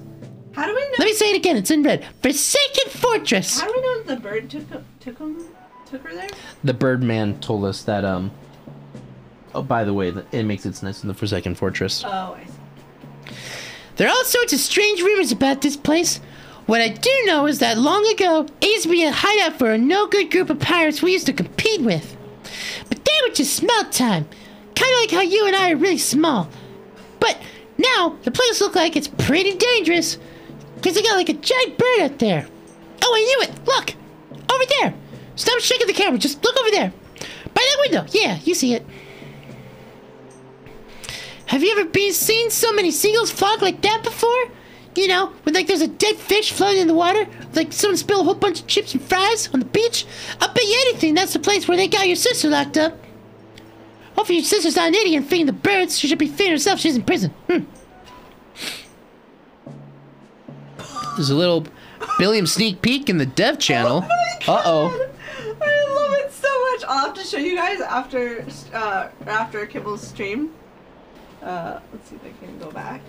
How do we know? Let me say it again. It's in red. Forsaken Fortress. How do we know the bird took took him took her there? the Birdman told us that, um. Oh, by the way, it makes its nest in the Forsaken Fortress. Oh, I see. There are all sorts of strange rumors about this place. What I do know is that long ago, it used to be a hideout for a no-good group of pirates we used to compete with. But they were just small time. Kind of like how you and I are really small. But now, the place looks like it's pretty dangerous. Because they got like a giant bird out there. Oh, I knew it! Look! Over there! Stop shaking the camera, just look over there. By that window, yeah, you see it. Have you ever been seen so many seagulls flock like that before? You know, when like there's a dead fish floating in the water, like someone spilled a whole bunch of chips and fries on the beach. I'll bet you anything that's the place where they got your sister locked up. Hopefully your sister's not an idiot and feeding the birds. She should be feeding herself. She's in prison. Hmm. There's a little Billiam sneak peek in the dev channel. Uh oh. I love it so much. I'll have to show you guys after uh after Kibble's stream. Uh, let's see if I can go back.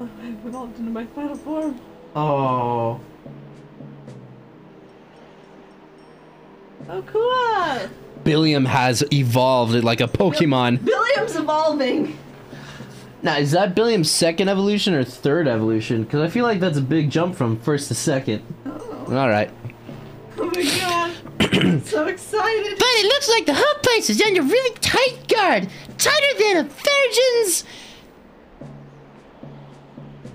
Oh, I've evolved into my final form. Oh. Oh, cool. Billiam has evolved like a Pokemon. William's evolving. Now, is that Billiam's second evolution or third evolution? Because I feel like that's a big jump from first to second. Oh. All right. Oh my god. so excited. But it looks like the whole place is under really tight guard. Tighter than a virgin's.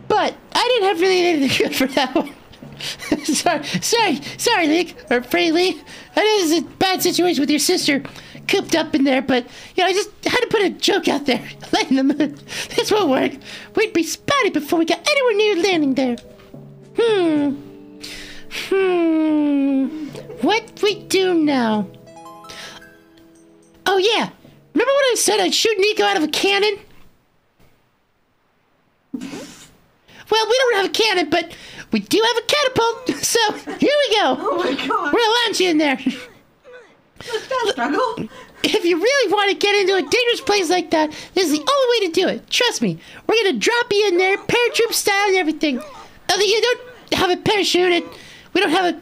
But I didn't have really anything good for that one. sorry, sorry, sorry, Link, or Frey Lee. I know this is a bad situation with your sister cooped up in there, but, you know, I just had to put a joke out there. Lighten the mood. This won't work. We'd be spotted before we got anywhere near landing there. Hmm. Hmm. What we do now? Oh yeah. Remember when I said I'd shoot Niko out of a cannon? Well, we don't have a cannon, but we do have a catapult. So here we go. Oh my god. We're gonna launch you in there. That struggle. If you really want to get into a dangerous place like that, this is the only way to do it. Trust me. We're gonna drop you in there, paratroop style and everything. Although you don't have a parachute, and we don't have a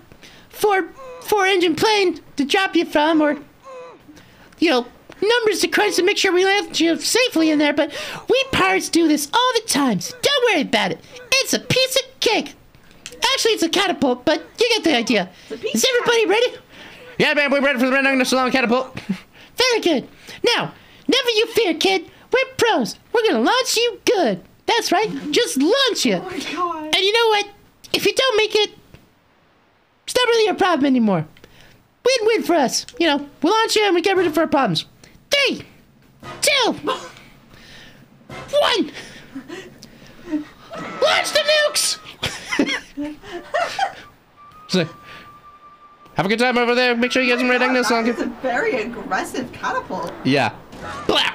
four four engine plane to drop you from, or you know numbers to crunch to make sure we land you safely in there. But we pirates do this all the time. So don't worry about it. It's a piece of cake. Actually, it's a catapult, but you get the idea. Is everybody ready? Yeah, man, we're ready for the Red Nugget Salon catapult. Very good. Now, never you fear, kid. We're pros. We're gonna launch you good. That's right. Just launch you. Oh my god. And you know what? If you don't make it, it's not really your problem anymore. Win-win for us. You know, we'll launch you and we get rid of our problems. Three, two, one. Launch the nukes. So, have a good time over there. Make sure you get some Red Nugget Salon. It's a very aggressive catapult. Yeah. Blah.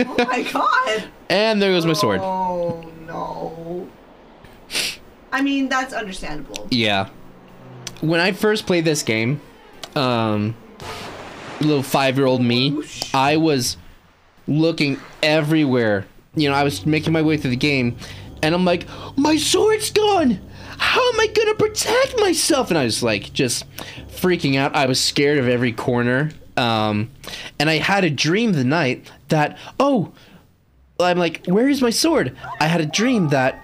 Oh my god. and there goes my sword. Oh no. I mean, that's understandable. Yeah. When I first played this game, um, little five year old me, I was looking everywhere. You know, I was making my way through the game, and I'm like, my sword's gone! How am I gonna protect myself? And I was like, just freaking out. I was scared of every corner. Um, and I had a dream the night that, oh, I'm like, where is my sword? I had a dream that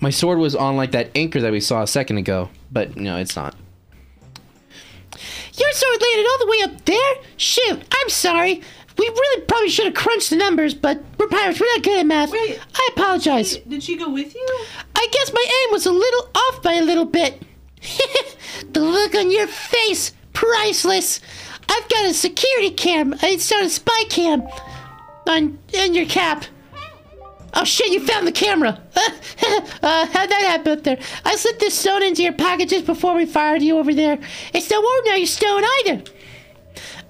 my sword was on like that anchor that we saw a second ago, but no, it's not. Your sword landed all the way up there? Shoot, I'm sorry. We really probably should have crunched the numbers, but we're pirates. We're not good at math. Wait. I apologize. Did she go with you? I guess my aim was a little off by a little bit. the look on your face, priceless. I've got a security cam. I installed a spy cam on in your cap. Oh shit! You found the camera. uh, how'd that happen up there? I slipped this stone into your pocket just before we fired you over there. It's no ordinary stone either.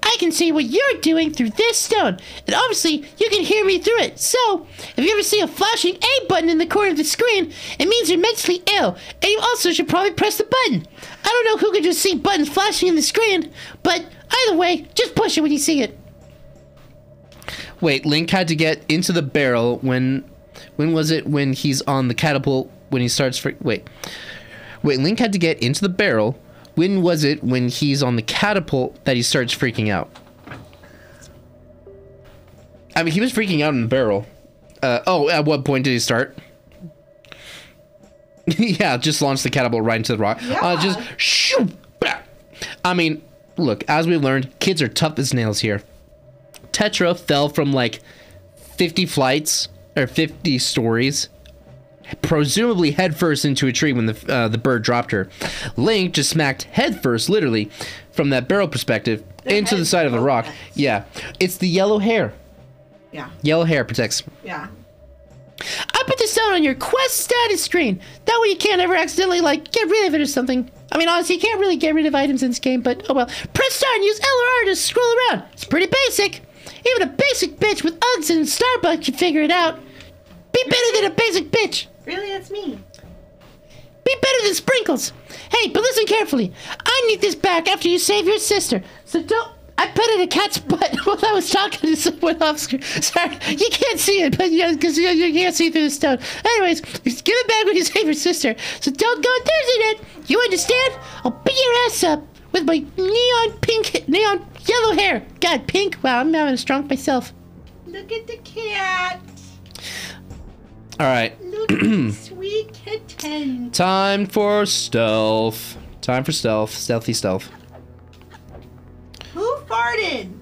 I can see what you're doing through this stone, and obviously you can hear me through it. So, if you ever see a flashing A button in the corner of the screen, it means you're mentally ill, and you also should probably press the button. I don't know who can just see buttons flashing in the screen, but either way, just push it when you see it. Wait, Link had to get into the barrel when when was it when he's on the catapult when he starts wait. Wait, Link had to get into the barrel. When was it when he's on the catapult that he starts freaking out? I mean, he was freaking out in the barrel. Uh, oh, at what point did he start? yeah, just launch the catapult right into the rock. Uh, just shoo. bah. I mean, look, as we learned, kids are tough as nails here. Tetra fell from like 50 flights or 50 stories, presumably headfirst into a tree when the uh, the bird dropped her. Link just smacked headfirst, literally, from that barrel perspective into the side of the rock. opens. Yeah, it's the yellow hair. Yeah. Yellow hair protects. Yeah. I put this down on your quest status screen. That way you can't ever accidentally, like, get rid of it or something. I mean, honestly, you can't really get rid of items in this game, but oh well. Press start and use L or R to scroll around. It's pretty basic. Even a basic bitch with Uggs and Starbucks can figure it out. Be better than a basic bitch. Really, that's me. Be better than Sprinkles. Hey, but listen carefully. I need this back after you save your sister. So don't. I petted a cat's butt while I was talking to someone off screen. Sorry, you can't see it, but yeah, because you, you can't see through the stone. Anyways, just give it back when you save your sister. So don't go thirsting it. You understand? I'll beat your ass up with my neon pink, neon yellow hair. God, pink. Wow, I'm having a strong myself. Look at the cat. All right. Look at the sweet kitten. Time for stealth. Time for stealth. Stealthy stealth. Who farted?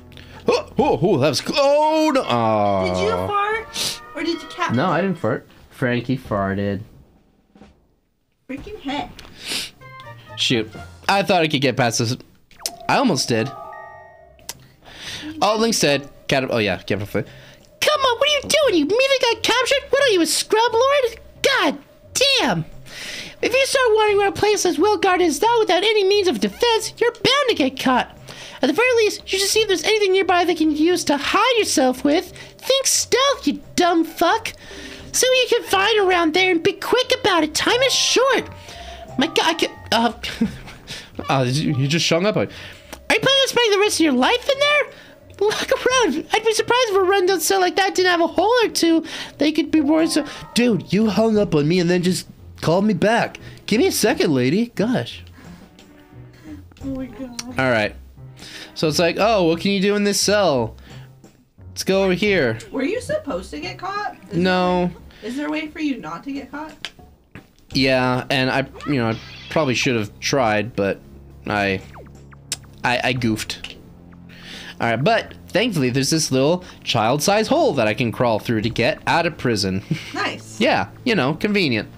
Oh, oh, oh that was cl- oh no. Aw. Did you fart? Or did the cat No, I didn't fart. Frankie farted. Freaking heck. Shoot. I thought I could get past this. I almost did. Oh, Link said, cat. Oh yeah, cat. Come on, what are you doing? You immediately got captured? What are you, a scrub lord? God damn! If you start wandering around places well guarded as that without any means of defense, you're bound to get caught. At the very least, you should see if there's anything nearby that you can use to hide yourself with. Think stealth, you dumb fuck. See what you can find around there and be quick about it. Time is short. My god, I can, uh, did you, just hung up. are you planning on spending the rest of your life in there? Look around. I'd be surprised if a rundown cell like that didn't have a hole or two they could be worse. so. Dude, you hung up on me and then just called me back. Give me a second, lady. Gosh. Oh my god. All right. So it's like, oh, what can you do in this cell? Let's go over here. Were you supposed to get caught? Is No. There, is there a way for you not to get caught? Yeah, and I, you know, I probably should have tried, but I, I, I goofed. All right, but thankfully there's this little child-sized hole that I can crawl through to get out of prison. Nice. yeah, you know, convenient.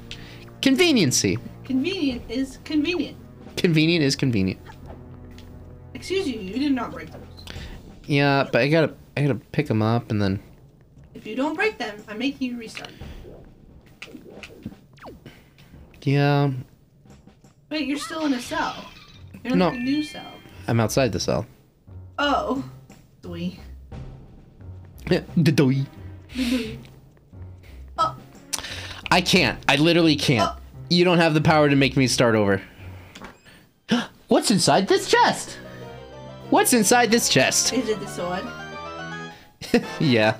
Conveniency. Convenient is convenient. Convenient is convenient. Excuse you, you did not break those. Yeah, but I gotta, I gotta pick them up and then. If you don't break them, I'm making you restart. Yeah, Wait, you're still in a cell. You're in No. a new cell. I'm outside the cell. Oh. Doi. Doi. Oh, I can't. I literally can't. Oh. You don't have the power to make me start over. What's inside this chest? What's inside this chest? is it the sword? Yeah.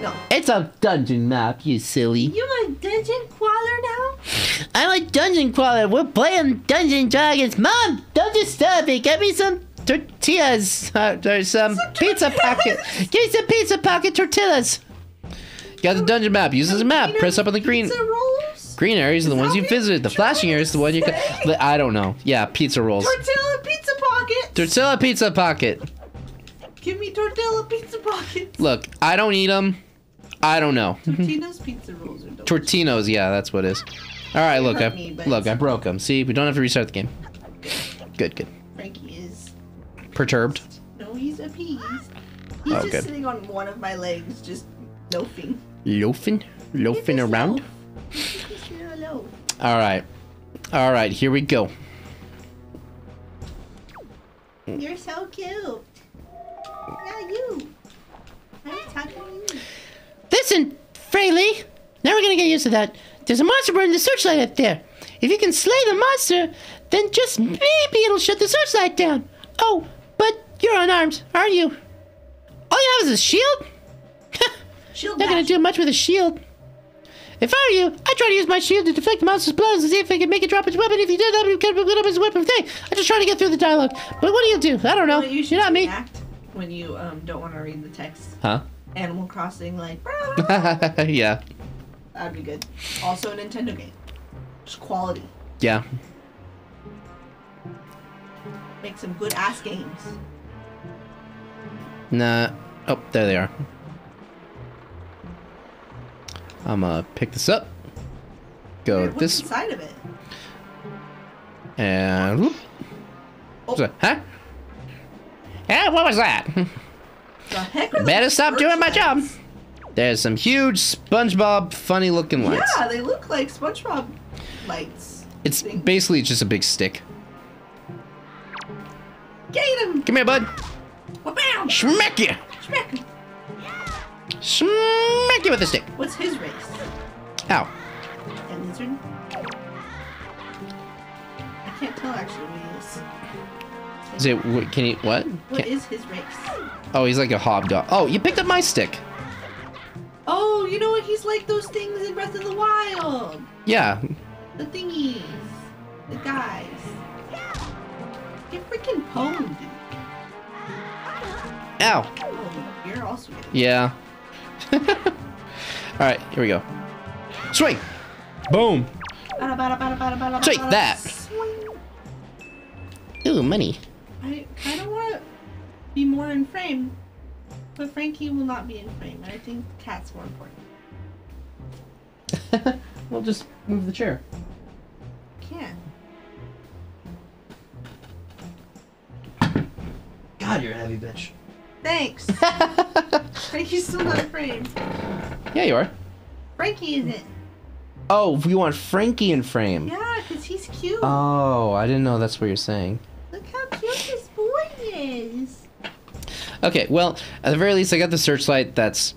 No. It's a dungeon map, you silly. You a dungeon crawler now? I'm a dungeon crawler. We're playing Dungeon Dragons. Mom, don't disturb me. Get me some tortillas. Uh, or some pizza pocket. Give me some pizza pocket tortillas. Got the dungeon map. Use this map. Press up on the green. Pizza rolls? Green areas are the ones you visited. The flashing areas to the one you. I don't know. Yeah, pizza rolls. Tortilla pizza pocket. Tortilla pizza pocket. Give me tortilla pizza pockets. Look, I don't eat them. I don't know. Tortino's pizza rolls are dope. Tortinos, yeah, that's what it is. All right, look, I look, I broke them. See, we don't have to restart the game. Good, good. Frankie is. Perturbed. No, he's appeased. He's Oh, just good. sitting on one of my legs, just loafing. Loafing, loafing around. loaf. Look at this little loaf. All right, all right, here we go. You're so cute. Yeah, you. I'm talking to you. Listen, Fraeli. Now we're gonna get used to that. There's a monster burning the searchlight up there. If you can slay the monster, then just maybe it'll shut the searchlight down. Oh, but you're unarmed, aren't you? All you have is a shield? Shield Not gonna do much with a shield. If I were you, I'd try to use my shield to deflect the monster's blows and see if I can make it drop its weapon. If you did, that would be good up a weapon thing. I'm just trying to get through the dialogue. But what do you do? I don't know. What you should You're not me. when you um don't want to read the text. Huh? Animal Crossing, like yeah, that'd be good. Also a Nintendo game, just quality. yeah. Make some good ass games. Nah. Oh, there they are. I'm gonna pick this up. Go Wait, What's this inside of it? and whoop. Oh, that? Huh? Yeah, what was that? the heck are Better stop doing my job. There's some huge SpongeBob funny looking lights. Yeah, they look like SpongeBob lights. It's basically just a big stick. Get him! Come here, bud. Smack you. Smack him. Smack you with a stick. What's his race? Ow. A lizard? I can't tell actually what he is. Is it? Can he? What? What Can, is his race? oh, he's like a hobgoblin. Oh, you picked up my stick. Oh, you know what? He's like those things in Breath of the Wild. Yeah. The thingies. The guys. Get freaking pwn, dude. Ow. Oh, you're also getting. Yeah. All right, here we go. Swing. Boom. Take that. swing. Ooh, money. I kind of want to be more in frame, but Frankie will not be in frame. I think the cat's more important. We'll just move the chair. Can't. God, you're a heavy bitch. Thanks. Frankie's still not frame. Yeah, you are. Frankie isn't. Oh, we want Frankie in frame. Yeah, because he's cute. Oh, I didn't know that's what you're saying. Look how cute this boy is. Okay, well, at the very least, I got the searchlight that's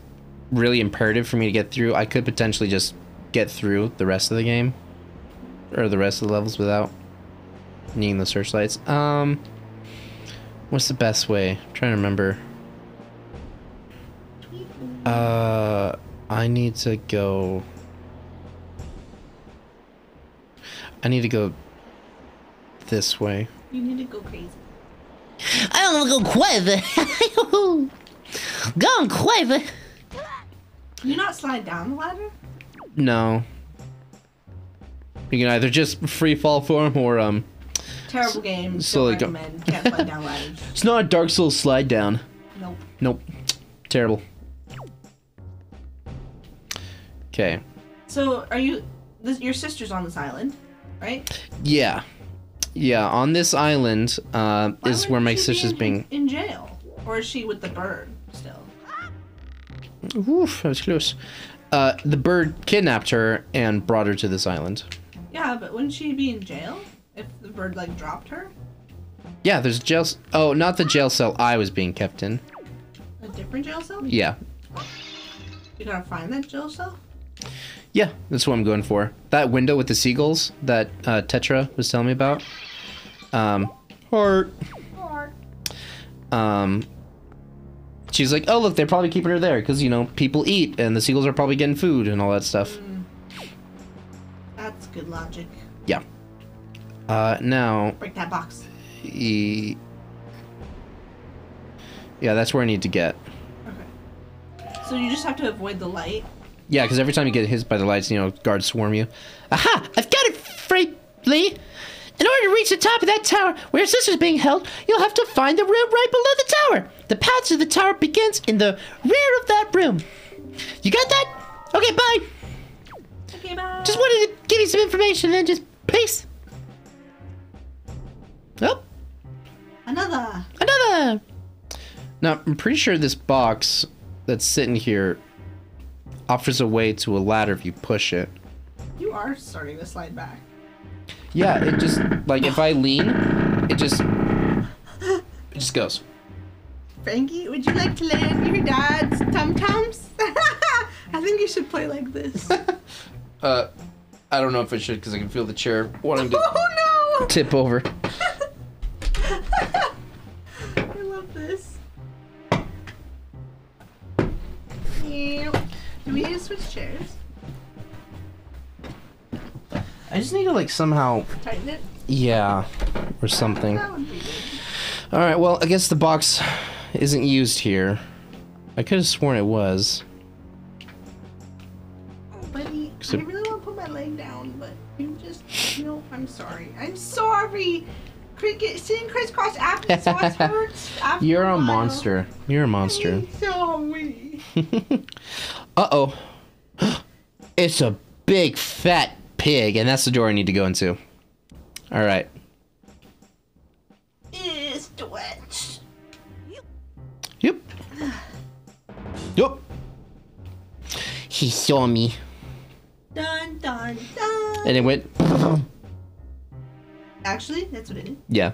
really imperative for me to get through. I could potentially just get through the rest of the game or the rest of the levels without needing the searchlights. Um, what's the best way? I'm trying to remember. Uh, I need to go. I need to go this way. You need to go crazy. I don't want to go quite go Going quite there. Can you not slide down the ladder? No. You can either just free fall for him or um. Terrible game. Don't recommend. Can't slide down ladders. It's not a Dark Souls slide down. Nope. Nope. Terrible. Okay. So, are you? This, your sister's on this island, right? Yeah. Yeah. On this island uh, Why is where my she be sister's in, being. in jail, or is she with the bird still? Oof, that was close. Uh, the bird kidnapped her and brought her to this island. Yeah, but wouldn't she be in jail if the bird like dropped her? Yeah, there's jail. Oh, not the jail cell I was being kept in. A different jail cell? Yeah. You gotta find that jail cell. Yeah, that's what I'm going for. That window with the seagulls that uh, Tetra was telling me about. Um, heart. Um, she's like, oh look, they're probably keeping her there because you know people eat and the seagulls are probably getting food and all that stuff. That's good logic. Yeah. Uh, now, Break that box. e- yeah, that's where I need to get. Okay. So you just have to avoid the light. Yeah, because every time you get hit by the lights, you know, guards swarm you. Aha! I've got it, Freight Lee. In order to reach the top of that tower where your sister's being held, you'll have to find the room right below the tower. The path to the tower begins in the rear of that room. You got that? Okay, bye. Okay, bye. Just wanted to give you some information and then just peace. Oh, another. another. Now, I'm pretty sure this box that's sitting here offers a way to a ladder if you push it. You are starting to slide back. Yeah, it just like if I lean, it just it just goes. Frankie, would you like to land your dad's tum tums? I think you should play like this. Uh, I don't know if I should because I can feel the chair wanting to oh no! tip over. I love this. Ew. Do we need to switch chairs? I just need to like somehow, Tighten it? yeah, or something. That would be good. All right, well, I guess the box isn't used here. I could have sworn it was. Buddy, So- I really want to put my leg down, but you just, you no, I'm sorry. I'm sorry! Cricket, sitting crisscross applesauce hurts after You're a while. monster. You're a monster. I'm sorry. Uh oh. it's a big fat pig, and that's the door I need to go into. All right. It's wet. Yep. Yep. He saw me. Dun dun dun. And it went. Actually, that's what it did. Yeah.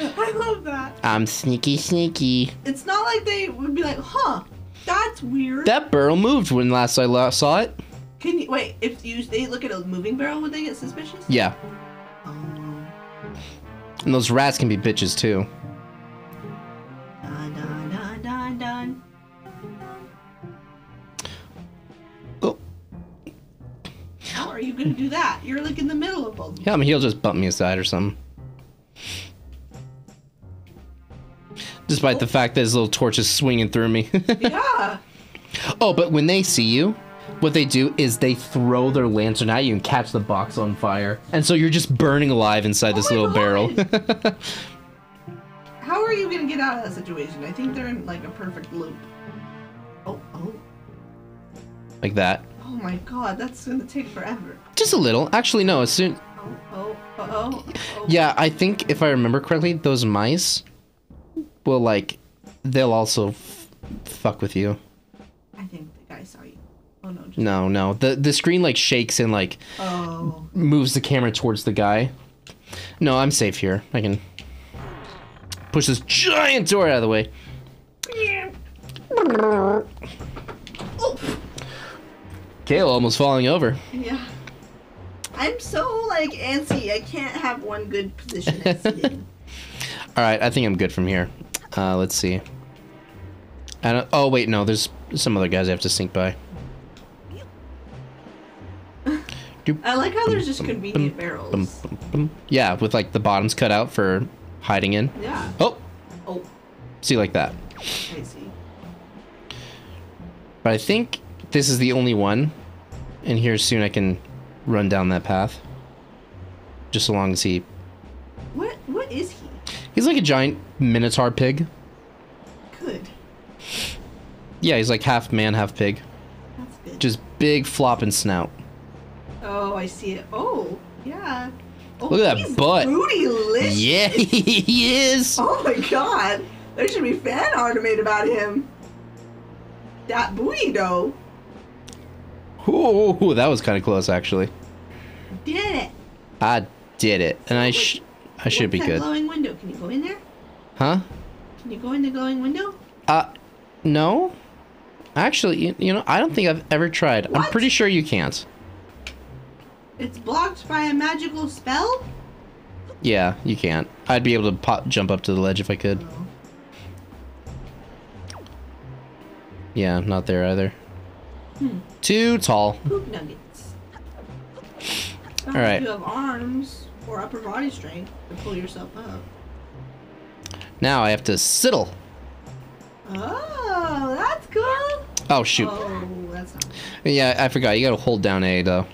I love that. I'm sneaky, sneaky. It's not like they would be like, huh, that's weird. That barrel moved when last I la- saw it. Can you wait? If you they look at a moving barrel, would they get suspicious? Yeah. Oh. And those rats can be bitches too. Dun dun dun dun dun. Oh. How are you gonna do that? You're like in the middle of both. Yeah, I mean, he'll just bump me aside or something. Despite the fact that his little torch is swinging through me. Yeah. oh, but when they see you, what they do is they throw their lantern at you and catch the box on fire. And so you're just burning alive inside this Oh my little barrel. How are you gonna get out of that situation? I think they're in like a perfect loop. Oh, oh, like that. oh my god, that's gonna take forever. Just a little. Actually, no, as soon. Oh, oh, oh, oh. oh. Yeah, I think if I remember correctly, those mice will like they'll also f- fuck with you. I think the guy saw you. Oh no. Just, No, no. The the screen like shakes and like Oh. moves the camera towards the guy. No, I'm safe here. I can push this giant door out of the way. Kaela almost falling over. Yeah. I'm so like antsy. I can't have one good position. All right, I think I'm good from here. Uh, let's see. I don't. Oh wait, no. There's some other guys I have to sink by. I like how there's just convenient barrels. Yeah, with like the bottoms cut out for hiding in. Yeah. Oh, Oh, see like that. I see. But I think this is the only one. And here soon I can run down that path. Just so long as he. What? What is he? He's like a giant minotaur pig. Good. Yeah, he's like half man, half pig. That's good. Just big flopping snout. Oh, I see it. Oh, yeah. Oh, Look at that butt. Bootylicious. Yeah, he is. Oh my god. There should be fan art made about him. That booty though. Ooh, that was kind of close actually. Did it. I did it, and I sh- I should be good. glowing window? Can you go in there? Huh? Can you go in the glowing window? Uh, no. Actually, you, you know, I don't think I've ever tried. I'm pretty sure you can't. It's blocked by a magical spell? Yeah, you can't. I'd be able to pop, jump up to the ledge if I could. Oh. Yeah, not there either. Hmm. Too tall. Poop nuggets. Alright. You have arms or upper body strength to pull yourself up. Now I have to siddle. Oh, that's cool. Oh shoot. Oh, that's not. Yeah, I forgot. You gotta hold down A though.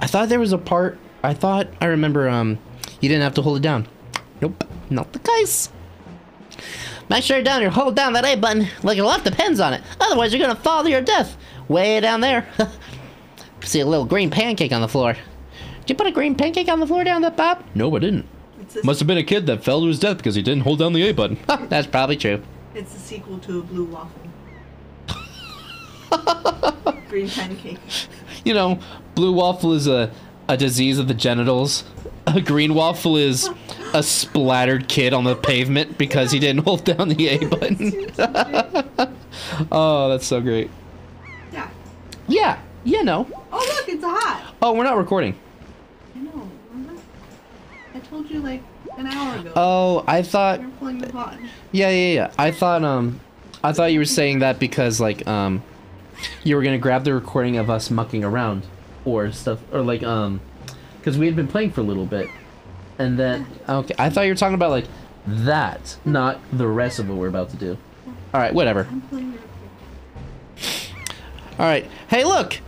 I thought there was a part. I thought I remember. Um, you didn't have to hold it down. Nope, not the case. Make sure you're down here, hold down that A button like your life depends on it. Otherwise, you're gonna fall to your death. Way down there. See a little green pancake on the floor. Did you put a green pancake on the floor down there, Bob? No, I didn't. It's Must have been a kid that fell to his death because he didn't hold down the A button. That's probably true. it's a sequel to a blue waffle. Green pancake. you know, blue waffle is a a disease of the genitals. A green waffle is a splattered kid on the pavement because he didn't hold down the A button. oh, that's so great. Yeah. Yeah, you know. Oh look, it's hot. Oh, we're not recording. I know. remember? I told you like an hour ago. Oh, I thought. You're pulling the pod. Yeah, yeah, yeah. I thought. Um, I thought you were saying that because like um, you were gonna grab the recording of us mucking around, or stuff, or like um, because we had been playing for a little bit, and then okay, I thought you were talking about like that, not the rest of what we're about to do. All right, whatever. I'm pulling the record. All right. Hey, look.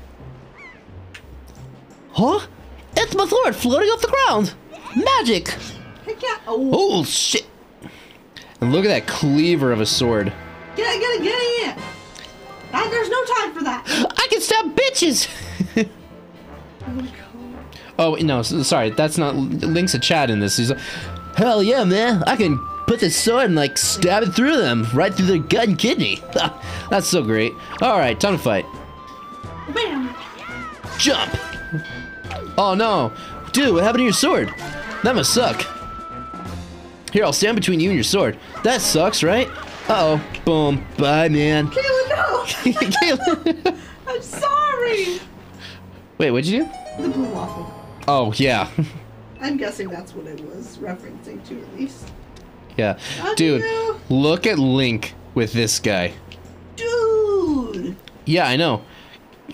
Huh? It's my sword floating off the ground. Magic. Oh, Oh shit! And look at that cleaver of a sword. get it, get it, get it. There's no time for that. I can stab bitches. Oh my god. Oh no, sorry, that's not Link's a Chad in this. He's like, Hell yeah, man. I can put this sword and like stab it through them, right through their gut and kidney. that's so great. All right, time to fight. Bam. Jump! Oh no, dude, what happened to your sword? That must suck. Here, I'll stand between you and your sword. That sucks, right? Uh oh, boom, bye, man. Kaela, no. Kaela- I'm sorry. Wait, what'd you do? The blue waffle. Oh yeah, I'm guessing that's what it was referencing to at least. yeah, dude. you. Look at Link with this guy. Dude. Yeah, I know.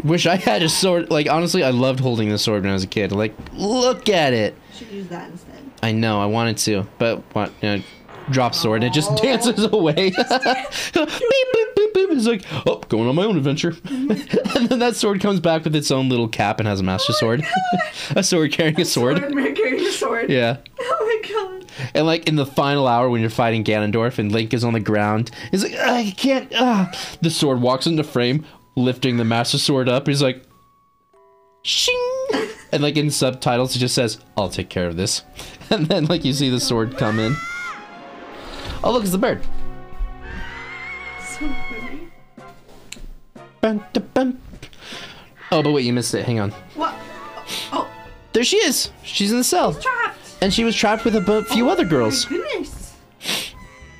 Wish I had a sword. Like honestly, I loved holding the sword when I was a kid. Like, look at it. Should use that instead. I know I wanted to, but what? You know, drop sword and it just dances away. beep, beep, beep, beep. It's like, oh, going on my own adventure. and then that sword comes back with its own little cap and has a master sword. a sword carrying a sword. Sword carrying a sword. Yeah. Oh my god. And like in the final hour when you're fighting Ganondorf and Link is on the ground, he's like, "Ah, I can't. Ah. The sword walks into frame, lifting the Master Sword up. He's like, shing. And like in subtitles, it just says, I'll take care of this. And then like you see the sword come in. Oh, look, it's the bird. So pretty. Bum, da, bum. Oh, but wait, you missed it. Hang on. What? Oh, There she is. She's in the cell. trapped. And she was trapped with a few other girls. Oh my goodness.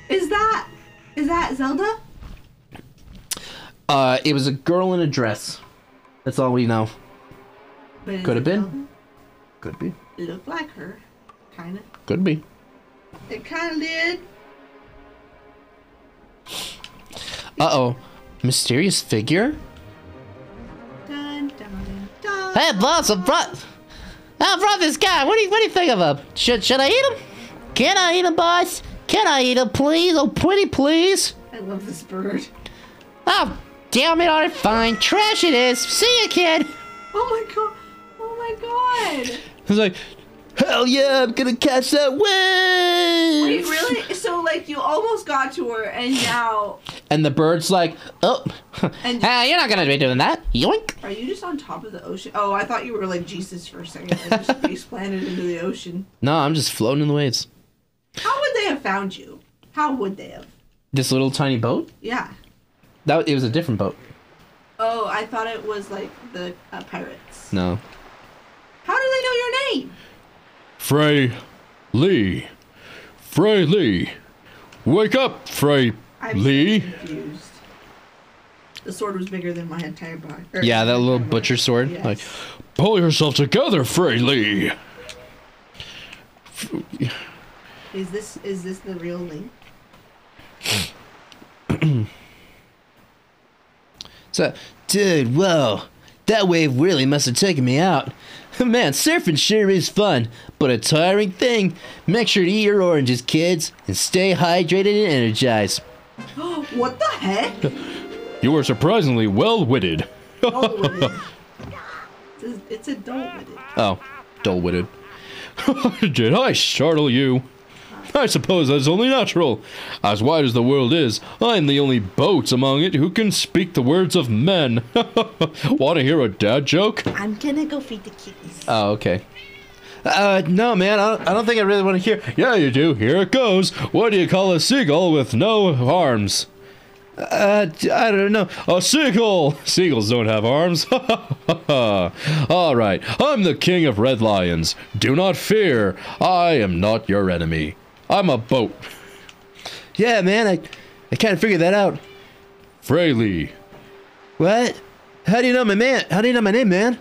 Is that is that Zelda? Uh, it was a girl in a dress. That's all we know. But Could have been. Zelda? Could be. It looked like her, kind of. Could be. It kind of did. Uh oh. Mysterious figure? Dun, dun, dun. Hey, boss, I brought, I brought this guy. What do you, what do you think of him? Should, should I eat him? Can I eat him, boss? Can I eat him, please? Oh, pretty please. I love this bird. Oh, damn it, alright, fine. Trash it is. See ya, kid. Oh my god. Oh my god. He's like, hell yeah, I'm gonna catch that wave! Wait, really? So like you almost got to her, and now And the bird's like, oh, and Ah, you're not gonna be doing that. Yoink. are you just on top of the ocean? Oh, I thought you were like Jesus for a second and just face planted into the ocean. no, I'm just floating in the waves. How would they have found you? How would they have? This little tiny boat? Yeah. That it was a different boat. Oh, I thought it was like the uh, pirates. No. How do they know your name? Frey Lee. Fraeli. Wake up, Frey I'm so Lee. confused. The sword was bigger than my entire body. or Yeah, that little butcher body. sword. Yes. Like, Pull yourself together, Frey Lee. is this is this the real link? so, dude, whoa. That wave really must have taken me out. Man, surfing sure is fun, but a tiring thing. Make sure to eat your oranges, kids, and stay hydrated and energized. What the heck? You are surprisingly well-witted. Dull-witted. it's, a, it's a dull-witted. Oh, dull-witted. Did I startle you? I suppose that's only natural. As wide as the world is, I'm the only boat among it who can speak the words of men. Want to hear a dad joke? I'm gonna go feed the kitties. Oh, okay. Uh, no, man, I don't, I don't think I really want to hear. Yeah, you do. Here it goes. What do you call a seagull with no arms? Uh, I don't know. A seagull! Seagulls don't have arms. All right, I'm the king of red lions. Do not fear. I am not your enemy. I'm a boat. Yeah, man, I, I kind of figured that out. Fraeli. What? How do you know my man? How do you know my name, man?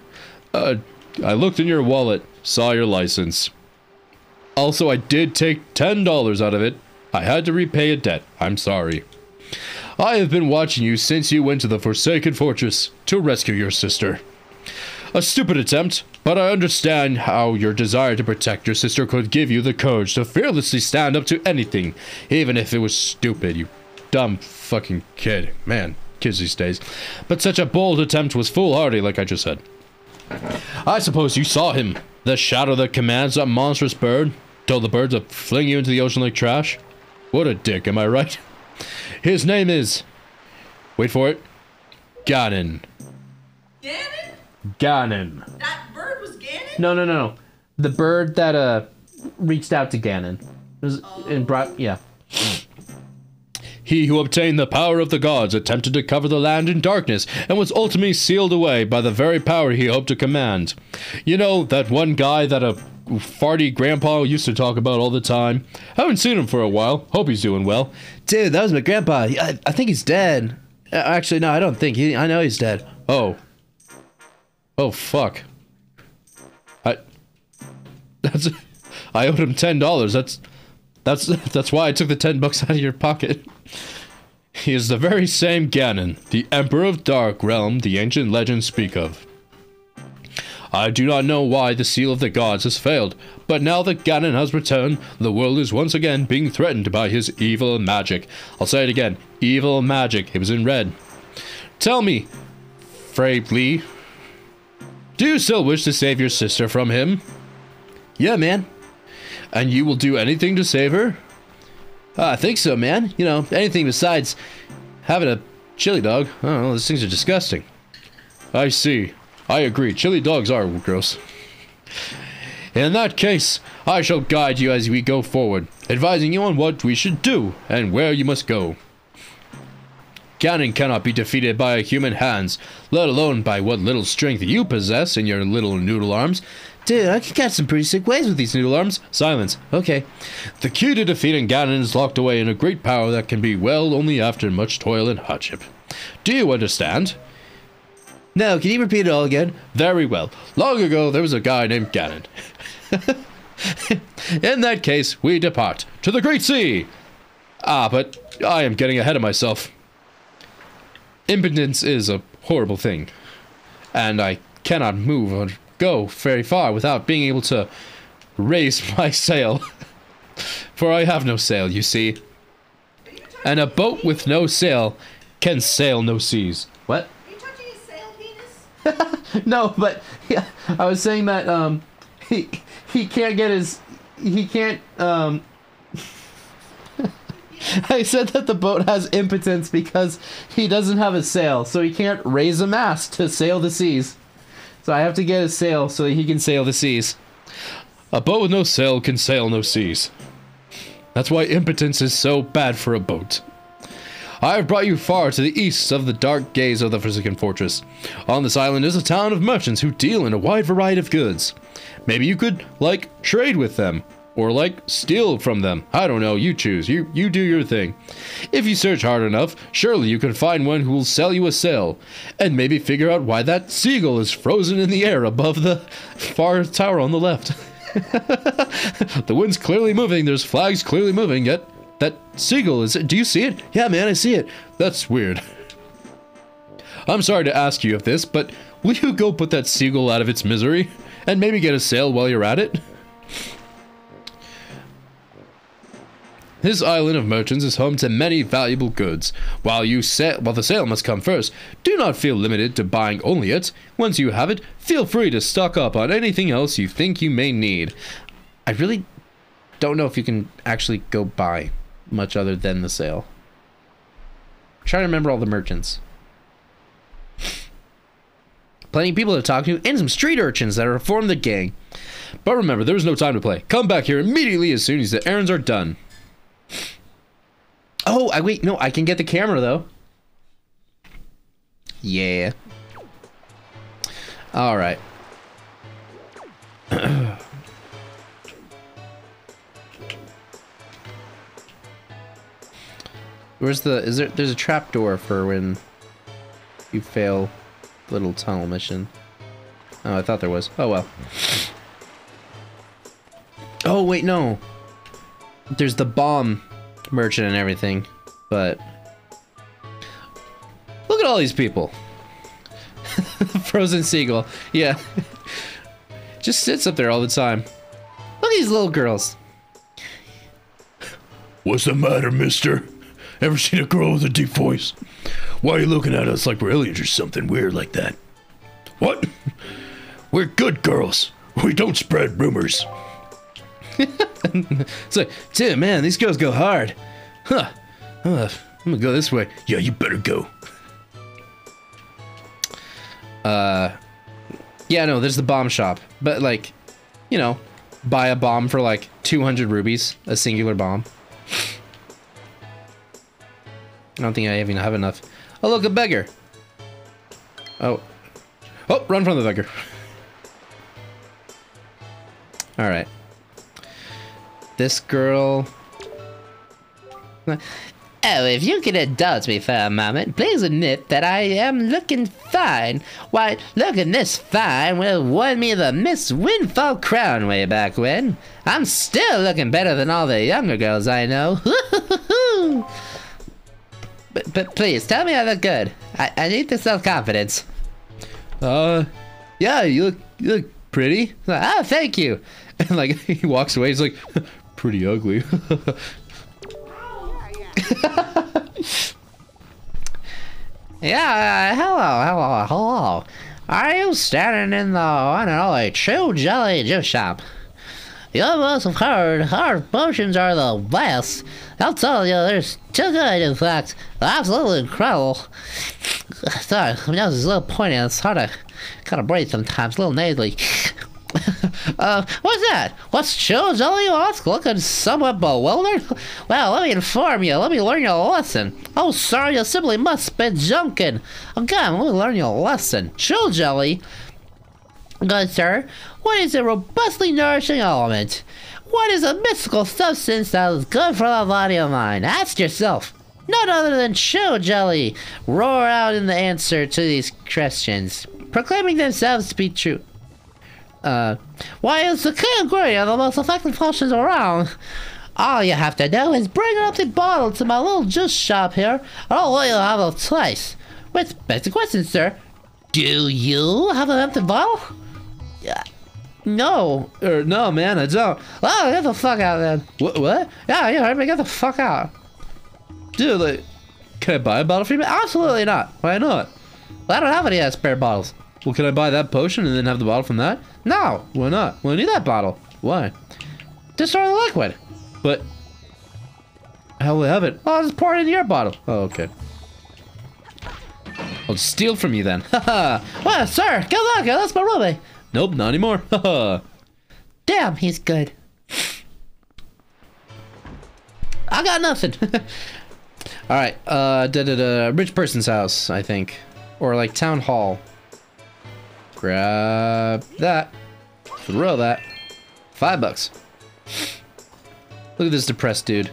Uh, I looked in your wallet, saw your license. Also, I did take $10 out of it. I had to repay a debt. I'm sorry. I have been watching you since you went to the Forsaken Fortress to rescue your sister. A stupid attempt, but I understand how your desire to protect your sister could give you the courage to fearlessly stand up to anything, even if it was stupid, you dumb fucking kid. Man, kids these days. But such a bold attempt was foolhardy, like I just said. I suppose you saw him. The shadow that commands that monstrous bird. Told the bird to fling you into the ocean like trash. What a dick, am I right? His name is. Wait for it. Ganon. Ganon? Ganon. That bird was Ganon? No, no, no, no. The bird that uh reached out to Ganon. It was, and brought yeah. He who obtained the power of the gods attempted to cover the land in darkness and was ultimately sealed away by the very power he hoped to command. You know, that one guy that a farty grandpa used to talk about all the time? Haven't seen him for a while. Hope he's doing well. Dude, that was my grandpa. I, I think he's dead. Uh, Actually, no, I don't think. He, I know he's dead. Oh. Oh, fuck. I. That's. I owed him ten dollars. That's. That's that's why I took the ten bucks out of your pocket. He is the very same Ganon, the Emperor of Dark Realm the ancient legends speak of. I do not know why the Seal of the Gods has failed, but now that Ganon has returned, the world is once again being threatened by his evil magic. I'll say it again evil magic. It was in red. Tell me, Fraeli, do you still wish to save your sister from him? Yeah, man. And you will do anything to save her? Uh, I think so, man. You know, anything besides having a chili dog. I don't know, those things are disgusting. I see. I agree. Chili dogs are gross. In that case, I shall guide you as we go forward, advising you on what we should do and where you must go. Ganon cannot be defeated by human hands, let alone by what little strength you possess in your little noodle arms. Dude, I can catch some pretty sick waves with these noodle arms. Silence. Okay. The key to defeating Ganon is locked away in a great power that can be welled only after much toil and hardship. Do you understand? No, can you repeat it all again? Very well. Long ago, there was a guy named Ganon. In that case, we depart to the Great Sea. Ah, but I am getting ahead of myself. Impotence is a horrible thing, and I cannot move or go very far without being able to raise my sail. For I have no sail, you see. And a boat with no sail can sail no seas. What? Are you touching his sail penis? No, but yeah, I was saying that um, he he can't get his he can't um. I said that the boat has impotence because he doesn't have a sail, so he can't raise a mast to sail the seas. So I have to get a sail so he can sail the seas. A boat with no sail can sail no seas. That's why impotence is so bad for a boat. I have brought you far to the east of the dark gaze of the Forsaken Fortress. On this island is a town of merchants who deal in a wide variety of goods. Maybe you could, like, trade with them. Or, like, steal from them. I don't know, you choose. You, you do your thing. If you search hard enough, surely you can find one who will sell you a sail. And maybe figure out why that seagull is frozen in the air above the far tower on the left. the wind's clearly moving, there's flags clearly moving, yet that seagull is. It do you see it? Yeah, man, I see it. That's weird. I'm sorry to ask you of this, but will you go put that seagull out of its misery? And maybe get a sail while you're at it? This island of merchants is home to many valuable goods. While you sa- while the sail must come first, do not feel limited to buying only it. Once you have it, feel free to stock up on anything else you think you may need. I really don't know if you can actually go buy much other than the sail. Trying to remember all the merchants. Plenty of people to talk to, and some street urchins that are formed the gang. But remember, there is no time to play. Come back here immediately as soon as the errands are done. Oh, I wait, no, I can get the camera though. Yeah. All right. Where's the is there there's a trap door for when you fail little tunnel mission. Oh, I thought there was. Oh well. Oh wait, no. There's the bomb merchant and everything, but look at all these people. Frozen seagull, yeah, just sits up there all the time. Look at these little girls. What's the matter, mister? Ever seen a girl with a deep voice? Why are you looking at us like we're aliens or something weird like that? What? We're good girls. We don't spread rumors. It's like, dude, man, these girls go hard. Huh. Uh, I'm gonna go this way. Yeah, you better go. Uh, yeah, no, there's the bomb shop, but like, you know, buy a bomb for like 200 rubies, a singular bomb. I don't think I even have enough. Oh, look, a beggar. Oh. Oh, run from the beggar. All right. This girl. Oh, if you could indulge me for a moment, please admit that I am looking fine. Why, looking this fine will won me the Miss Windfall crown way back when. I'm still looking better than all the younger girls I know. But, but please, tell me I look good. I, I need the self-confidence. Uh, yeah, you look you look pretty. Oh, thank you. And like he walks away, he's like, pretty ugly. Yeah, uh, hello, hello, hello. Are you standing in the one and only Chu Jelly Juice Shop? You must have heard our potions are the best. I'll tell you, they're too good, in fact. Absolutely incredible. Sorry, my nose is a little pointy. It's hard to kind of breathe sometimes, a little nasally. uh, what's that? What's Chu Jelly you ask? Looking somewhat bewildered? Well, let me inform you. Let me learn you a lesson. Oh, sir, you simply must be joking. Okay, let me learn you a lesson. Chu Jelly Good sir, what is a robustly nourishing element? What is a mystical substance that is good for the body and mind? Ask yourself. None other than Chu Jelly roar out in the answer to these questions, proclaiming themselves to be true. Uh, why is the key ingredient the most effective potions around? All you have to do is bring an empty bottle to my little juice shop here, and I'll let you have a taste. Wait, basic question, sir. Do you have an empty bottle? Yeah. No. or no, man, I don't. Oh, get the fuck out then. What? What? Yeah, you heard me. Get the fuck out. Dude, like, can I buy a bottle for you? Absolutely not. Why not? I don't have any spare bottles. Well, can I buy that potion and then have the bottle from that? No. Why not? We need that bottle. Why? Destroy the liquid. But how will I have it? I'll just pour it into your bottle. Oh, okay. I'll steal from you then. Haha. Well, sir, good luck. That's my ruby. nope, not anymore. Haha. Damn, he's good. I got nothing. All right, uh, da da da. Rich person's house, I think, or like town hall. Grab that. Throw that. Five bucks. Look at this depressed dude.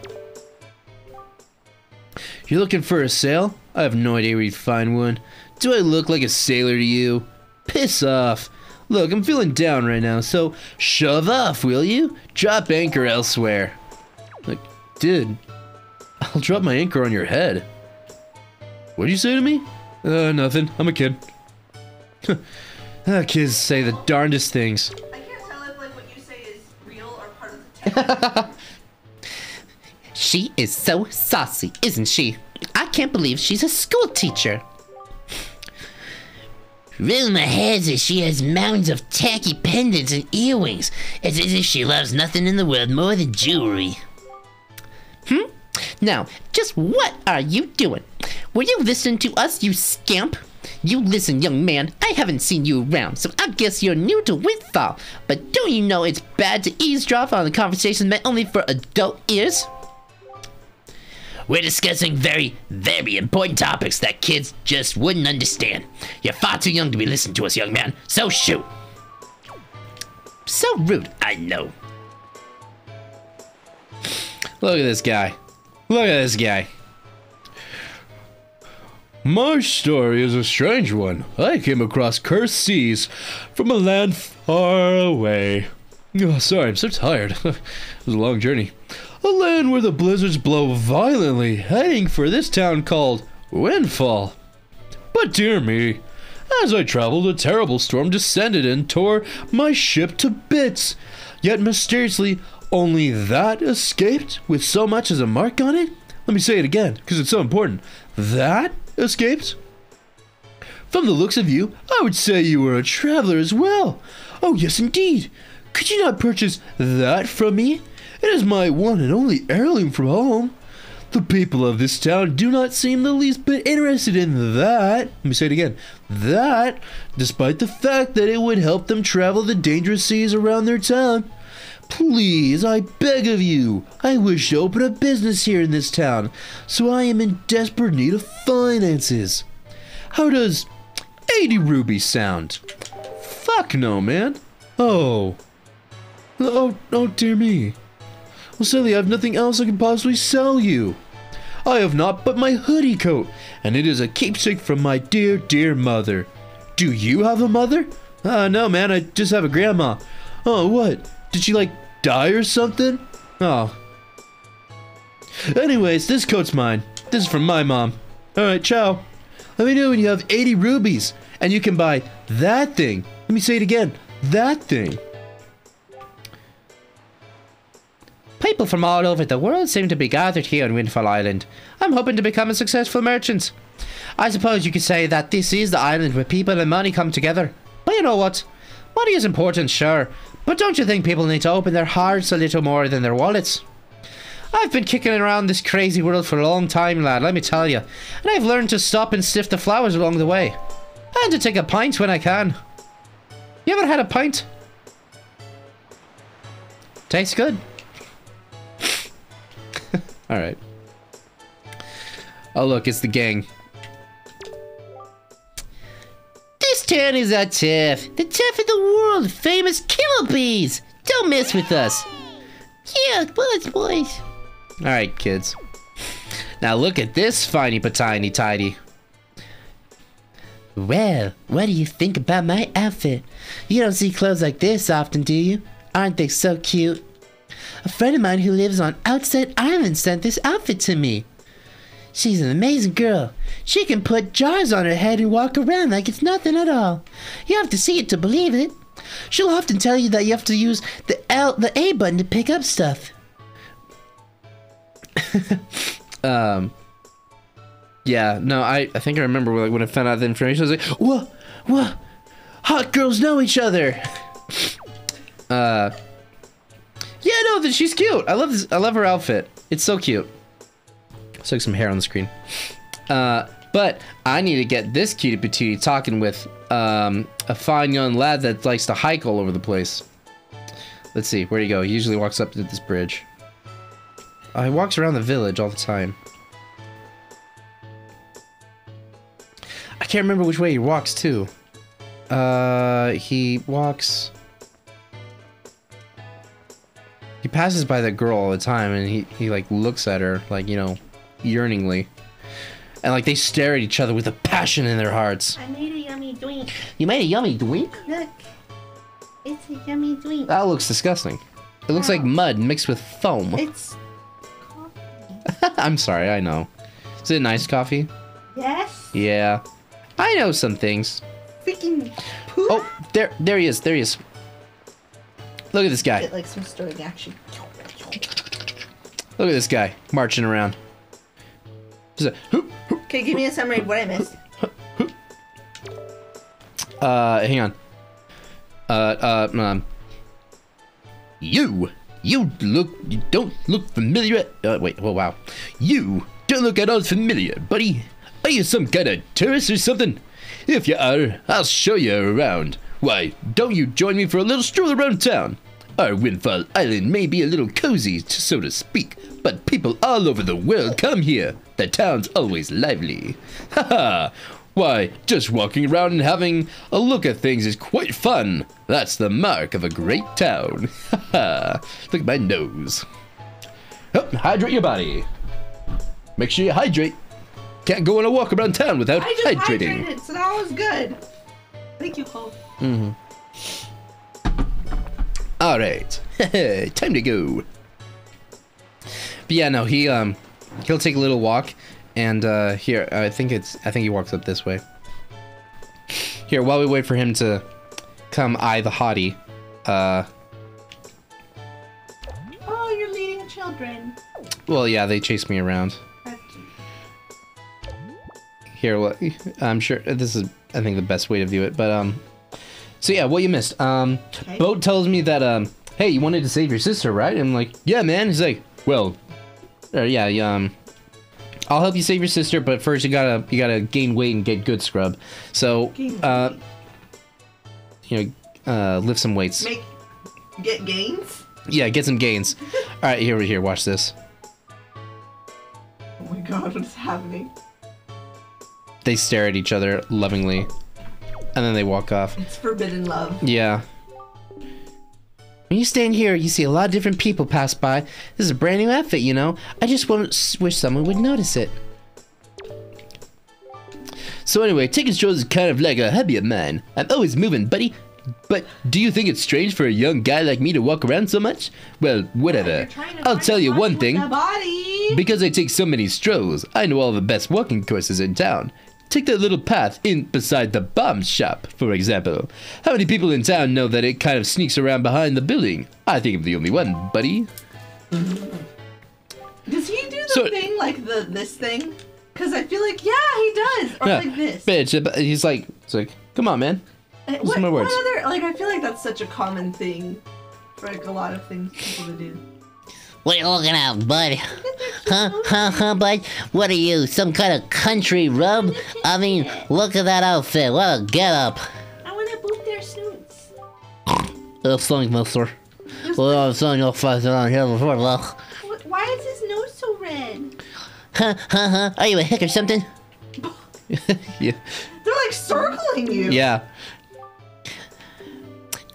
You're looking for a sail? I have no idea where you'd find one. Do I look like a sailor to you? Piss off. Look, I'm feeling down right now, so shove off, will you? Drop anchor elsewhere. Like, dude, I'll drop my anchor on your head. What'd you say to me? Uh, nothing. I'm a kid. kids say the darndest things. I can't tell if like what you say is real or part of the tale. She is so saucy, isn't she? I can't believe she's a school teacher. Rumor has it she has mounds of tacky pendants and earrings. It's as if she loves nothing in the world more than jewelry. Hmm? Now, just what are you doing? Were you listening to us, you scamp? You listen, young man, I haven't seen you around, so I guess you're new to Windfall. But do you know it's bad to eavesdrop on a conversation meant only for adult ears? We're discussing very, very important topics that kids just wouldn't understand. You're far too young to be listening to us, young man, so shoot. So rude, I know. Look at this guy. Look at this guy. My story is a strange one. I came across cursed seas from a land far away. Oh, sorry, I'm so tired. it was a long journey. A land where the blizzards blow violently, heading for this town called Windfall. But dear me, as I traveled, a terrible storm descended and tore my ship to bits. Yet mysteriously, only that escaped with so much as a mark on it? Let me say it again, because it's so important. That escaped? From the looks of you, I would say you were a traveler as well. Oh, yes, indeed. Could you not purchase that from me? It is my one and only heirloom from home. The people of this town do not seem the least bit interested in that. Let me say it again. That, despite the fact that it would help them travel the dangerous seas around their town. Please, I beg of you. I wish to open a business here in this town, so I am in desperate need of finances. How does 80 rubies sound? Fuck no, man. Oh. Oh, oh dear me. Well, Sally, I have nothing else I can possibly sell you. I have not but my hoodie coat, and it is a keepsake from my dear, dear mother. Do you have a mother? Uh, no, man, I just have a grandma. Oh, what? Did she, like, die or something? Oh. Anyways, this coat's mine. This is from my mom. All right, ciao. Let me know when you have 80 rubies and you can buy that thing. Let me say it again. That thing. People from all over the world seem to be gathered here on Windfall Island. I'm hoping to become a successful merchant. I suppose you could say that this is the island where people and money come together. But you know what? Money is important, sure. But don't you think people need to open their hearts a little more than their wallets? I've been kicking around this crazy world for a long time, lad, let me tell you. And I've learned to stop and sniff the flowers along the way. And to take a pint when I can. You ever had a pint? Tastes good. All right. Oh, look, it's the gang. Town is our turf. The turf of the world famous killer bees. Don't mess with us. Yeah, boys, boys. All right, kids. Now look at this finey patiny tidy. Well, what do you think about my outfit? You don't see clothes like this often, do you? Aren't they so cute? A friend of mine who lives on Outset Island sent this outfit to me. She's an amazing girl. She can put jars on her head and walk around like it's nothing at all. You have to see it to believe it. She'll often tell you that you have to use the L, the A button to pick up stuff. um. Yeah, no, I, I think I remember like when I found out the information. I was like, what, what? Hot girls know each other. Uh, yeah, no, that she's cute. I love this. I love her outfit. It's so cute. Let's some hair on the screen. Uh, but I need to get this cutie patootie talking with um a fine young lad that likes to hike all over the place. Let's see, where do you go? He usually walks up to this bridge. Uh, he walks around the village all the time. I can't remember which way he walks too. Uh, he walks. He passes by that girl all the time, and he he like looks at her like you know, yearningly, and like they stare at each other with a passion in their hearts. I made a yummy drink. You made a yummy drink? Look. It's a yummy drink. That looks disgusting. It looks like mud mixed with foam. It's I'm sorry, I know. Is it nice coffee? yes. Yeah, I know some things. Freaking oh, poop. Oh, there, there he is. There he is. Look at this guy. Get like some stirring action. Look at this guy marching around. Just a, Okay, give me a summary of what I missed. uh, hang on. Uh, uh, um. You, you look, you don't look familiar. Uh, wait, oh wow. You don't look at all familiar, buddy. Are you some kind of tourist or something? If you are, I'll show you around. Why, don't you join me for a little stroll around town? Our Windfall Island may be a little cozy, so to speak, but people all over the world come here. The town's always lively. Haha! Why, just walking around and having a look at things is quite fun. That's the mark of a great town. Haha! look at my nose. Oh, hydrate your body. Make sure you hydrate. Can't go on a walk around town without I just hydrating. hydrated, so that was good. Thank you, Cole. All right, time to go. But yeah, no, he um, he'll take a little walk, and uh, here I think it's I think he walks up this way. Here, while we wait for him to come eye the hottie, uh, Oh, you're leading children. well, yeah, they chase me around. Here, what I'm sure this is I think the best way to view it, but um, so yeah, what you missed. Um, Okay. Boat tells me that um, hey, you wanted to save your sister, right? I'm like, yeah, man. He's like, well, uh, yeah, um, I'll help you save your sister, but first you gotta you gotta gain weight and get good scrub. So, uh, you know, uh, lift some weights. Make get gains. Yeah, get some gains. All right, here, we here, watch this. Oh my god, what's happening? They stare at each other lovingly, and then they walk off. It's forbidden love. Yeah. When you stand here, you see a lot of different people pass by. This is a brand new outfit, you know. I just wish someone would notice it. So anyway, taking strolls is kind of like a hobby of mine. I'm always moving, buddy. But do you think it's strange for a young guy like me to walk around so much? Well, whatever. To I'll tell you one thing. Because I take so many strolls, I know all the best walking courses in town. Take that little path in beside the bomb shop, for example. How many people in town know that it kind of sneaks around behind the building? I think I'm the only one, buddy. Does he do the So- thing like the this thing? Because I feel like yeah, he does. Or Yeah, like this. Bitch, he's like, it's like, come on, man. Uh, what, my what other like I feel like that's such a common thing for like a lot of things people to do. What are you looking at, bud? Huh, huh, huh, bud? What are you, some kind of country rub? I mean, look at that outfit. What a get up. I want to boot their snoots. Oh, something, mister. Well, I'm saying you'll find it here before. Wh- Why is his nose so red? Huh, huh, huh. Are you a hick or something? Yeah. They're like circling you. Yeah.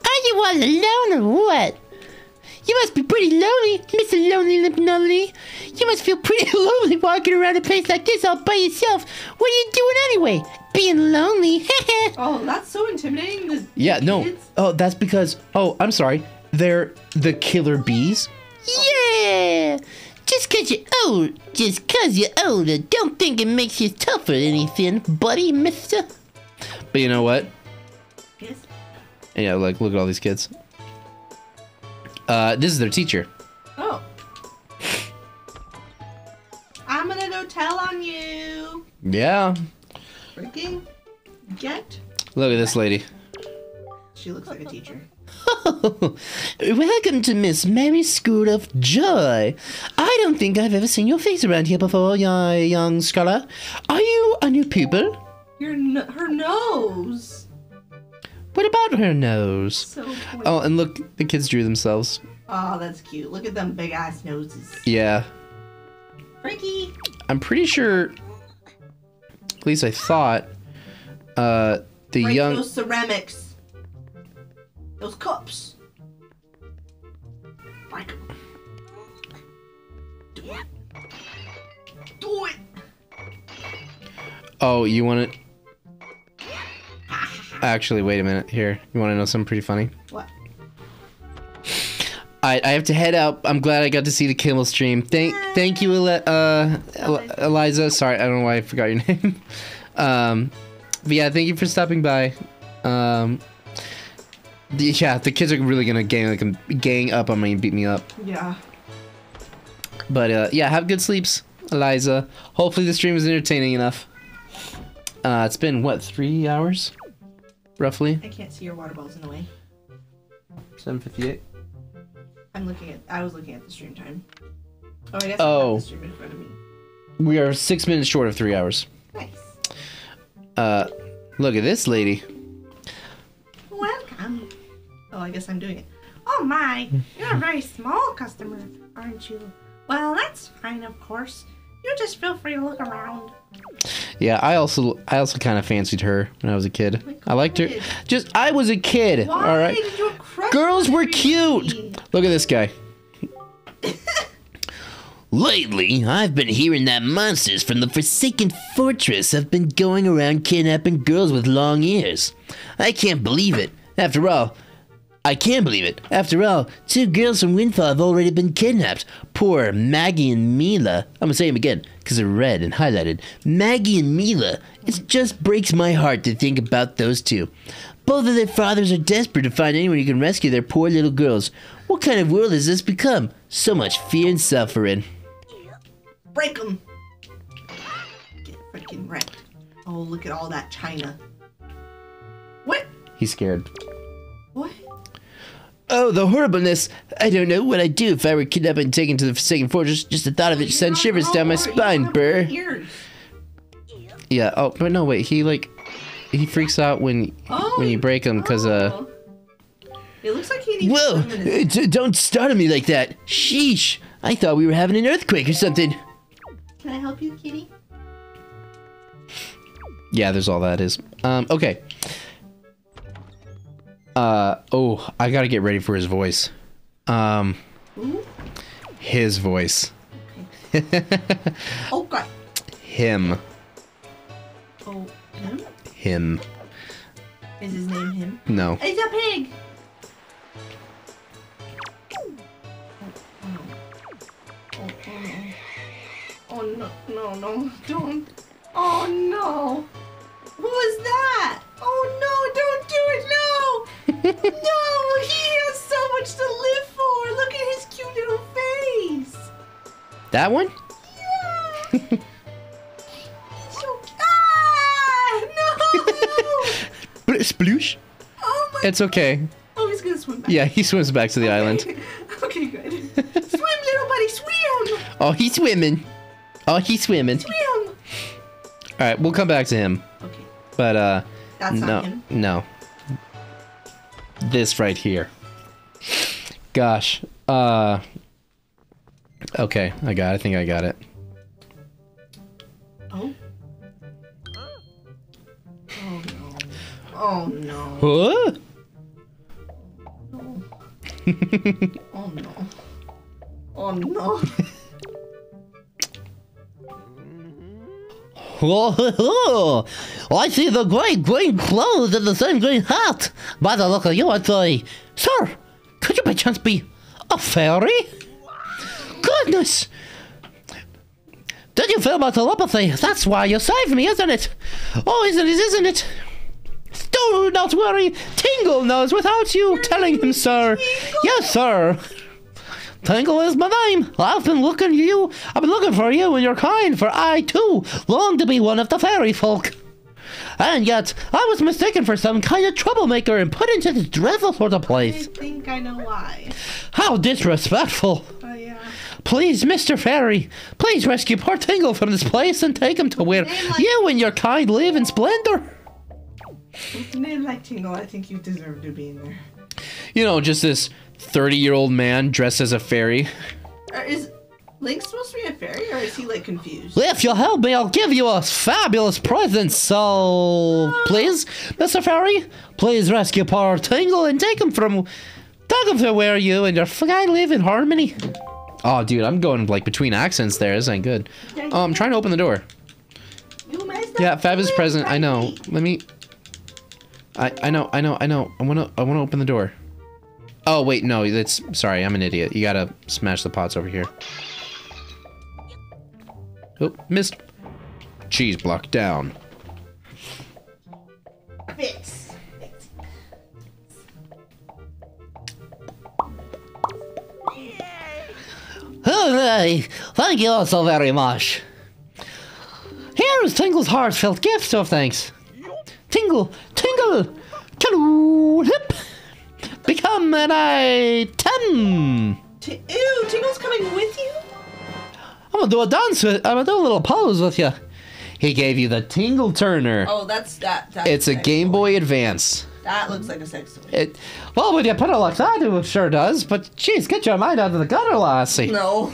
Are you all alone or what? You must be pretty lonely, Mr. Lonely Lip Nullity. You must feel pretty lonely walking around a place like this all by yourself. What are you doing anyway? Being lonely. Oh, that's so intimidating. The Yeah, no. kids. Oh, that's because, oh, I'm sorry. They're the killer bees. yeah! Just cause you're old, just cause you're older, don't think it makes you tougher or anything, buddy, mister. But you know what? Yes. Yeah, like, look at all these kids. Uh, this is their teacher. Oh. I'm gonna go tell on you. Yeah. Freaking get. Look at this lady. She looks like a teacher. Welcome to Miss Mary School of Joy. I don't think I've ever seen your face around here before, young, young scholar. Are you a new pupil? Your n- her nose. What about her nose? So. Oh, and look, the kids drew themselves. Oh, that's cute. Look at them big ass noses. Yeah. Freaky. I'm pretty sure, at least I thought, uh, the Break young. those ceramics. Those cups. Break 'em. Do it. Do it. Oh, you want to. Actually, wait a minute. Here, you want to know something pretty funny? What? I, I have to head out. I'm glad I got to see the Kimmel stream. Thank thank you, Eli- uh, Eli- Eliza. Sorry, I don't know why I forgot your name. um, but yeah, thank you for stopping by. Um, the- yeah, the kids are really gonna gang like gang up on me and beat me up. Yeah. But uh, yeah, have good sleeps, Eliza. Hopefully the stream is entertaining enough. Uh, it's been what three hours, roughly. I can't see your water bottles in the way. Seven fifty-eight. I'm looking at. I was looking at the stream time. Oh, I guess I Oh. have the stream in front of me. We are six minutes short of three hours. Nice. Uh, look at this lady. Welcome. Oh, I guess I'm doing it. Oh my, you're a very small customer, aren't you? Well, that's fine, of course. You just feel free to look around. Yeah, I also I also kind of fancied her when I was a kid. Oh like, I liked her. Just I was a kid. Why All right. did you crush Girls were cute. Look at this guy. Lately, I've been hearing that monsters from the Forsaken Fortress have been going around kidnapping girls with long ears. I can't believe it. After all, I can't believe it. After all, two girls from Windfall have already been kidnapped. Poor Maggie and Mila. I'm gonna say them again, because they're red and highlighted. Maggie and Mila. It just breaks my heart to think about those two. Both of their fathers are desperate to find anyone who can rescue their poor little girls. What kind of world has this become? So much fear and suffering. Break them. Get freaking wrecked. Oh, look at all that china. What? He's scared. What? Oh, the horribleness! I don't know what I'd do if I were kidnapped and taken to the Forsaken Fortress. Just the thought of it sends shivers down my spine, Burr. Yeah. Oh, but no, wait. He like he freaks out when Oh, when you break him because uh. oh. It looks like he needs Whoa! room in his- d- don't startle me like that! Sheesh! I thought we were having an earthquake or something. Can I help you, kitty? Yeah, there's all that is. Um. Okay. Uh. Oh, I gotta get ready for his voice. Um. His voice. Oh god. Him. Oh, him? Him. Is his name him? No. It's a pig. Oh no, no, no, don't. Oh no. Who was that? Oh no, don't do it, no! No, he has so much to live for. Look at his cute little face. That one? Yeah. so, ah, no! But sploosh. Oh my It's okay. Oh, he's gonna swim back. Yeah, he swims back to the island. okay, good. swim, little buddy, swim! Oh, he's swimming. Oh, he's swimming. Swim! All right, we'll come back to him. Okay, But uh, that's no, not him. no. This right here. Gosh. Uh. Okay, I got. It. I think I got it. Oh. Oh no. Oh no. What? Oh no. Oh no. Oh, I see the great green clothes and the same green hat. By the look of you, I'd say, Sir, could you by chance be a fairy? Goodness! Did you feel my telepathy? That's why you saved me, isn't it? Oh, isn't it, isn't it? Do not worry, Tingle knows without you telling him, sir. Yes, sir. Tingle is my name. I've been looking you. I've been looking for you and your kind, for I too long to be one of the fairy folk. And yet, I was mistaken for some kind of troublemaker and put into this dreadful sort of place. I think I know why. How disrespectful! Oh yeah. Please, Mr. Fairy, please rescue poor Tingle from this place and take him to where like- you and your kind live in splendor. With a name like Tingle, I think you deserve to be in there. You know, just this thirty-year-old man dressed as a fairy. Is Link supposed to be a fairy, or is he like confused? If you'll help me, I'll give you a fabulous present. So, please, Mr. Fairy, please rescue poor Tingle and take him from. Take him to where you and your guy live in harmony. Oh, dude, I'm going like between accents there. This ain't good. Oh, I'm um, trying to open the door. Yeah, fabulous the present. I know. Let me. I I know. I know. I know. I wanna. I wanna open the door. Oh wait, no. That's sorry. I'm an idiot. You gotta smash the pots over here. Oh, missed. Cheese block down. Fix. Fix. Hooray! Thank you all so very much. Here is Tingle's heartfelt gift of thanks. Tingle, Tingle, hip. Become an item. T- Ew, Tingle's coming with you? I'm gonna do a dance with. I'm gonna do a little pose with you. He gave you the Tingle Tuner. Oh, that's that. That's It's a Game. Boy Advance. That looks like a sex toy. It, well, when you put it like that, it sure does. But jeez, get your mind out of the gutter, lassie. No.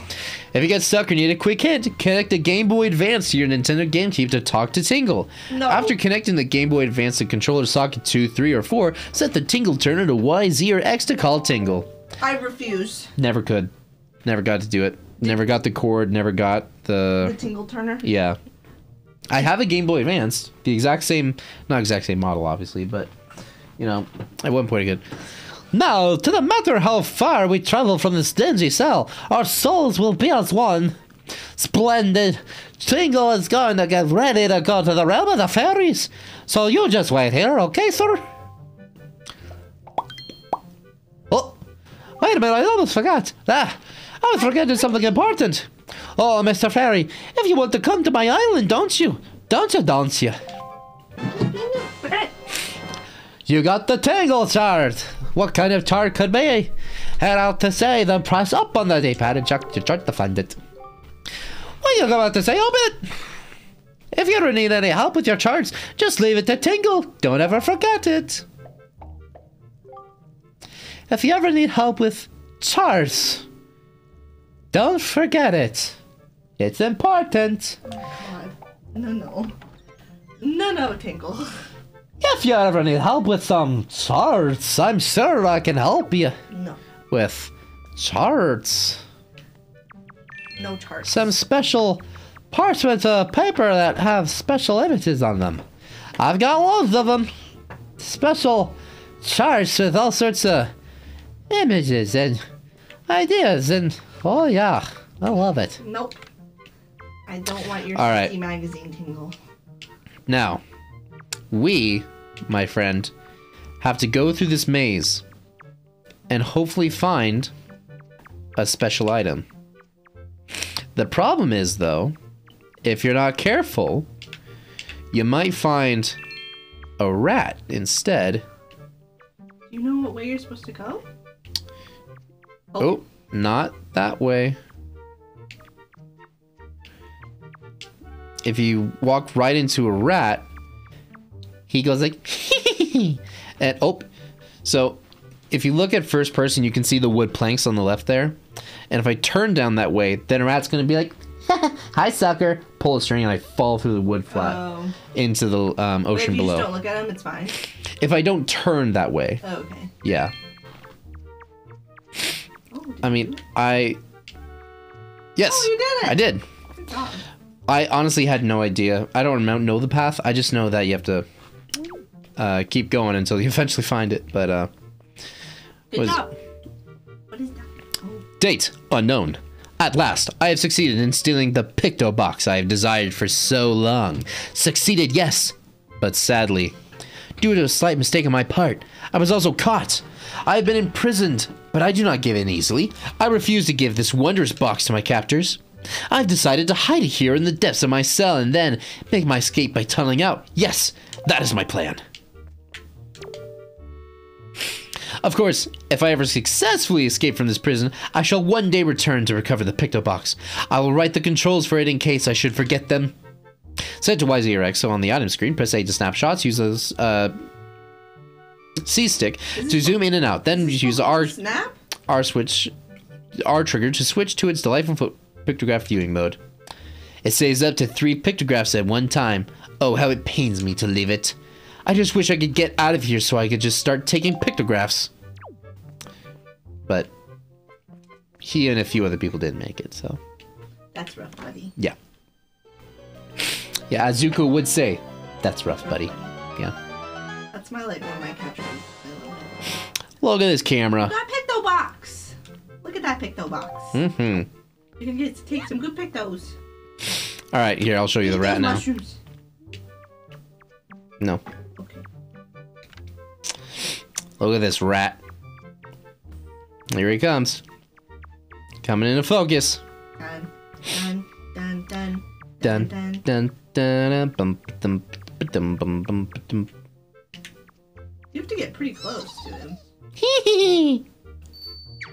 If you get stuck or need a quick hint, connect the Game Boy Advance to your Nintendo GameCube to talk to Tingle. No. After connecting the Game Boy Advance to controller socket 2, 3, or 4, set the Tingle Tuner to Y, Z, or X to call Tingle. I refuse. Never could. Never got to do it. Never got the cord, never got The the. Tingle Tuner. Yeah. I have a Game Boy Advance. The exact same. Not exact same model, obviously, but. You know, at one point could. Now, to the matter how far we travel from this dingy cell, our souls will be as one. Splendid. Tingle is going to get ready to go to the realm of the fairies. So you just wait here, okay, sir? Oh, wait a minute, I almost forgot. Ah, I was forgetting something important. Oh, Mr. Fairy, if you want to come to my island, don't you? Don't you, don't you? You got the Tingle chart. What kind of chart could be? Head out to say, then press up on the D-pad and check your chart to find it. What you about to say, Obit? If you ever need any help with your charts, just leave it to Tingle. Don't ever forget it. If you ever need help with charts, don't forget it. It's important. God. No, no. No, no, Tingle. If you ever need help with some charts, I'm sure I can help you No. with charts. No charts. Some special parchment uh, paper that have special images on them. I've got loads of them. special charts with all sorts of images and ideas and oh yeah, I love it. Nope. I don't want your All right. magazine tingle. Now, we, my friend, have to go through this maze and hopefully find a special item. The problem is, though, if you're not careful, you might find a rat instead. Do you know what way you're supposed to go? Oh, not that way. If you walk right into a rat, he goes like, and oh, so if you look at first person, you can see the wood planks on the left there. And if I turn down that way, then a rat's gonna be like, hi sucker, pull a string, and I fall through the wood flat Oh. into the um, if ocean you below. just don't look at him, it's fine. If I don't turn that way, Oh, okay. yeah. Oh, I mean? I. Yes, Oh, you did it! I did. I honestly had no idea. I don't know the path. I just know that you have to uh, keep going until you eventually find it. But uh, Good Was- job. What is that? Oh, date unknown. At last, I have succeeded in stealing the Picto box I have desired for so long. Succeeded, yes, but sadly, due to a slight mistake on my part, I was also caught. I have been imprisoned, but I do not give in easily. I refuse to give this wondrous box to my captors. I've decided to hide it here in the depths of my cell and then make my escape by tunneling out. Yes, that is my plan. Of course, if I ever successfully escape from this prison, I shall one day return to recover the Picto Box. I will write the controls for it in case I should forget them. Set to YZRX, so on the item screen, press A to snapshots, use the uh, C stick to zoom in and out, then use R, snap? R switch, R trigger to switch to its delightful pictograph viewing mode. It saves up to three pictographs at one time. Oh, how it pains me to leave it. I just wish I could get out of here so I could just start taking pictographs. But he and a few other people didn't make it, so That's rough, buddy. yeah. Yeah, as Zuko would say, that's rough, buddy. Yeah. That's my like one of my catchphrases. I love it. Look at this camera. That picto box. Look at that picto box. Mm-hmm. You can get to take some good pictos. All right, here I'll show you the Eat rat now. Mushrooms. No. Look at this rat. Here he comes. Coming into focus. Dun dun dun dun Dun dun. dun dun bum dum dum bum bum dum. You have to get pretty close to him.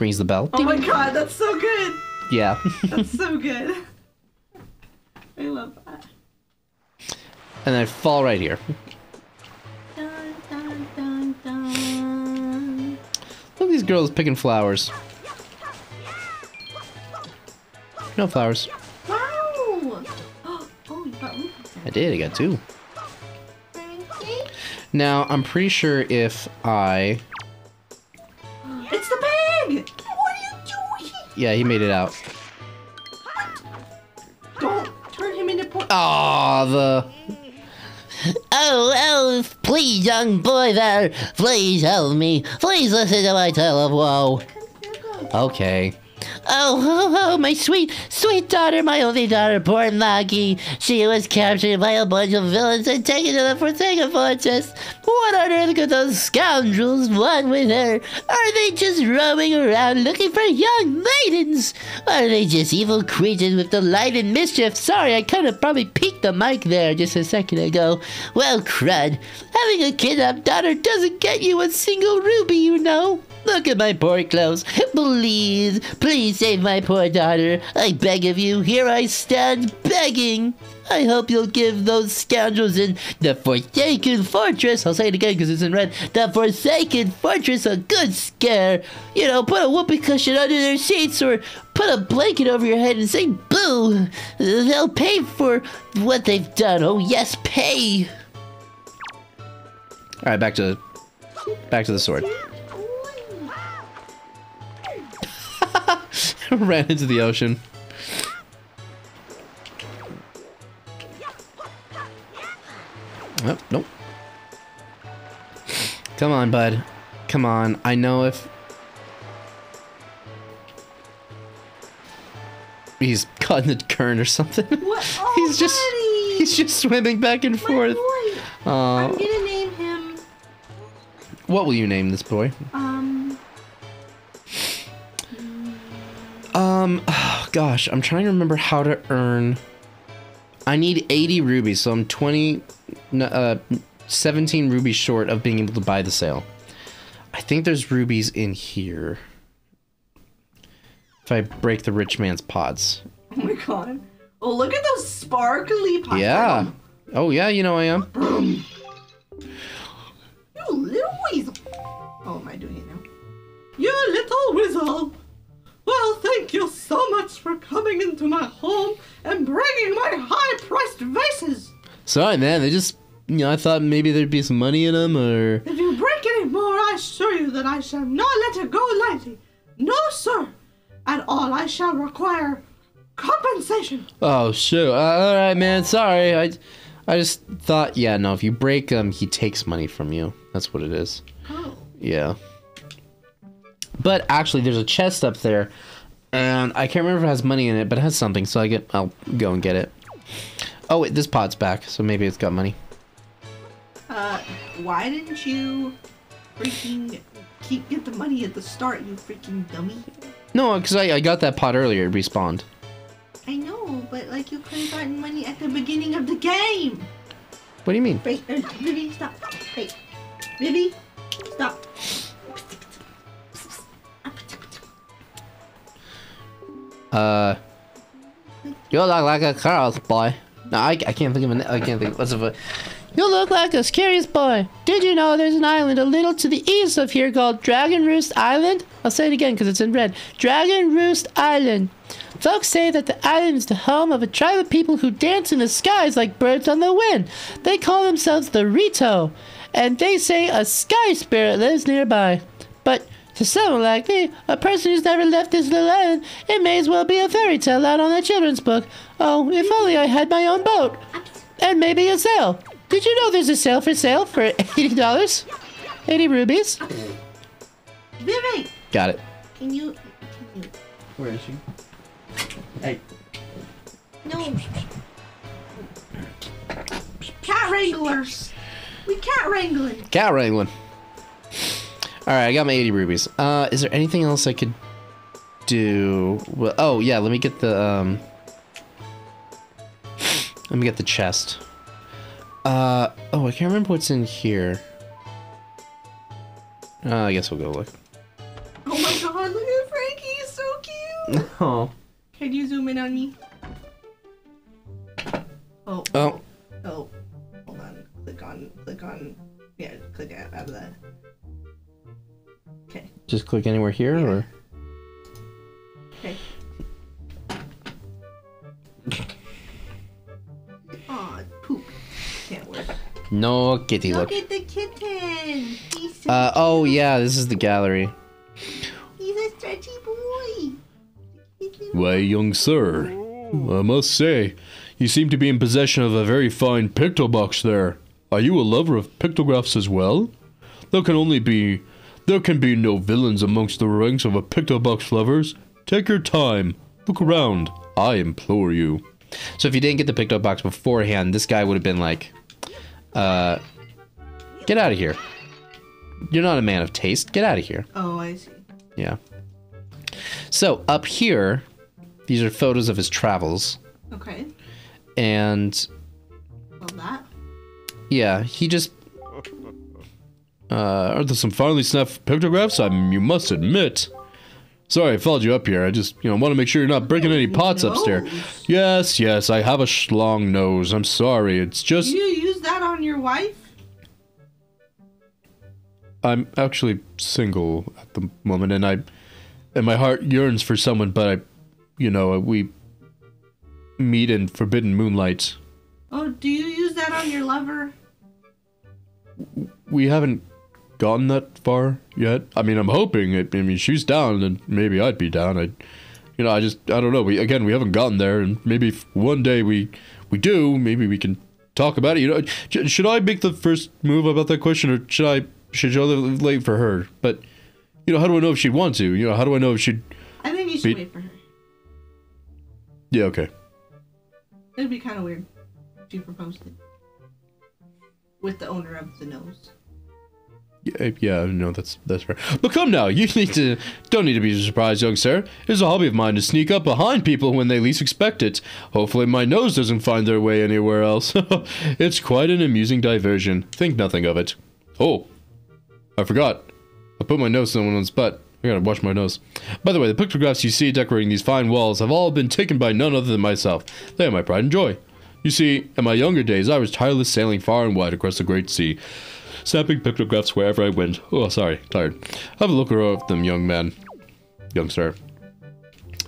Rings the bell. Oh my god, that's so good. Yeah. That's so good. I love that. and I fall right here. These girls picking flowers. No flowers. Wow. Oh, you got Rufus. I did. I got two. Now I'm pretty sure if I It's the bag. What are you doing? yeah he made it out. Don't turn him into pork. Ah the Oh, oh, please, young boy there, please help me. Please listen to my tale of woe. okay. Oh, oh, oh, my sweet, sweet daughter, my only daughter, poor Maggie. She was captured by a bunch of villains and taken to the Forsaken Fortress. What on earth could those scoundrels want with her? Are they just roaming around looking for young maidens? Are they just evil creatures with delight in mischief? Sorry, I kind of probably peeked the mic there just a second ago. Well, crud. Having a kidnapped daughter doesn't get you a single ruby, you know. Look at my poor clothes. Please, please save my poor daughter. I beg of you, here I stand begging. I hope you'll give those scoundrels in the Forsaken Fortress, I'll say it again because it's in red, the Forsaken Fortress a good scare. You know, put a whoopee cushion under their seats or put a blanket over your head and say boo. They'll pay for what they've done. Oh, yes, pay. All right, back to back to the sword. Ran into the ocean. Oh, nope. Come on, bud. Come on. I know if he's caught in the current or something. What? Oh, he's just buddy! he's just swimming back and My forth. boy. I'm Uh, gonna name him. what will you name this boy? Um. Um, oh, gosh, I'm trying to remember how to earn. I need 80 rubies, so I'm 20, uh, 17 rubies short of being able to buy the sail. I think there's rubies in here. If I break the rich man's pots. Oh my god. Oh, look at those sparkly pots. Yeah. Oh, yeah, you know I am. You little weasel. Oh, am I doing it now? You little weasel. Well, thank you so much for coming into my home and bringing my high-priced vases. Sorry, man. They just, you know, I thought maybe there'd be some money in them or. If you break any more, I assure you that I shall not let it go lightly. No, sir. At all, I shall require compensation. Oh, shoot. Uh, all right, man. Sorry. I, I just thought, yeah, no, if you break them, he takes money from you. That's what it is. Oh. Yeah. But actually, there's a chest up there, and I can't remember if it has money in it, but it has something, so I get, I'll go and get it. Oh wait, this pot's back, so maybe it's got money. Uh, why didn't you freaking keep get the money at the start, you freaking dummy? No, because I, I got that pot earlier. It respawned. I know, but like you could have gotten money at the beginning of the game. What do you mean? Wait, uh, Vivi, stop. Wait, Vivi, stop. Uh, you look like a Carl's boy. No, I, I can't think of an. I can't think. What's of a. You look like a scarious boy. Did you know there's an island a little to the east of here called Dragon Roost Island? I'll say it again because it's in red. Dragon Roost Island. Folks say that the island is the home of a tribe of people who dance in the skies like birds on the wind. They call themselves the Rito, and they say a sky spirit lives nearby. But to someone like me, a person who's never left this little island, it may as well be a fairy tale out on a children's book. Oh, if only I had my own boat. And maybe a sail. Did you know there's a sail for sale for $80? 80 rubies? Vivi, Got it. can you? Can you? Where is she? Hey. No. Cat wranglers. We cat wrangling. Cat wrangling. Alright, I got my 80 rubies. Uh, is there anything else I could do? Well, oh, yeah, let me get the, um... Let me get the chest. Uh, oh, I can't remember what's in here. Uh, I guess we'll go look. Oh my god, look at Frankie, he's so cute. Oh. Can you zoom in on me? Oh. Oh. Oh. Hold on. Click on. Click on. Yeah. Click out, out of that. Okay. Just click anywhere here, or? Okay. Aw, poop. Can't work. No kitty Look look. at the kitten. He's so Uh, oh yeah, this is the gallery. He's a stretchy boy. Why, young sir, I must say, you seem to be in possession of a very fine pictobox there. Are you a lover of pictographs as well? There can only be, there can be no villains amongst the ranks of a pictobox lovers. Take your time, look around. I implore you. So if you didn't get the picked up box beforehand, this guy would have been like, uh, get out of here. You're not a man of taste. Get out of here. Oh, I see. Yeah. So up here, these are photos of his travels, Okay. and Well, that. Yeah, he just. Uh, are there some finely snapped pictographs? I you must admit. Sorry, I followed you up here. I just, you know, want to make sure you're not breaking any pots upstairs. Yes, yes, I have a schlong nose. I'm sorry. It's Do just you use that on your wife? I'm actually single at the moment, and I, and my heart yearns for someone, but I, you know, we meet in forbidden moonlight. Oh, do you use that on your lover? we haven't gotten that far yet. I mean, I'm hoping. It, I mean, she's down, and maybe I'd be down. I, you know, I just I don't know. We again, we haven't gotten there, and maybe if one day we we do, maybe we can talk about it. You know, sh- should I make the first move about that question, or should I Should I late for her? But you know, how do I know if she'd want to? You know, how do I know if she'd? I think you should Be- wait for her. Yeah, okay. It'd be kind of weird if you proposed it with the owner of the nose. Yeah, no, that's that's fair. But come now, you need to don't need to be surprised, young sir. It's a hobby of mine to sneak up behind people when they least expect it. Hopefully, my nose doesn't find their way anywhere else. it's quite an amusing diversion. Think nothing of it. Oh, I forgot. I put my nose in someone's butt. I gotta wash my nose. By the way, the pictographs you see decorating these fine walls have all been taken by none other than myself. They are my pride and joy. You see, in my younger days, I was tireless sailing far and wide across the great sea, snapping pictographs wherever I went. Oh, sorry, tired. Have a look around them, young man. Young sir.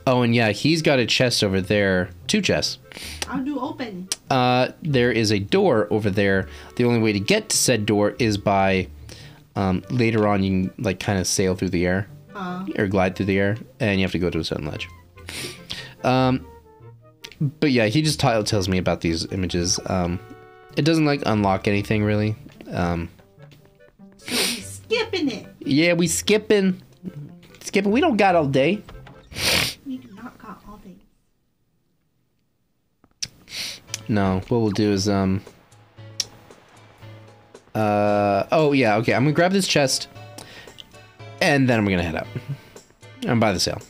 Oh, and yeah, he's got a chest over there. Two chests. How do open? Uh, there is a door over there. The only way to get to said door is by um, later on you can like kind of sail through the air Uh, or glide through the air, and you have to go to a certain ledge. Um, but yeah, he just t- tells me about these images. Um, it doesn't like unlock anything really. Um, so he's skipping it. yeah, we skipping, skipping. We don't got all day. We do not got all day. No, what we'll do is um. Uh oh yeah okay I'm gonna grab this chest, and then I'm gonna head out. I'm by the sail.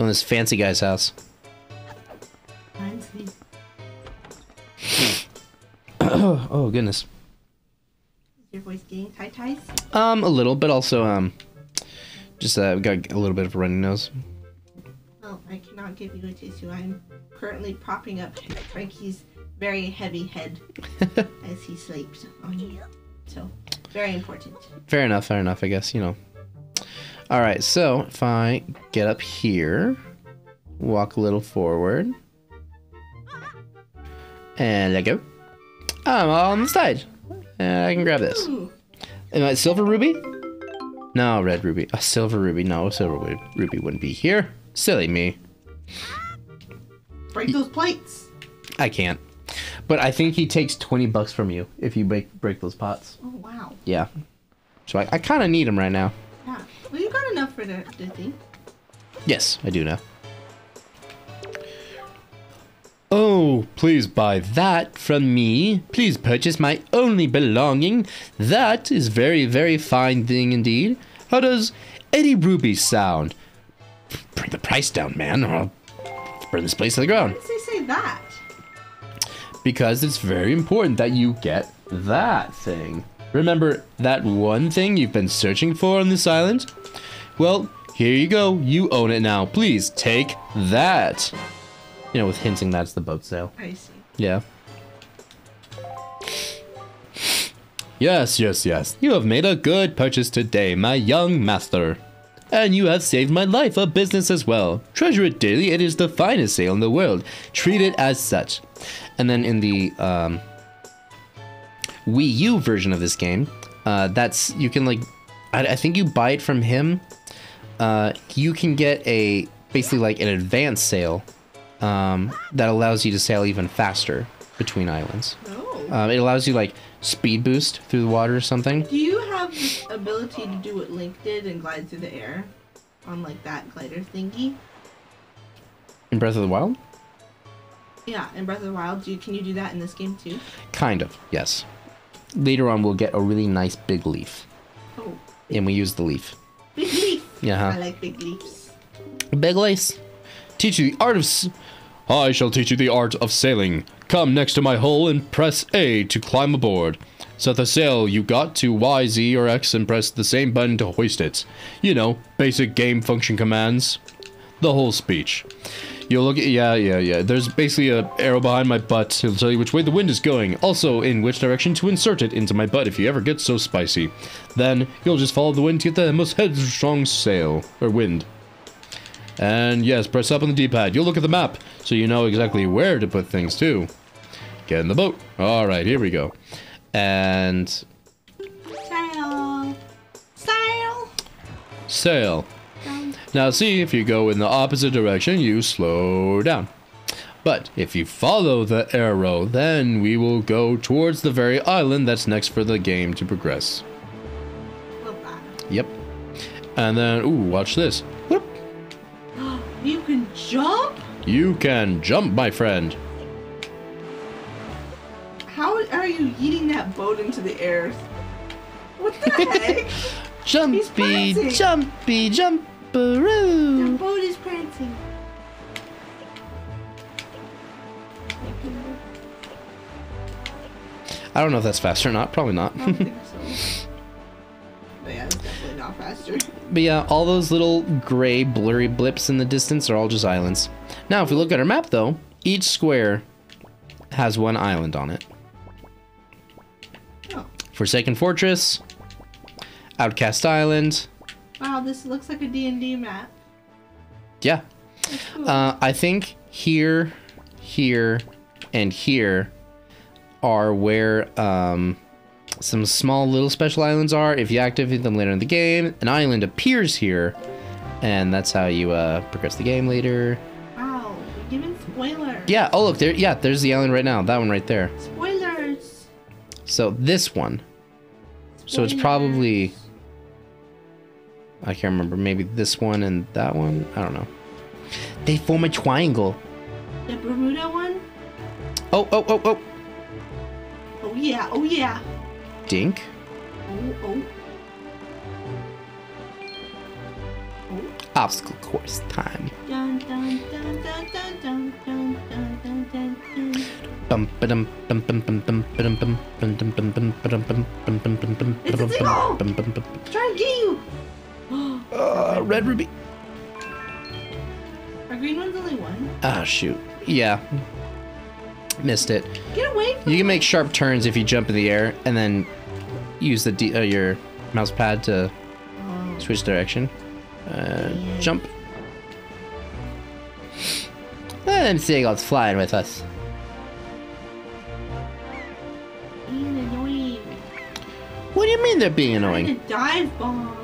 On this fancy guy's house. Fancy. Oh goodness. Your voice getting tie ties? Um, a little, but also um, just uh, got a little bit of a runny nose. Well, I cannot give you a tissue. I'm currently propping up Frankie's very heavy head as he sleeps on you. So, very important. Fair enough, fair enough. I guess you know. All right, so if I get up here, walk a little forward, and let go. I'm on the side, and I can grab this. Ooh, Am I uh, silver ruby? No, red ruby. A silver ruby. No, a silver ruby wouldn't be here. Silly me. break those plates. I can't. But I think he takes twenty bucks from you if you break break those pots. Oh, wow. Yeah. So I, I kind of need them right now. Yeah. Well, you got enough for the, the thing. Yes, I do now. Oh, please buy That from me. Please purchase my only belonging. That is very, very fine thing indeed. How does Eddie Ruby sound? Bring the price down, man, or I'll burn this place to the ground. Why does he say that? Because it's very important that you get that thing. Remember that one thing you've been searching for on this island? Well, here you go. You own it now. Please take that. You know, with hinting that's the boat sail. I see. Yeah. Yes, yes, yes. You have made a good purchase today, my young master. And you have saved my life a business as well. Treasure it daily, it is the finest sail in the world. Treat it as such. And then in the um, Wii U version of this game, uh, that's you can like, I, I think you buy it from him. Uh, you can get a basically like an advanced sail um, that allows you to sail even faster between islands. Oh. Um, it allows you like speed boost through the water or something. Do you have the ability to do what Link did and glide through the air on like that glider thingy? In Breath of the Wild? Yeah, in Breath of the Wild, do you, can you do that in this game too? Kind of, yes. Later on, we'll get a really nice big leaf, Oh, and we use the leaf. big leaf. Yeah, I huh? like big leaves. Big leaf. Teach you the art of. I shall teach you the art of sailing. Come next to my hull and press A to climb aboard. Set the sail you got to Y, Z, or X and press the same button to hoist it. You know, basic game function commands. The whole speech. You'll look at, yeah, yeah, yeah. There's basically a arrow behind my butt. It'll tell you which way the wind is going. Also, in which direction to insert it into my butt if you ever get so spicy. Then, you'll just follow the wind to get the most headstrong sail, or wind. And yes, press up on the D-pad. You'll look at the map, so you know exactly where to put things too. Get in the boat. All right, here we go. And Sail. Sail. Sail. Down. Now see, if you go in the opposite direction, you slow down. But if you follow the arrow, then we will go towards the very island that's next for the game to progress. Yep. And then, ooh, watch this. You can jump? You can jump, my friend. How are you eating that boat into the air? What the heck? Jumpy, jumpy, the jumperoo. boat is prancing. I don't know if that's fast or not. Probably not. faster. But yeah, all those little gray, blurry blips in the distance are all just islands. Now, if we look at our map, though, each square has one island on it. Oh. Forsaken Fortress, Outset Island. Wow, this looks like a D&D map. Yeah. Cool. Uh, I think here, here, and here are where um, some small little special islands are. If you activate them later in the game, an island appears here, and that's how you uh, progress the game later. wow, giving spoilers. Yeah. Oh, look there. Yeah, there's the island right now. That one right there. Spoilers. So this one. So it's probably I can't remember. Maybe this one and that one. I don't know. They form a triangle. the Bermuda one. Oh, oh, oh, oh. Oh yeah, oh yeah. Dink. Oh oh. Obstacle course time. Dun dun dun dun dun dun dun dun dun dun dun. Bum ba-dum bum bum bum bum ba-dum bum bum bum bum bum ba-dum bum bum bum bum bum It's a seagull! bum bum bum. Try and get you. Uh, red ruby. Our green one's only one. Ah, shoot. Yeah. Missed it. Get away You can make sharp turns if you jump in the air and then use the D- uh, your mouse pad to switch direction. Uh, jump. And seagulls flying with us. being annoying. What do you mean they're being annoying? to dive bomb.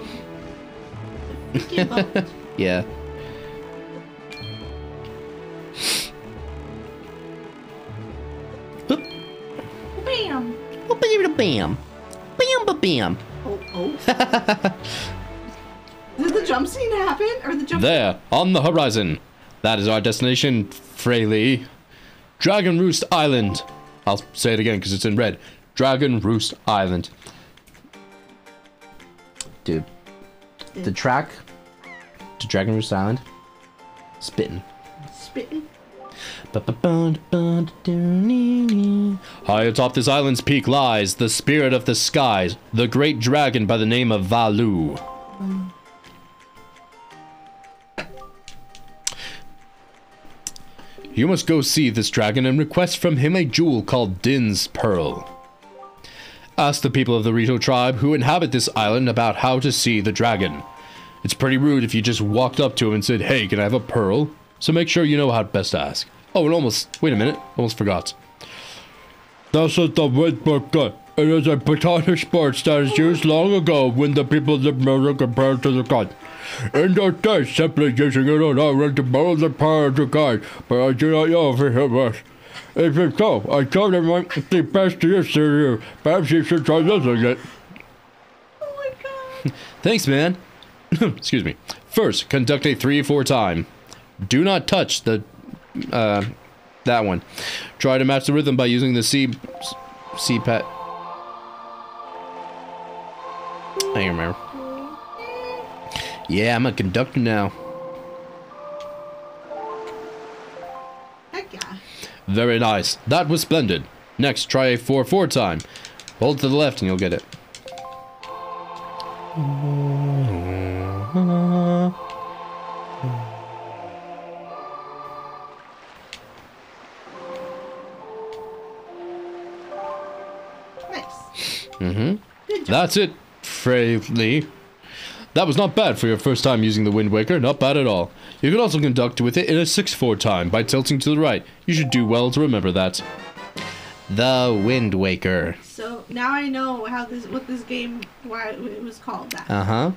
The. Yeah. Bam. Bam, bam. Bam, ba, bam. Oh oh. Did the jump scene happen or the jump? There, on the horizon. That is our destination, Fraeli. Dragon Roost Island. I'll say it again because it's in red. Dragon Roost Island. Dude. The track to Dragon Roost Island. Spitting. Spitting. High atop this island's peak lies the spirit of the skies, the great dragon by the name of Valu. You must go see this dragon and request from him a jewel called Din's Pearl. Ask the people of the Rito tribe who inhabit this island about how to see the dragon. It's pretty rude if you just walked up to him and said, Hey, can I have a pearl? So make sure you know how best to ask. Oh, and almost, wait a minute, almost forgot. This is the Windbreaker. Uh, it is a botanic sport that is used long ago when the people lived near compared to the god. In those days, simply using it on island to borrow the power of the god, but I do not know if it was. If it's so, I thought it might be best to use to you. Perhaps you should try using it. Oh my god. Thanks, man. Excuse me. First, conduct a 3-4 time. Do not touch the, uh, that one. Try to match the rhythm by using the C, C pet. I don't remember. Yeah, I'm a conductor now. Heck yeah. Very nice. That was splendid. Next, try a 4-4 time. Hold to the left and you'll get it. Mm-hmm. That's it, Fraeli. That was not bad for your first time using the Wind Waker, not bad at all. You can also conduct with it in a 6-4 time by tilting to the right. You should do well to remember that. The Wind Waker. So now I know how this what this game why it was called that. Uh huh.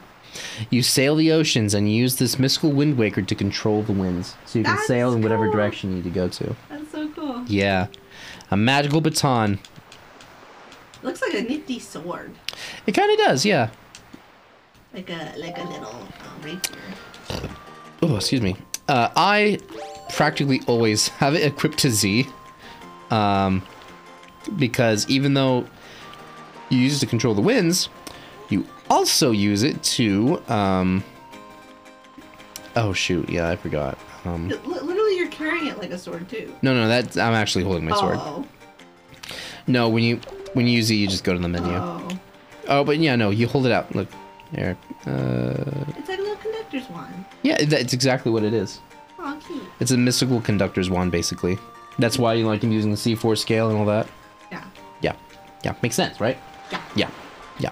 You sail the oceans and use this mystical wind waker to control the winds, so you can That's sail in whatever cool. direction you need to go to. That's so cool. Yeah, a magical baton. Looks like a nifty sword. It kind of does, yeah. Like a like a little uh, rapier. Oh, excuse me. Uh, I practically always have it equipped to Z, um, because even though you use it to control the winds, you also use it to. Um, oh shoot! Yeah, I forgot. Um, literally, you're carrying it like a sword too. no, no, that's I'm actually holding my sword. Oh. No, when you when you use it, you just go to the menu. Oh. Oh, but yeah, no, you hold it out. Look, there. Uh, It's like a little conductor's wand. yeah, that's exactly what it is. Oh, cute. It's a mystical conductor's wand, basically. That's why you like him using the C4 scale and all that. Yeah. Yeah, yeah, makes sense, right? Yeah. Yeah, yeah.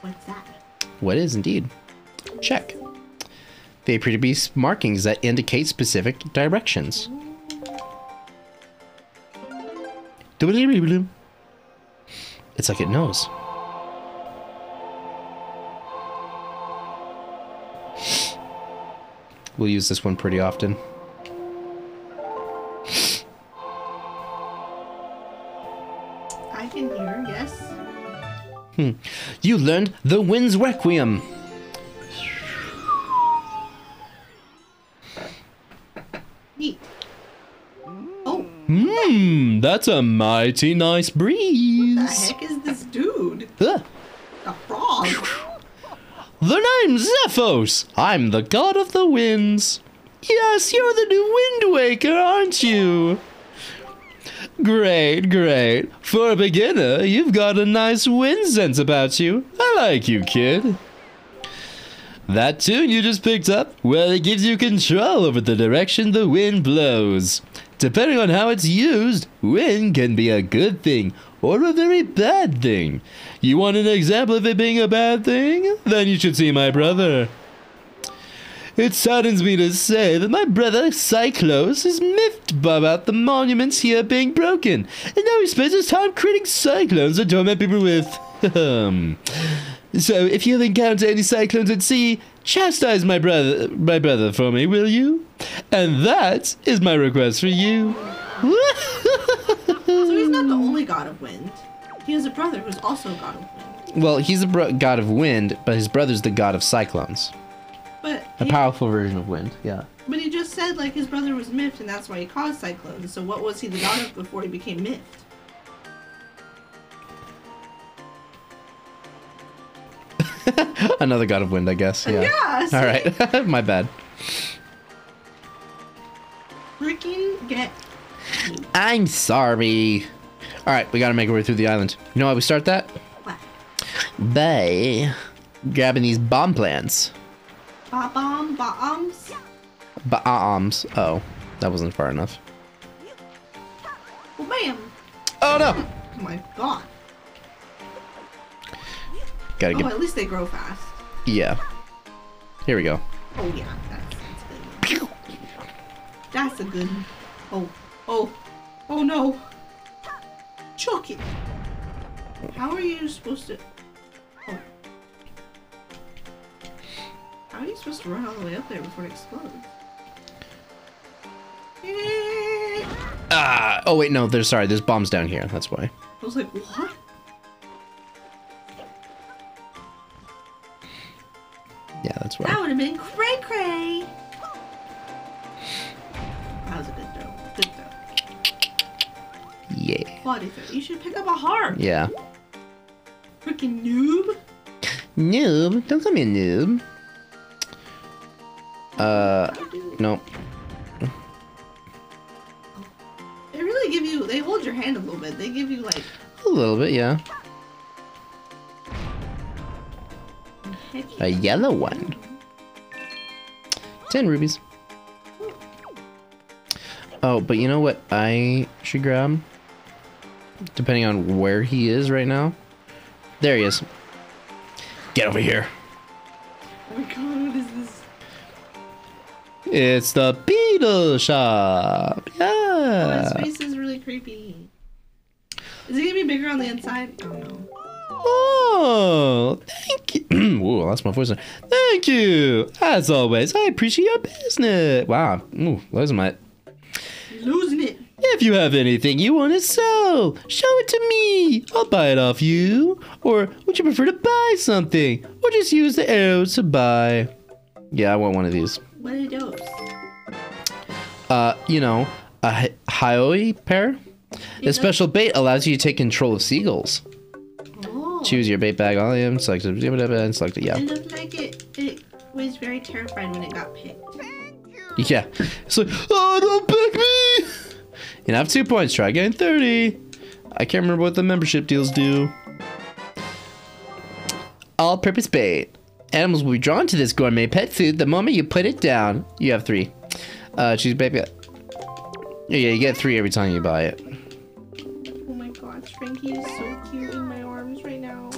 What's that? What is indeed? Check. They appear to be markings that indicate specific directions. It's like it knows. We'll use this one pretty often. I can hear. Yes. Hmm. You learned the Wind's Requiem. Neat. Hmm, that's a mighty nice breeze. What the heck is this dude? Ugh. A frog. The name's Zephos. I'm the god of the winds. Yes, you're the new Wind Waker, aren't you? Great, great. For a beginner, you've got a nice wind sense about you. I like you, kid. That tune you just picked up, well, it gives you control over the direction the wind blows. Depending on how it's used, wind can be a good thing or a very bad thing. You want an example of it being a bad thing? Then you should see my brother. It saddens me to say that my brother Cyclos is miffed about the monuments here being broken, and now he spends his time creating cyclones to torment people with. Um, so if you encounter any cyclones at sea, chastise my brother, my brother for me, will you? And that is my request for you. So he's not the only god of wind. He has a brother who's also a god of wind. Well, he's a god of wind, but his brother's the god of cyclones. But A he, powerful version of wind, yeah. but he just said like his brother was miffed and that's why he caused cyclones. So what was he the god of before he became miffed? Another god of wind, I guess. Yeah. Yeah. All right. My bad. Freaking get I'm sorry. All right, we gotta make our way through the island. You know how we start that? what? By grabbing these bomb plants. Ba-bomb, bombs. Ba bombs. Oh, that wasn't far enough. Well, bam. Oh no! Oh my god. Gotta Oh, get. at least they grow fast. Yeah. Here we go. Oh yeah, that's, that's good. That's a good. one. Oh, oh, oh no! Chuck it. How are you supposed to? Oh. How are you supposed to run all the way up there before it explodes? Ah. Oh wait, no. There's sorry. There's bombs down here. That's why. I was like, what? Yeah, that's right. That would have been cray cray. That was a good throw. Good throw. Yeah. Body throw. You should pick up a heart. Yeah. Freaking noob. Noob. Don't call me a noob. Uh. How do- No. They really give you. They hold your hand a little bit. They give you like. A little bit. Yeah. A yellow one. Ten rubies. Oh, but you know what I should grab? Depending on where he is right now. There he is. Get over here. Oh my god, what is this? It's the Beedle Shop. Yeah. Oh, his face is really creepy. Is it gonna be bigger on the inside? I don't no. Oh, thank you. Ooh, that's my voice. Thank you. As always, I appreciate your business. Wow. Ooh, losing my. Losing it. If you have anything you want to sell, show it to me. I'll buy it off you. Or would you prefer to buy something? Or just use the arrows to buy? Yeah, I want one of these. What are those? Uh, you know, a hi- Hyoi Pear. This special bait allows you to take control of seagulls. Choose your bait bag volume, select it, and select it. Yeah. It looked like it, it was very terrified when it got picked. Yeah. It's like, oh, don't pick me! You have two points. Try again. 30. I can't remember what the membership deals do. All purpose bait. Animals will be drawn to this gourmet pet food the moment you put it down. You have three. Uh, choose bait. Yeah, yeah, you get three every time you buy it. Oh my gosh, Frankie is so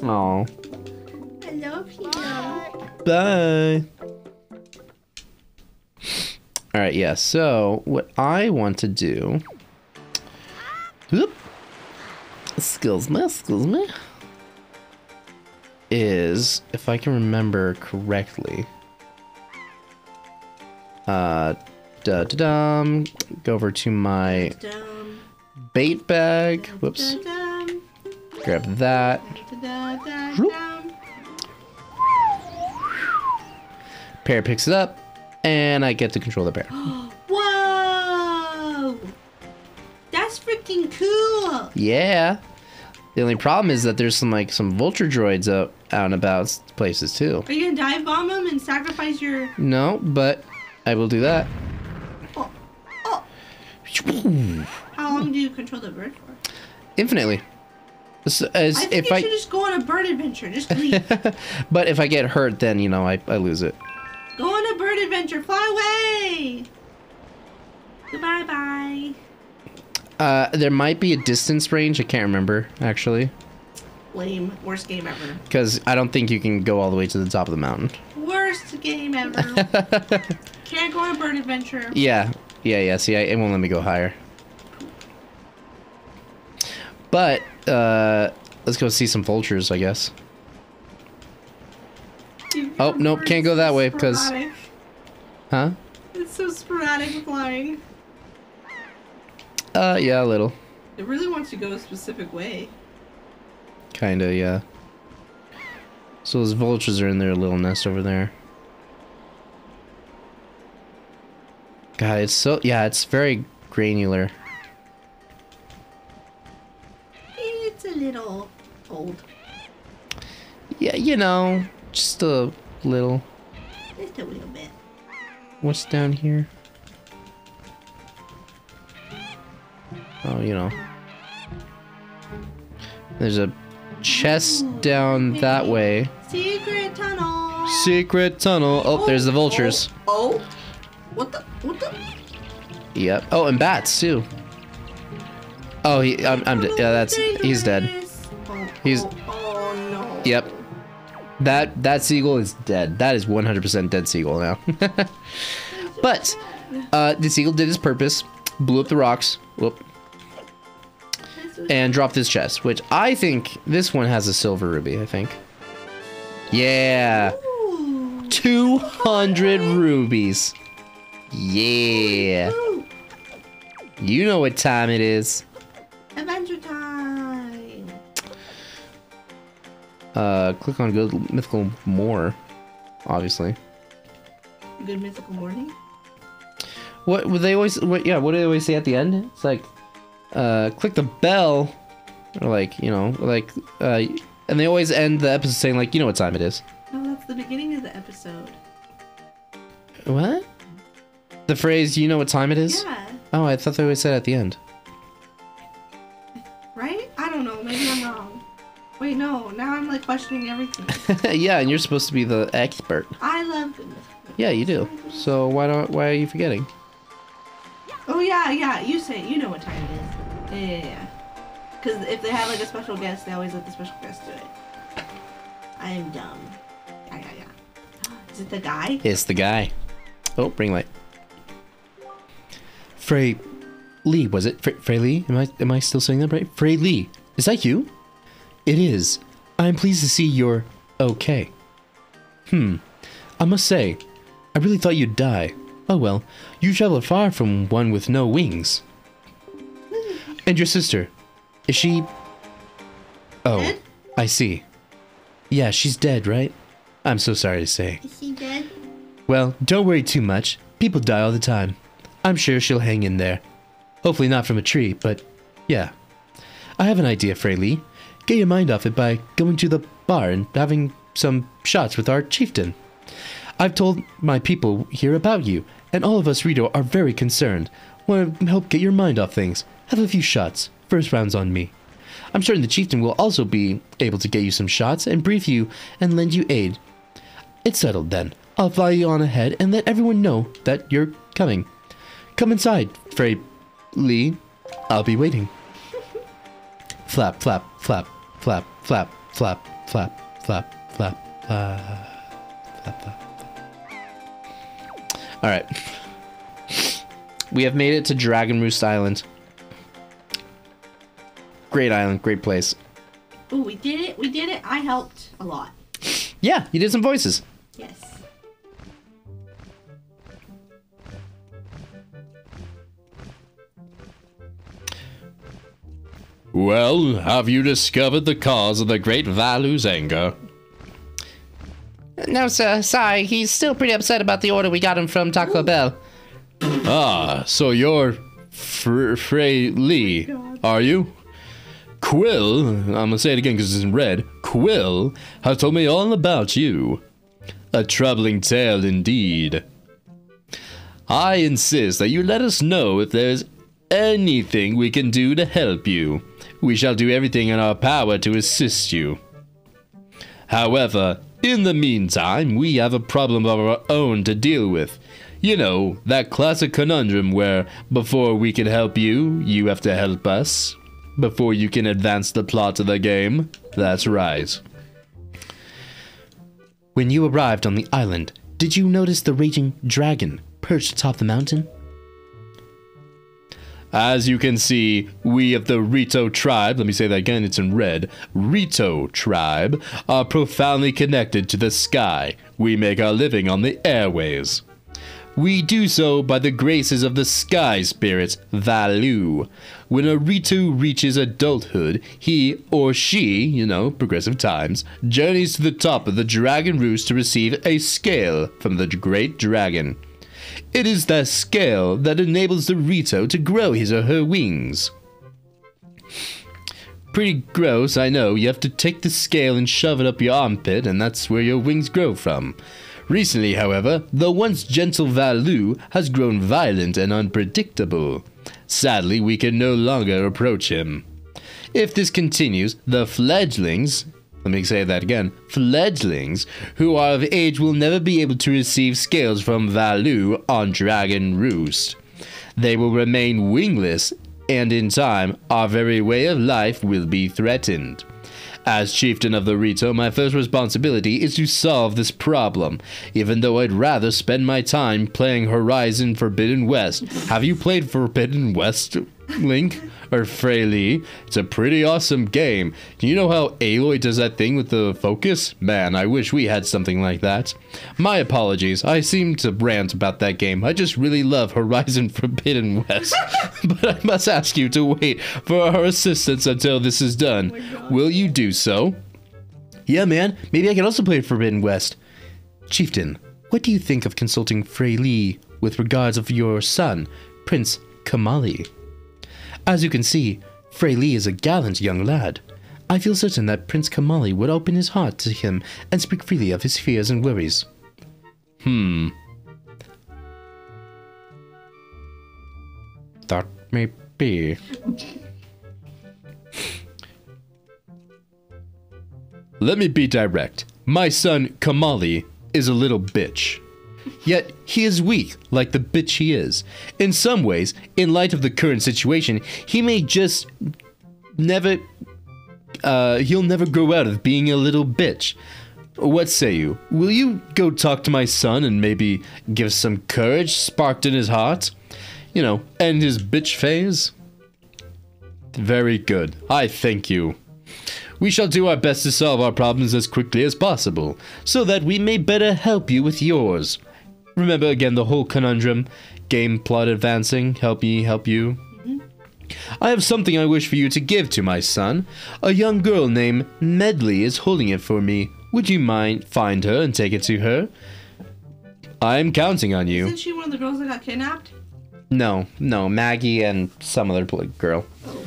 Oh. I love him. Bye. All right, yeah. So what I want to do. Whoop. Excuse me, excuse me. Is if I can remember correctly. Uh, da da dum. Go over to my bait bag. Whoops. Grab that. Pear picks it up, and I get to control the bear. Whoa! That's freaking cool! Yeah. The only problem is that there's some like some vulture droids out out and about places too. Are you gonna dive bomb him and sacrifice your. No, but I will do that. Oh, oh. How long do you control the bird for? Infinitely. As, as I think if you I, should just go on a bird adventure. Just leave. but if I get hurt, then you know I, I lose it. go on a bird adventure. Fly away! Goodbye bye. Uh, there might be a distance range. I can't remember actually, Lame. Worst game ever. because I don't think you can go all the way to the top of the mountain. Worst game ever. Can't go on a bird adventure. Yeah, yeah, yeah. See, I, it won't let me go higher. But uh, let's go see some vultures, I guess. Oh, nope, can't go that way because, Huh? It's so sporadic flying. Uh, yeah, a little. It really wants to go a specific way. Kinda, yeah. So those vultures are in their little nest over there. God, it's so yeah, it's very granular. Yeah, you know, just a little. Just a little bit. What's down here? Oh, you know. There's a chest down that way. Secret tunnel. Secret tunnel. Oh, oh there's the oh, vultures. Oh. oh. What the? What the? Yep. Oh, and bats too. Oh, he. I'm. I'm. Yeah, that's. He's dead. Oh, He's- Oh, oh no. Yep. That that seagull is dead. That is 100% dead seagull now. but uh, the seagull did his purpose, blew up the rocks, whoop, and dropped this chest, which I think this one has a silver ruby. I think. Yeah, Ooh. 200 rubies. Yeah, you know what time it is. Uh, click on good mythical more, obviously. Good mythical morning. What would they always? What yeah? What do they always say at the end? It's like, uh, click the bell, or like you know, like uh, and they always end the episode saying like, you know what time it is. No, that's the beginning of the episode. What? The phrase, you know what time it is? Yeah. Oh, I thought they always said at the end. Now I'm like questioning everything. yeah, and you're supposed to be the expert. I love good mythical. Yeah, you do. So why don't? Why are you forgetting? Oh yeah, yeah. You say it. you know what time it is. Yeah, yeah, yeah. Because if they have like a special guest, they always let the special guest do it. I am dumb. Yeah, yeah, yeah. Is it the guy? It's the guy. Oh, bring light. Frey Lee, was it? Frey, Fraeli? Am I am I still saying that right? Fraeli. Is that you? It is. I am pleased to see you're okay. Hmm. I must say, I really thought you'd die. Oh well, you traveled far from one with no wings. And your sister, is she. Oh? I see. Yeah, she's dead, right? I'm so sorry to say. Is she dead? Well, don't worry too much. People die all the time. I'm sure she'll hang in there. Hopefully not from a tree, but yeah. I have an idea, Fraeli. Get your mind off it by going to the bar and having some shots with our chieftain. I've told my people here about you, and all of us Rito are very concerned. Want to help get your mind off things. Have a few shots. First round's on me. I'm certain the chieftain will also be able to get you some shots and brief you and lend you aid. It's settled then. I'll fly you on ahead and let everyone know that you're coming. Come inside, Frey Lee. I'll be waiting. flap, flap, flap, flap, flap, flap, flap, flap, flap, flap, flap, flap. All right. We have made it to Dragon Roost Island. Great island, great place. Ooh, we did it. We did it. I helped a lot. Yeah, you did some voices. Yes. Well, have you discovered the cause of the great Valu's anger? No, sir. Sorry, he's still pretty upset about the order we got him from Taco Bell. Ah, so you're Fr- Fraeli, are you? Quill, I'm gonna say it again because it's in red. Quill has told me all about you. A troubling tale indeed. I insist that you let us know if there's anything we can do to help you. We shall do everything in our power to assist you. However, in the meantime, we have a problem of our own to deal with. You know, that classic conundrum where before we can help you, you have to help us. Before you can advance the plot of the game. That's right. When you arrived on the island, did you notice the raging dragon perched atop the mountain? As you can see, we of the Rito tribe, let me say that again, it's in red, Rito tribe, are profoundly connected to the sky. We make our living on the airways. We do so by the graces of the sky spirit, Valu. When a Rito reaches adulthood, he or she, you know, progressive times, journeys to the top of the dragon roost to receive a scale from the great dragon. It is that scale that enables the Rito to grow his or her wings. Pretty gross, I know. You have to take the scale and shove it up your armpit, and that's where your wings grow from. Recently, however, the once gentle Valu has grown violent and unpredictable. Sadly, we can no longer approach him. If this continues, the fledglings, let me say that again, fledglings who are of age will never be able to receive scales from Valu on Dragon Roost. They will remain wingless, and in time, our very way of life will be threatened. As chieftain of the Rito, my first responsibility is to solve this problem, even though I'd rather spend my time playing Horizon Forbidden West. Have you played Forbidden West, Link? Or Fraeli? It's a pretty awesome game. Do you know how Aloy does that thing with the focus? Man, I wish we had something like that. My apologies, I seem to rant about that game. I just really love Horizon Forbidden West. but I must ask you to wait for our assistance until this is done. Oh Will you do so? Yeah, man. Maybe I can also play Forbidden West. Chieftain, what do you think of consulting Fraeli with regards of your son, Prince Komali? As you can see, Fraeli is a gallant young lad. I feel certain that Prince Komali would open his heart to him and speak freely of his fears and worries. Hmm. That may be. Let me be direct. My son, Komali, is a little bitch. Yet he is weak, like the bitch he is. In some ways, in light of the current situation, he may just never. Uh, he'll never grow out of being a little bitch. What say you? Will you go talk to my son and maybe give some courage sparked in his heart? You know, end his bitch phase? Very good. I thank you. We shall do our best to solve our problems as quickly as possible, so that we may better help you with yours. Remember again the whole conundrum game plot advancing, help me help you. I have something I wish for you to give to my son. A young girl named Medli is holding it for me. Would you mind find her and take it to her? I'm counting on you. Isn't she one of the girls that got kidnapped? No, no, Maggie and some other girl. Oh.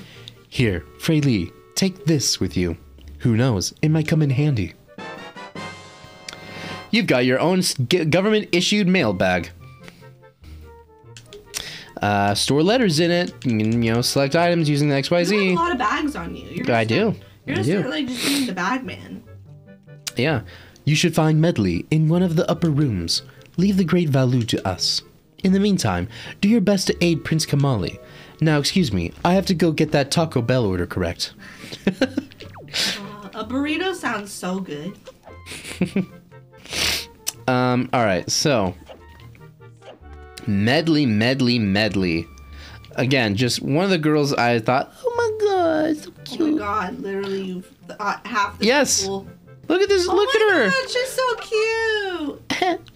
Here, Fraeli, take this with you. Who knows, it might come in handy. You've got your own government issued mail bag. Uh, store letters in it. You can, you know, select items using the You have a XYZ. lot of bags on you. You're I do. start- You're I gonna do. start like just being the bag man. Yeah. You should find Medli in one of the upper rooms. Leave the great Valu to us. In the meantime, do your best to aid Prince Komali. Now, excuse me, I have to go get that Taco Bell order correct. A burrito sounds so good. Um, alright, so. Medli, Medli, Medli. Again, just one of the girls I thought, oh my god, so cute. Oh my god, literally you've uh, half the Yes. people. Look at this, Oh look at her. God, she's so cute.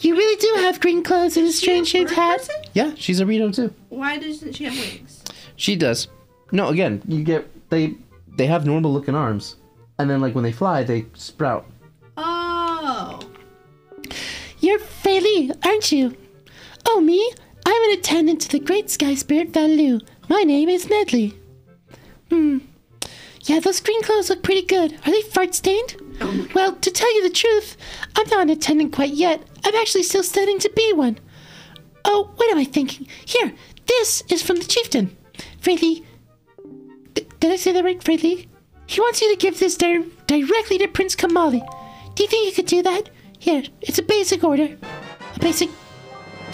You really do have green clothes and a strange shaped hat. person? Yeah, she's a Rito too. Why doesn't she have wings? She does. No, again, you get they they have normal looking arms, and then like when they fly, they sprout. Oh. You're Feli, aren't you? Oh, me? I'm an attendant to the Great Sky Spirit Valu. My name is Medli. Hmm. Yeah, those green clothes look pretty good. Are they fart stained? Well, to tell you the truth, I'm not an attendant quite yet. I'm actually still studying to be one. Oh, what am I thinking? Here, this is from the chieftain. Freely. D- did I say that right, Freely? He wants you to give this di- directly to Prince Komali. Do you think you could do that? Here, it's a basic order. A basic...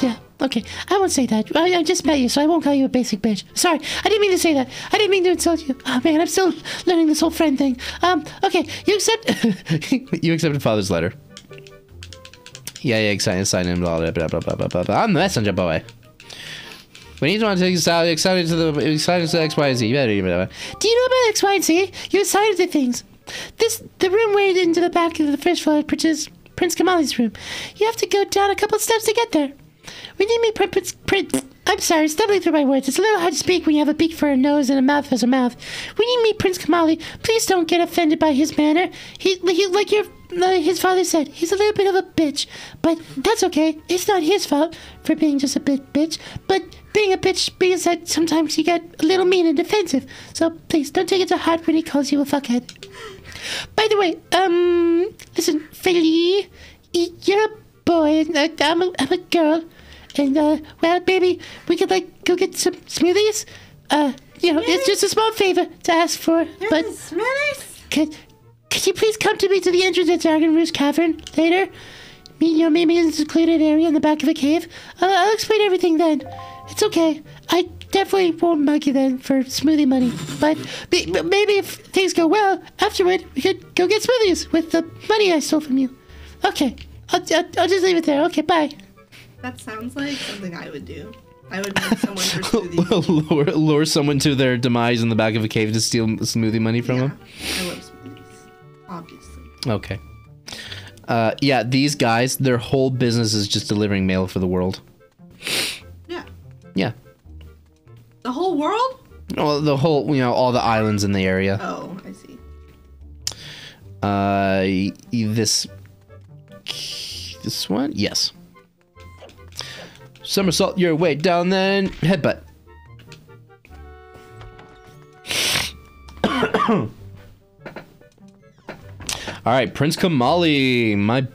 Yeah, okay. I won't say that. I, I just met you, so I won't call you a basic bitch. Sorry, I didn't mean to say that. I didn't mean to insult you. Oh, man, I'm still learning this whole friend thing. Um, okay, you accept... you accepted Father's letter. Yeah, yeah, excited, sign him, blah, blah, blah, blah, blah, blah, blah. I'm the messenger boy. When each one takes out excited to the excited to the X, Y, and Z. Do you know about X, Y, and Z? You're excited to things. This the room waded into the back of the first floor, which is Prince Komali's room. You have to go down a couple steps to get there. When you meet Prince, Prince, I'm sorry, stumbling through my words. It's a little hard to speak when you have a beak for a nose and a mouth as a mouth. When you meet Prince Komali, please don't get offended by his manner. He, he like your, like his father said, he's a little bit of a bitch, but that's okay. It's not his fault for being just a bit bitch. But being a bitch means that sometimes you get a little mean and defensive. So please don't take it to heart when he calls you a fuckhead. By the way, um, listen, Philly, you're a boy and uh, I'm a, I'm a girl, and uh, well, baby, we could like go get some smoothies. Uh, you know, it's just a small favor to ask for, but Smoothies? could could you please come to me to the entrance at Dragon Roost Cavern later? Me, you know, maybe in a secluded area in the back of a cave. I'll, I'll explain everything then. It's okay. I definitely won't mug you then for smoothie money. But may- but maybe if things go well, afterward, we could go get smoothies with the money I stole from you. Okay. I'll, I'll, I'll just leave it there. Okay, bye. That sounds like something I would do. I would make someone for smoothie. lure, lure someone to their demise in the back of a cave to steal smoothie money from yeah, them. I love smoothies. Obviously. Okay. Uh, yeah, these guys, their whole business is just delivering mail for the world. Yeah. Yeah. The whole world? Well, the whole, you know, all the islands in the area. Oh, I see. Uh, this, this one, yes. Somersault your way down, then headbutt. All right, Prince Komali, my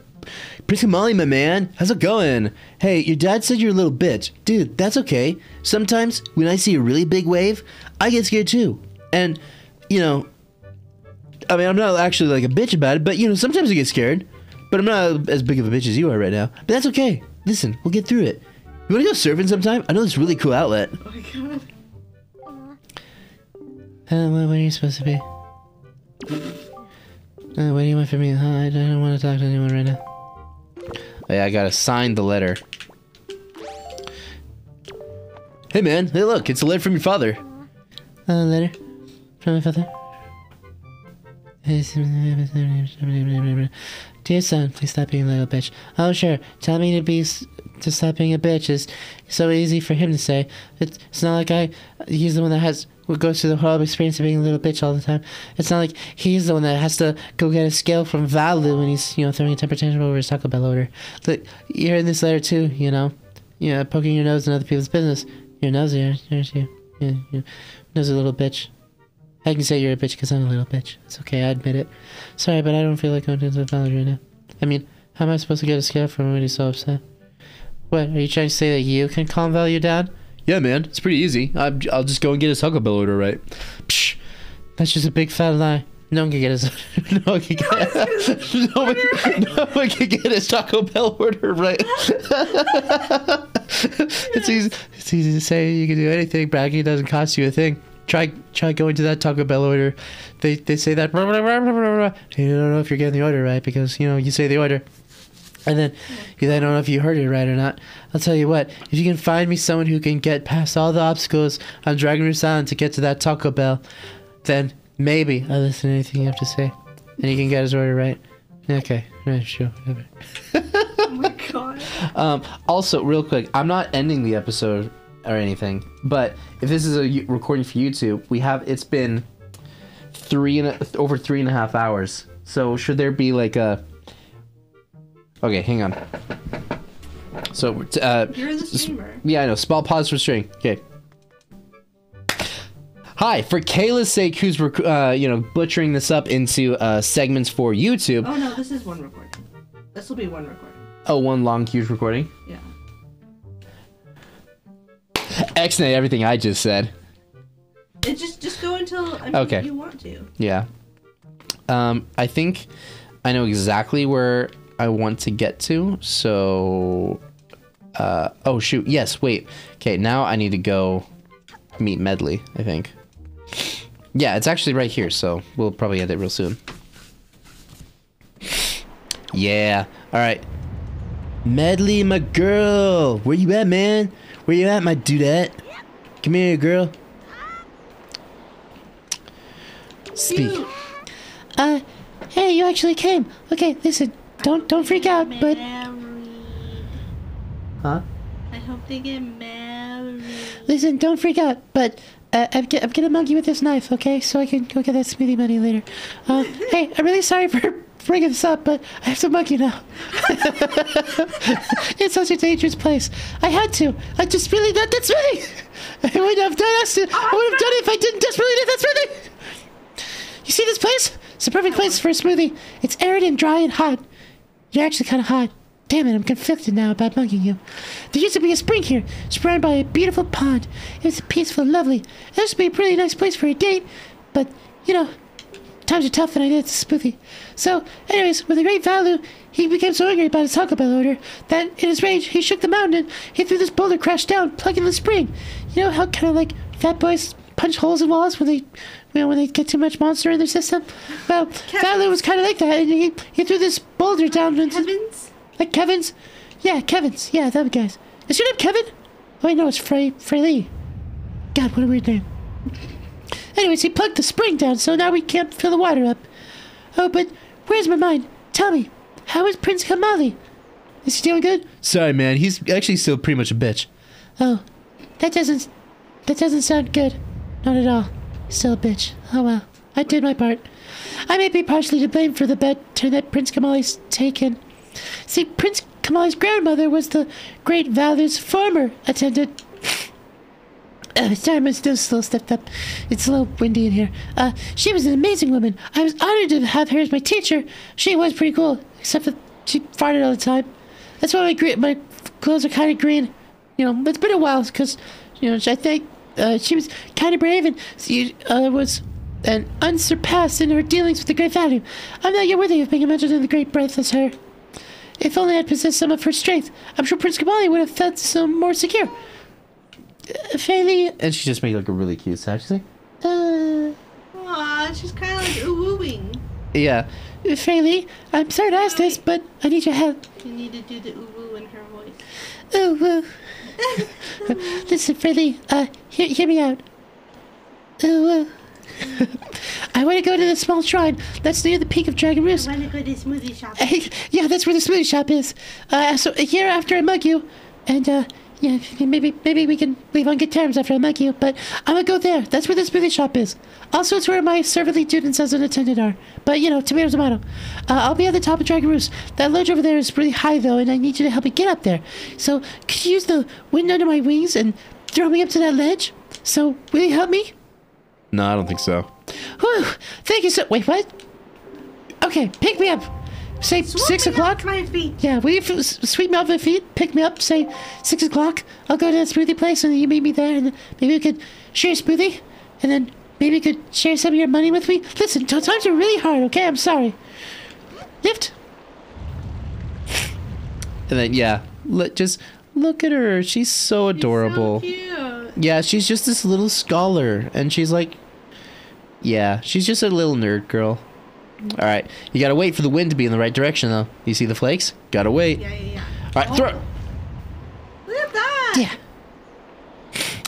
Prince Komali, my man, how's it going? Hey, your dad said you're a little bitch, dude. That's okay. Sometimes when I see a really big wave, I get scared too, and you know, I mean, I'm not actually like a bitch about it, but you know, sometimes I get scared. But I'm not as big of a bitch as you are right now. But that's okay. Listen, we'll get through it. You want to go surfing sometime? I know this really cool outlet. Oh my god. Uh, what, what are you supposed to be? Uh, what do you want from me? Uh, I don't want to talk to anyone right now. Oh, yeah, I gotta sign the letter. Hey, man. Hey, look, it's a letter from your father. A letter from my father. Dear son, please stop being a little bitch. Oh, sure. Tell me to be to stop being a bitch is so easy for him to say. It's, it's not like I. He's the one that has goes through the horrible experience of being a little bitch all the time. It's not like he's the one that has to go get a scale from Valu when he's you know throwing a temper tantrum over his Taco Bell order. Look, you're in this letter too. You know, you know, poking your nose in other people's business. Your nose here, there's you. Yeah, nose a little bitch. I can say you're a bitch because I'm a little bitch. It's okay, I admit it. Sorry, but I don't feel like going to the valley right now. I mean, how am I supposed to get a scale from when he's so upset? What, are you trying to say that you can calm Valu down? Yeah, man, it's pretty easy. I'm, I'll just go and get his Bell order right. Psh, that's just a big fat lie. No one can get his. no one can get. no, one, no one can get his Taco Bell order right. it's easy. It's easy to say you can do anything. Bragging doesn't cost you a thing. Try try going to that Taco Bell order. They they say that. You don't know if you're getting the order right because you know you say the order. And then you then don't know if you heard it right or not. I'll tell you what, if you can find me someone who can get past all the obstacles on Dragon Roost Island to get to that Taco Bell, then maybe I'll listen to anything you have to say. And he can get his order right. Okay, right, sure. Oh my god. Um, also, real quick, I'm not ending the episode or anything, but if this is a recording for YouTube, we have it's been three and a, over three and a half hours. So should there be like a? Okay, hang on. So, uh, You're the streamer. yeah, I know. Small pause for string. Okay. Hi, for Kaela's sake, who's rec- uh, you know butchering this up into uh, segments for YouTube. Oh no, this is one recording. This will be one recording. Oh, one long, huge recording. Yeah. Excellent, everything I just said. It just just go until I mean, Okay. you want to. Yeah. Um, I think I know exactly where I want to get to. So, uh, oh shoot, yes. Wait. Okay, now I need to go meet Medli. I think. Yeah, it's actually right here. So we'll probably end it real soon. Yeah. All right. Medli, my girl. Where you at, man? Where you at, my dudette? Come here, girl. Speak. Uh, hey, you actually came. Okay, listen, don't don't freak out, but Huh? I hope they get married. listen, don't freak out. But uh, I'm, g- I'm gonna mug you with this knife, okay? So I can go get that smoothie money later. Uh, hey, I'm really sorry for bringing this up, but I have to mug you now. it's such a dangerous place. I had to. I just really that smoothie. I wouldn't have done this. I would have done it if I didn't desperately need that smoothie. You see this place? It's the perfect place for a smoothie. It's arid and dry and hot. You're actually kind of hot. Damn it, I'm conflicted now about mugging you. There used to be a spring here, surrounded by a beautiful pond. It was peaceful and lovely. It used to be a pretty nice place for a date, but, you know, times are tough and I need a smoothie. So, anyways, with a great Valu, he became so angry about his Taco Bell order that, in his rage, he shook the mountain and he threw this boulder crash down, plugging the spring. You know how kind of like fat boys punch holes in walls when they, you know, when they get too much monster in their system? Well, Valu was kind of like that, and he, he threw this boulder down into... Heavens. Like Kevin's? Yeah, Kevin's. Yeah, them guys. Is your name Kevin? Oh, wait, no, it's Frey, Fraeli. God, what a weird name. Anyways, he plugged the spring down, so now we can't fill the water up. Oh, but where's my mind? Tell me, how is Prince Komali? Is he doing good? Sorry, man. He's actually still pretty much a bitch. Oh, that doesn't, that doesn't sound good. Not at all. Still a bitch. Oh well, I did my part. I may be partially to blame for the bad turn that Prince Komali's taken. See, Prince Komali's grandmother was the great Valu's former attendant. Uh, sorry, still stepped up. It's a little windy in here. Uh, she was an amazing woman. I was honored to have her as my teacher. She was pretty cool, except that she farted all the time. That's why my my clothes are kind of green. You know, it's been a while because, you know, I think uh, she was kind of brave and she uh, was and unsurpassed in her dealings with the great Valu. I'm not yet worthy of being imagined in the great breath as her. If only I'd possessed some of her strength, I'm sure Prince Komali would have felt some more secure. Uh, Fairly, And she just made like a really cute sound. She's like, uh, Aw, she's kind of like ooh wooing. yeah. Fairly, I'm sorry to ask this, but I need your help. You need to do the ooh woo in her voice. Oh, woo. Listen, Freddy, uh, hear, hear me out. Oh, woo. I want to go to the small shrine that's near the peak of Dragon Roost. I want to go to the smoothie shop. Hey, yeah, that's where the smoothie shop is. Uh, so a year after I mug you, and uh, yeah, maybe maybe we can leave on good terms after I mug you. But I'm gonna go there. That's where the smoothie shop is. Also, it's where my servantly students as an attendant are. But you know, tomato tomato. Uh, I'll be at the top of Dragon Roost. That ledge over there is really high though, and I need you to help me get up there. So could you use the wind under my wings and throw me up to that ledge? So will you help me? No, I don't think so. Whew, thank you so. Wait, what? Okay, pick me up. Say Swoop six o'clock. my feet. Yeah, will you f- s- sweep me off my feet, pick me up, say six o'clock? I'll go to that smoothie place and you meet me there, and maybe we could share a smoothie, and then maybe you could share some of your money with me. Listen, t- times are really hard. Okay, I'm sorry. Lift. And then yeah, let just look at her. She's so adorable. She's So cute. Yeah, she's just this little scholar, and she's like, yeah, she's just a little nerd girl. Mm. All right, you gotta wait for the wind to be in the right direction, though. You see the flakes? Gotta wait. Yeah, yeah, yeah. All right, throw. Oh. Look at that. Yeah.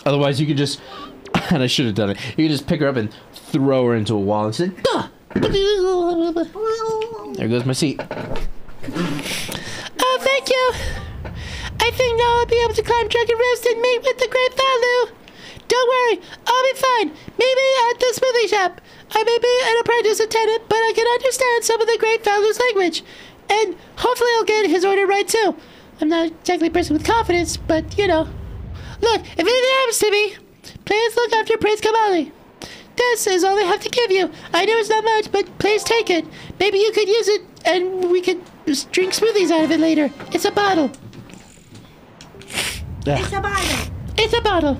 Otherwise, you could just, and I should have done it. You could just pick her up and throw her into a wall and say, "Duh." There goes my seat. Oh, thank you. I think now I'll be able to climb Dragon Roost and meet with the Great Valu. Don't worry, I'll be fine. Maybe at the smoothie shop. I may be an apprentice attendant, but I can understand some of the Great Valu's language. And hopefully I'll get his order right too. I'm not exactly a person with confidence, but you know. Look, if anything happens to me, please look after Prince Komali. This is all I have to give you. I know it's not much, but please take it. Maybe you could use it, and we could drink smoothies out of it later. It's a bottle. It's a bottle. It's a bottle.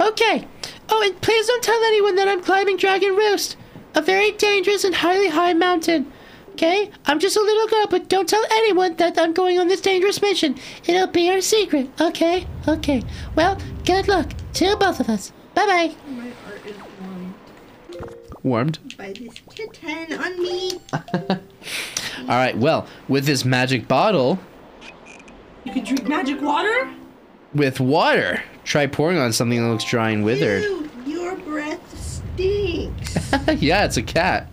Okay. Oh, and please don't tell anyone that I'm climbing Dragon Roost, a very dangerous and highly high mountain. Okay? I'm just a little girl, but don't tell anyone that I'm going on this dangerous mission. It'll be our secret. Okay? Okay. Well, good luck to both of us. Bye bye. My heart is warmed Warmed. by this kitten on me. All right. Well, with this magic bottle You can drink magic water? with water, try pouring on something that looks dry and withered. Ew, your breath stinks. yeah, it's a cat.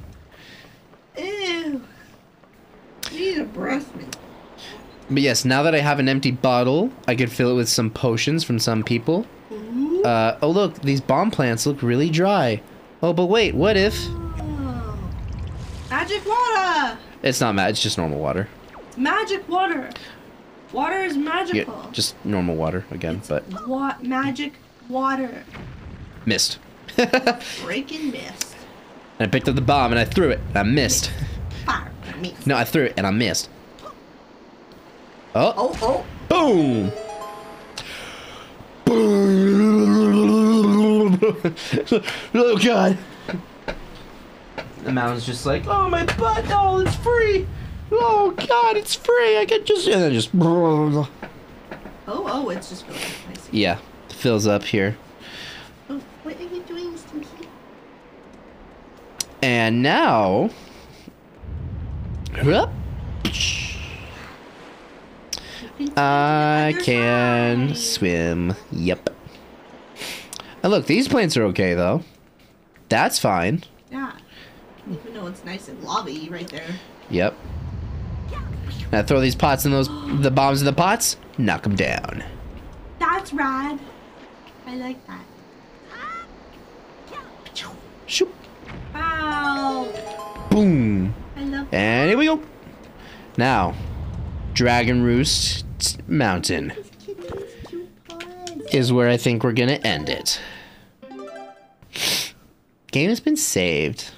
Ew. You need a brush me. But yes, now that I have an empty bottle, I could fill it with some potions from some people. Uh, oh look, these bomb plants look really dry. Oh, but wait, what if Oh. Magic water! it's not mad? It's just normal water. Magic water. Water is Yeah, magical. just normal water again, but What magic water? missed. Breaking mist. And I picked up the bomb and I threw it. And I missed. Fire mist. No, I threw it and I missed. Oh, Oh, oh. oh. boom! oh god! The mountain's just like, oh my butt, oh it's free! Oh god, it's free! I can just and then just Oh, oh, it's just really nice. yeah, fills up here. Oh, what are you doing, Stinky? And now, Hup. I can swim. Yep. And look, these plants are okay though. That's fine. Yeah. Even though it's nice and lobby right there. Yep. Now throw these pots in those the bombs in the pots. Knock them down. That's rad. I like that. Shoop. Wow. Boom. I love And here we go. Now, Dragon Roost Mountain this kitty's cute paws. is where I think we're gonna end it. Game has been saved.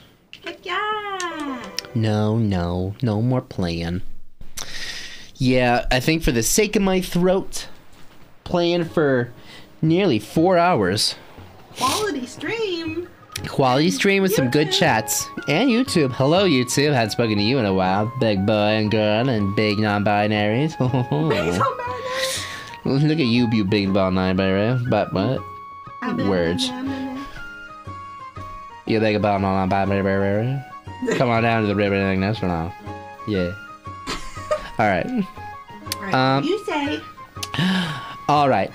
Heck yeah. No, no, no more playing. Yeah, I think for the sake of my throat, playing for nearly four hours. Quality stream. Quality stream with some good chats. And YouTube. Hello, YouTube. Hadn't spoken to you in a while. Big boy and girl and big non binaries. Oh. Look at you, you big non binary. But what? Words. You think about non binary? Come on down to the river and else for now. Yeah. Alright. Alright, Um, you say. Alright.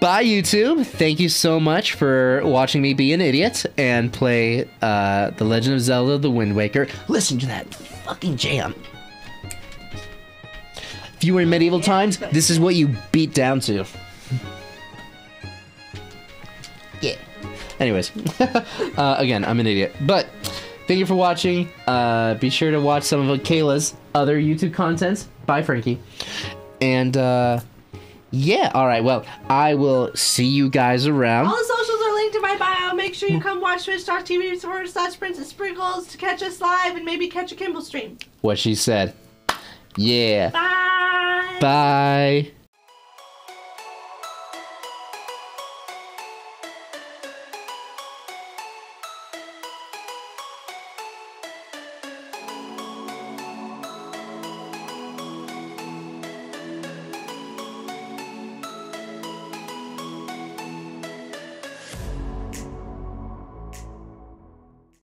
Bye, YouTube. Thank you so much for watching me be an idiot and play uh, The Legend of Zelda The Wind Waker. Listen to that fucking jam. If you were in medieval times, this is what you beat down to. Yeah. Anyways, uh, again, I'm an idiot. But thank you for watching. Uh, be sure to watch some of Kaela's other YouTube contents. Bye, Frankie. And uh, yeah, all right. Well, I will see you guys around. All the socials are linked in my bio. Make sure you come watch twitch.tv forward slash Princess Sprinkles to catch us live and maybe catch a Kimball stream. What she said. Yeah. Bye. Bye.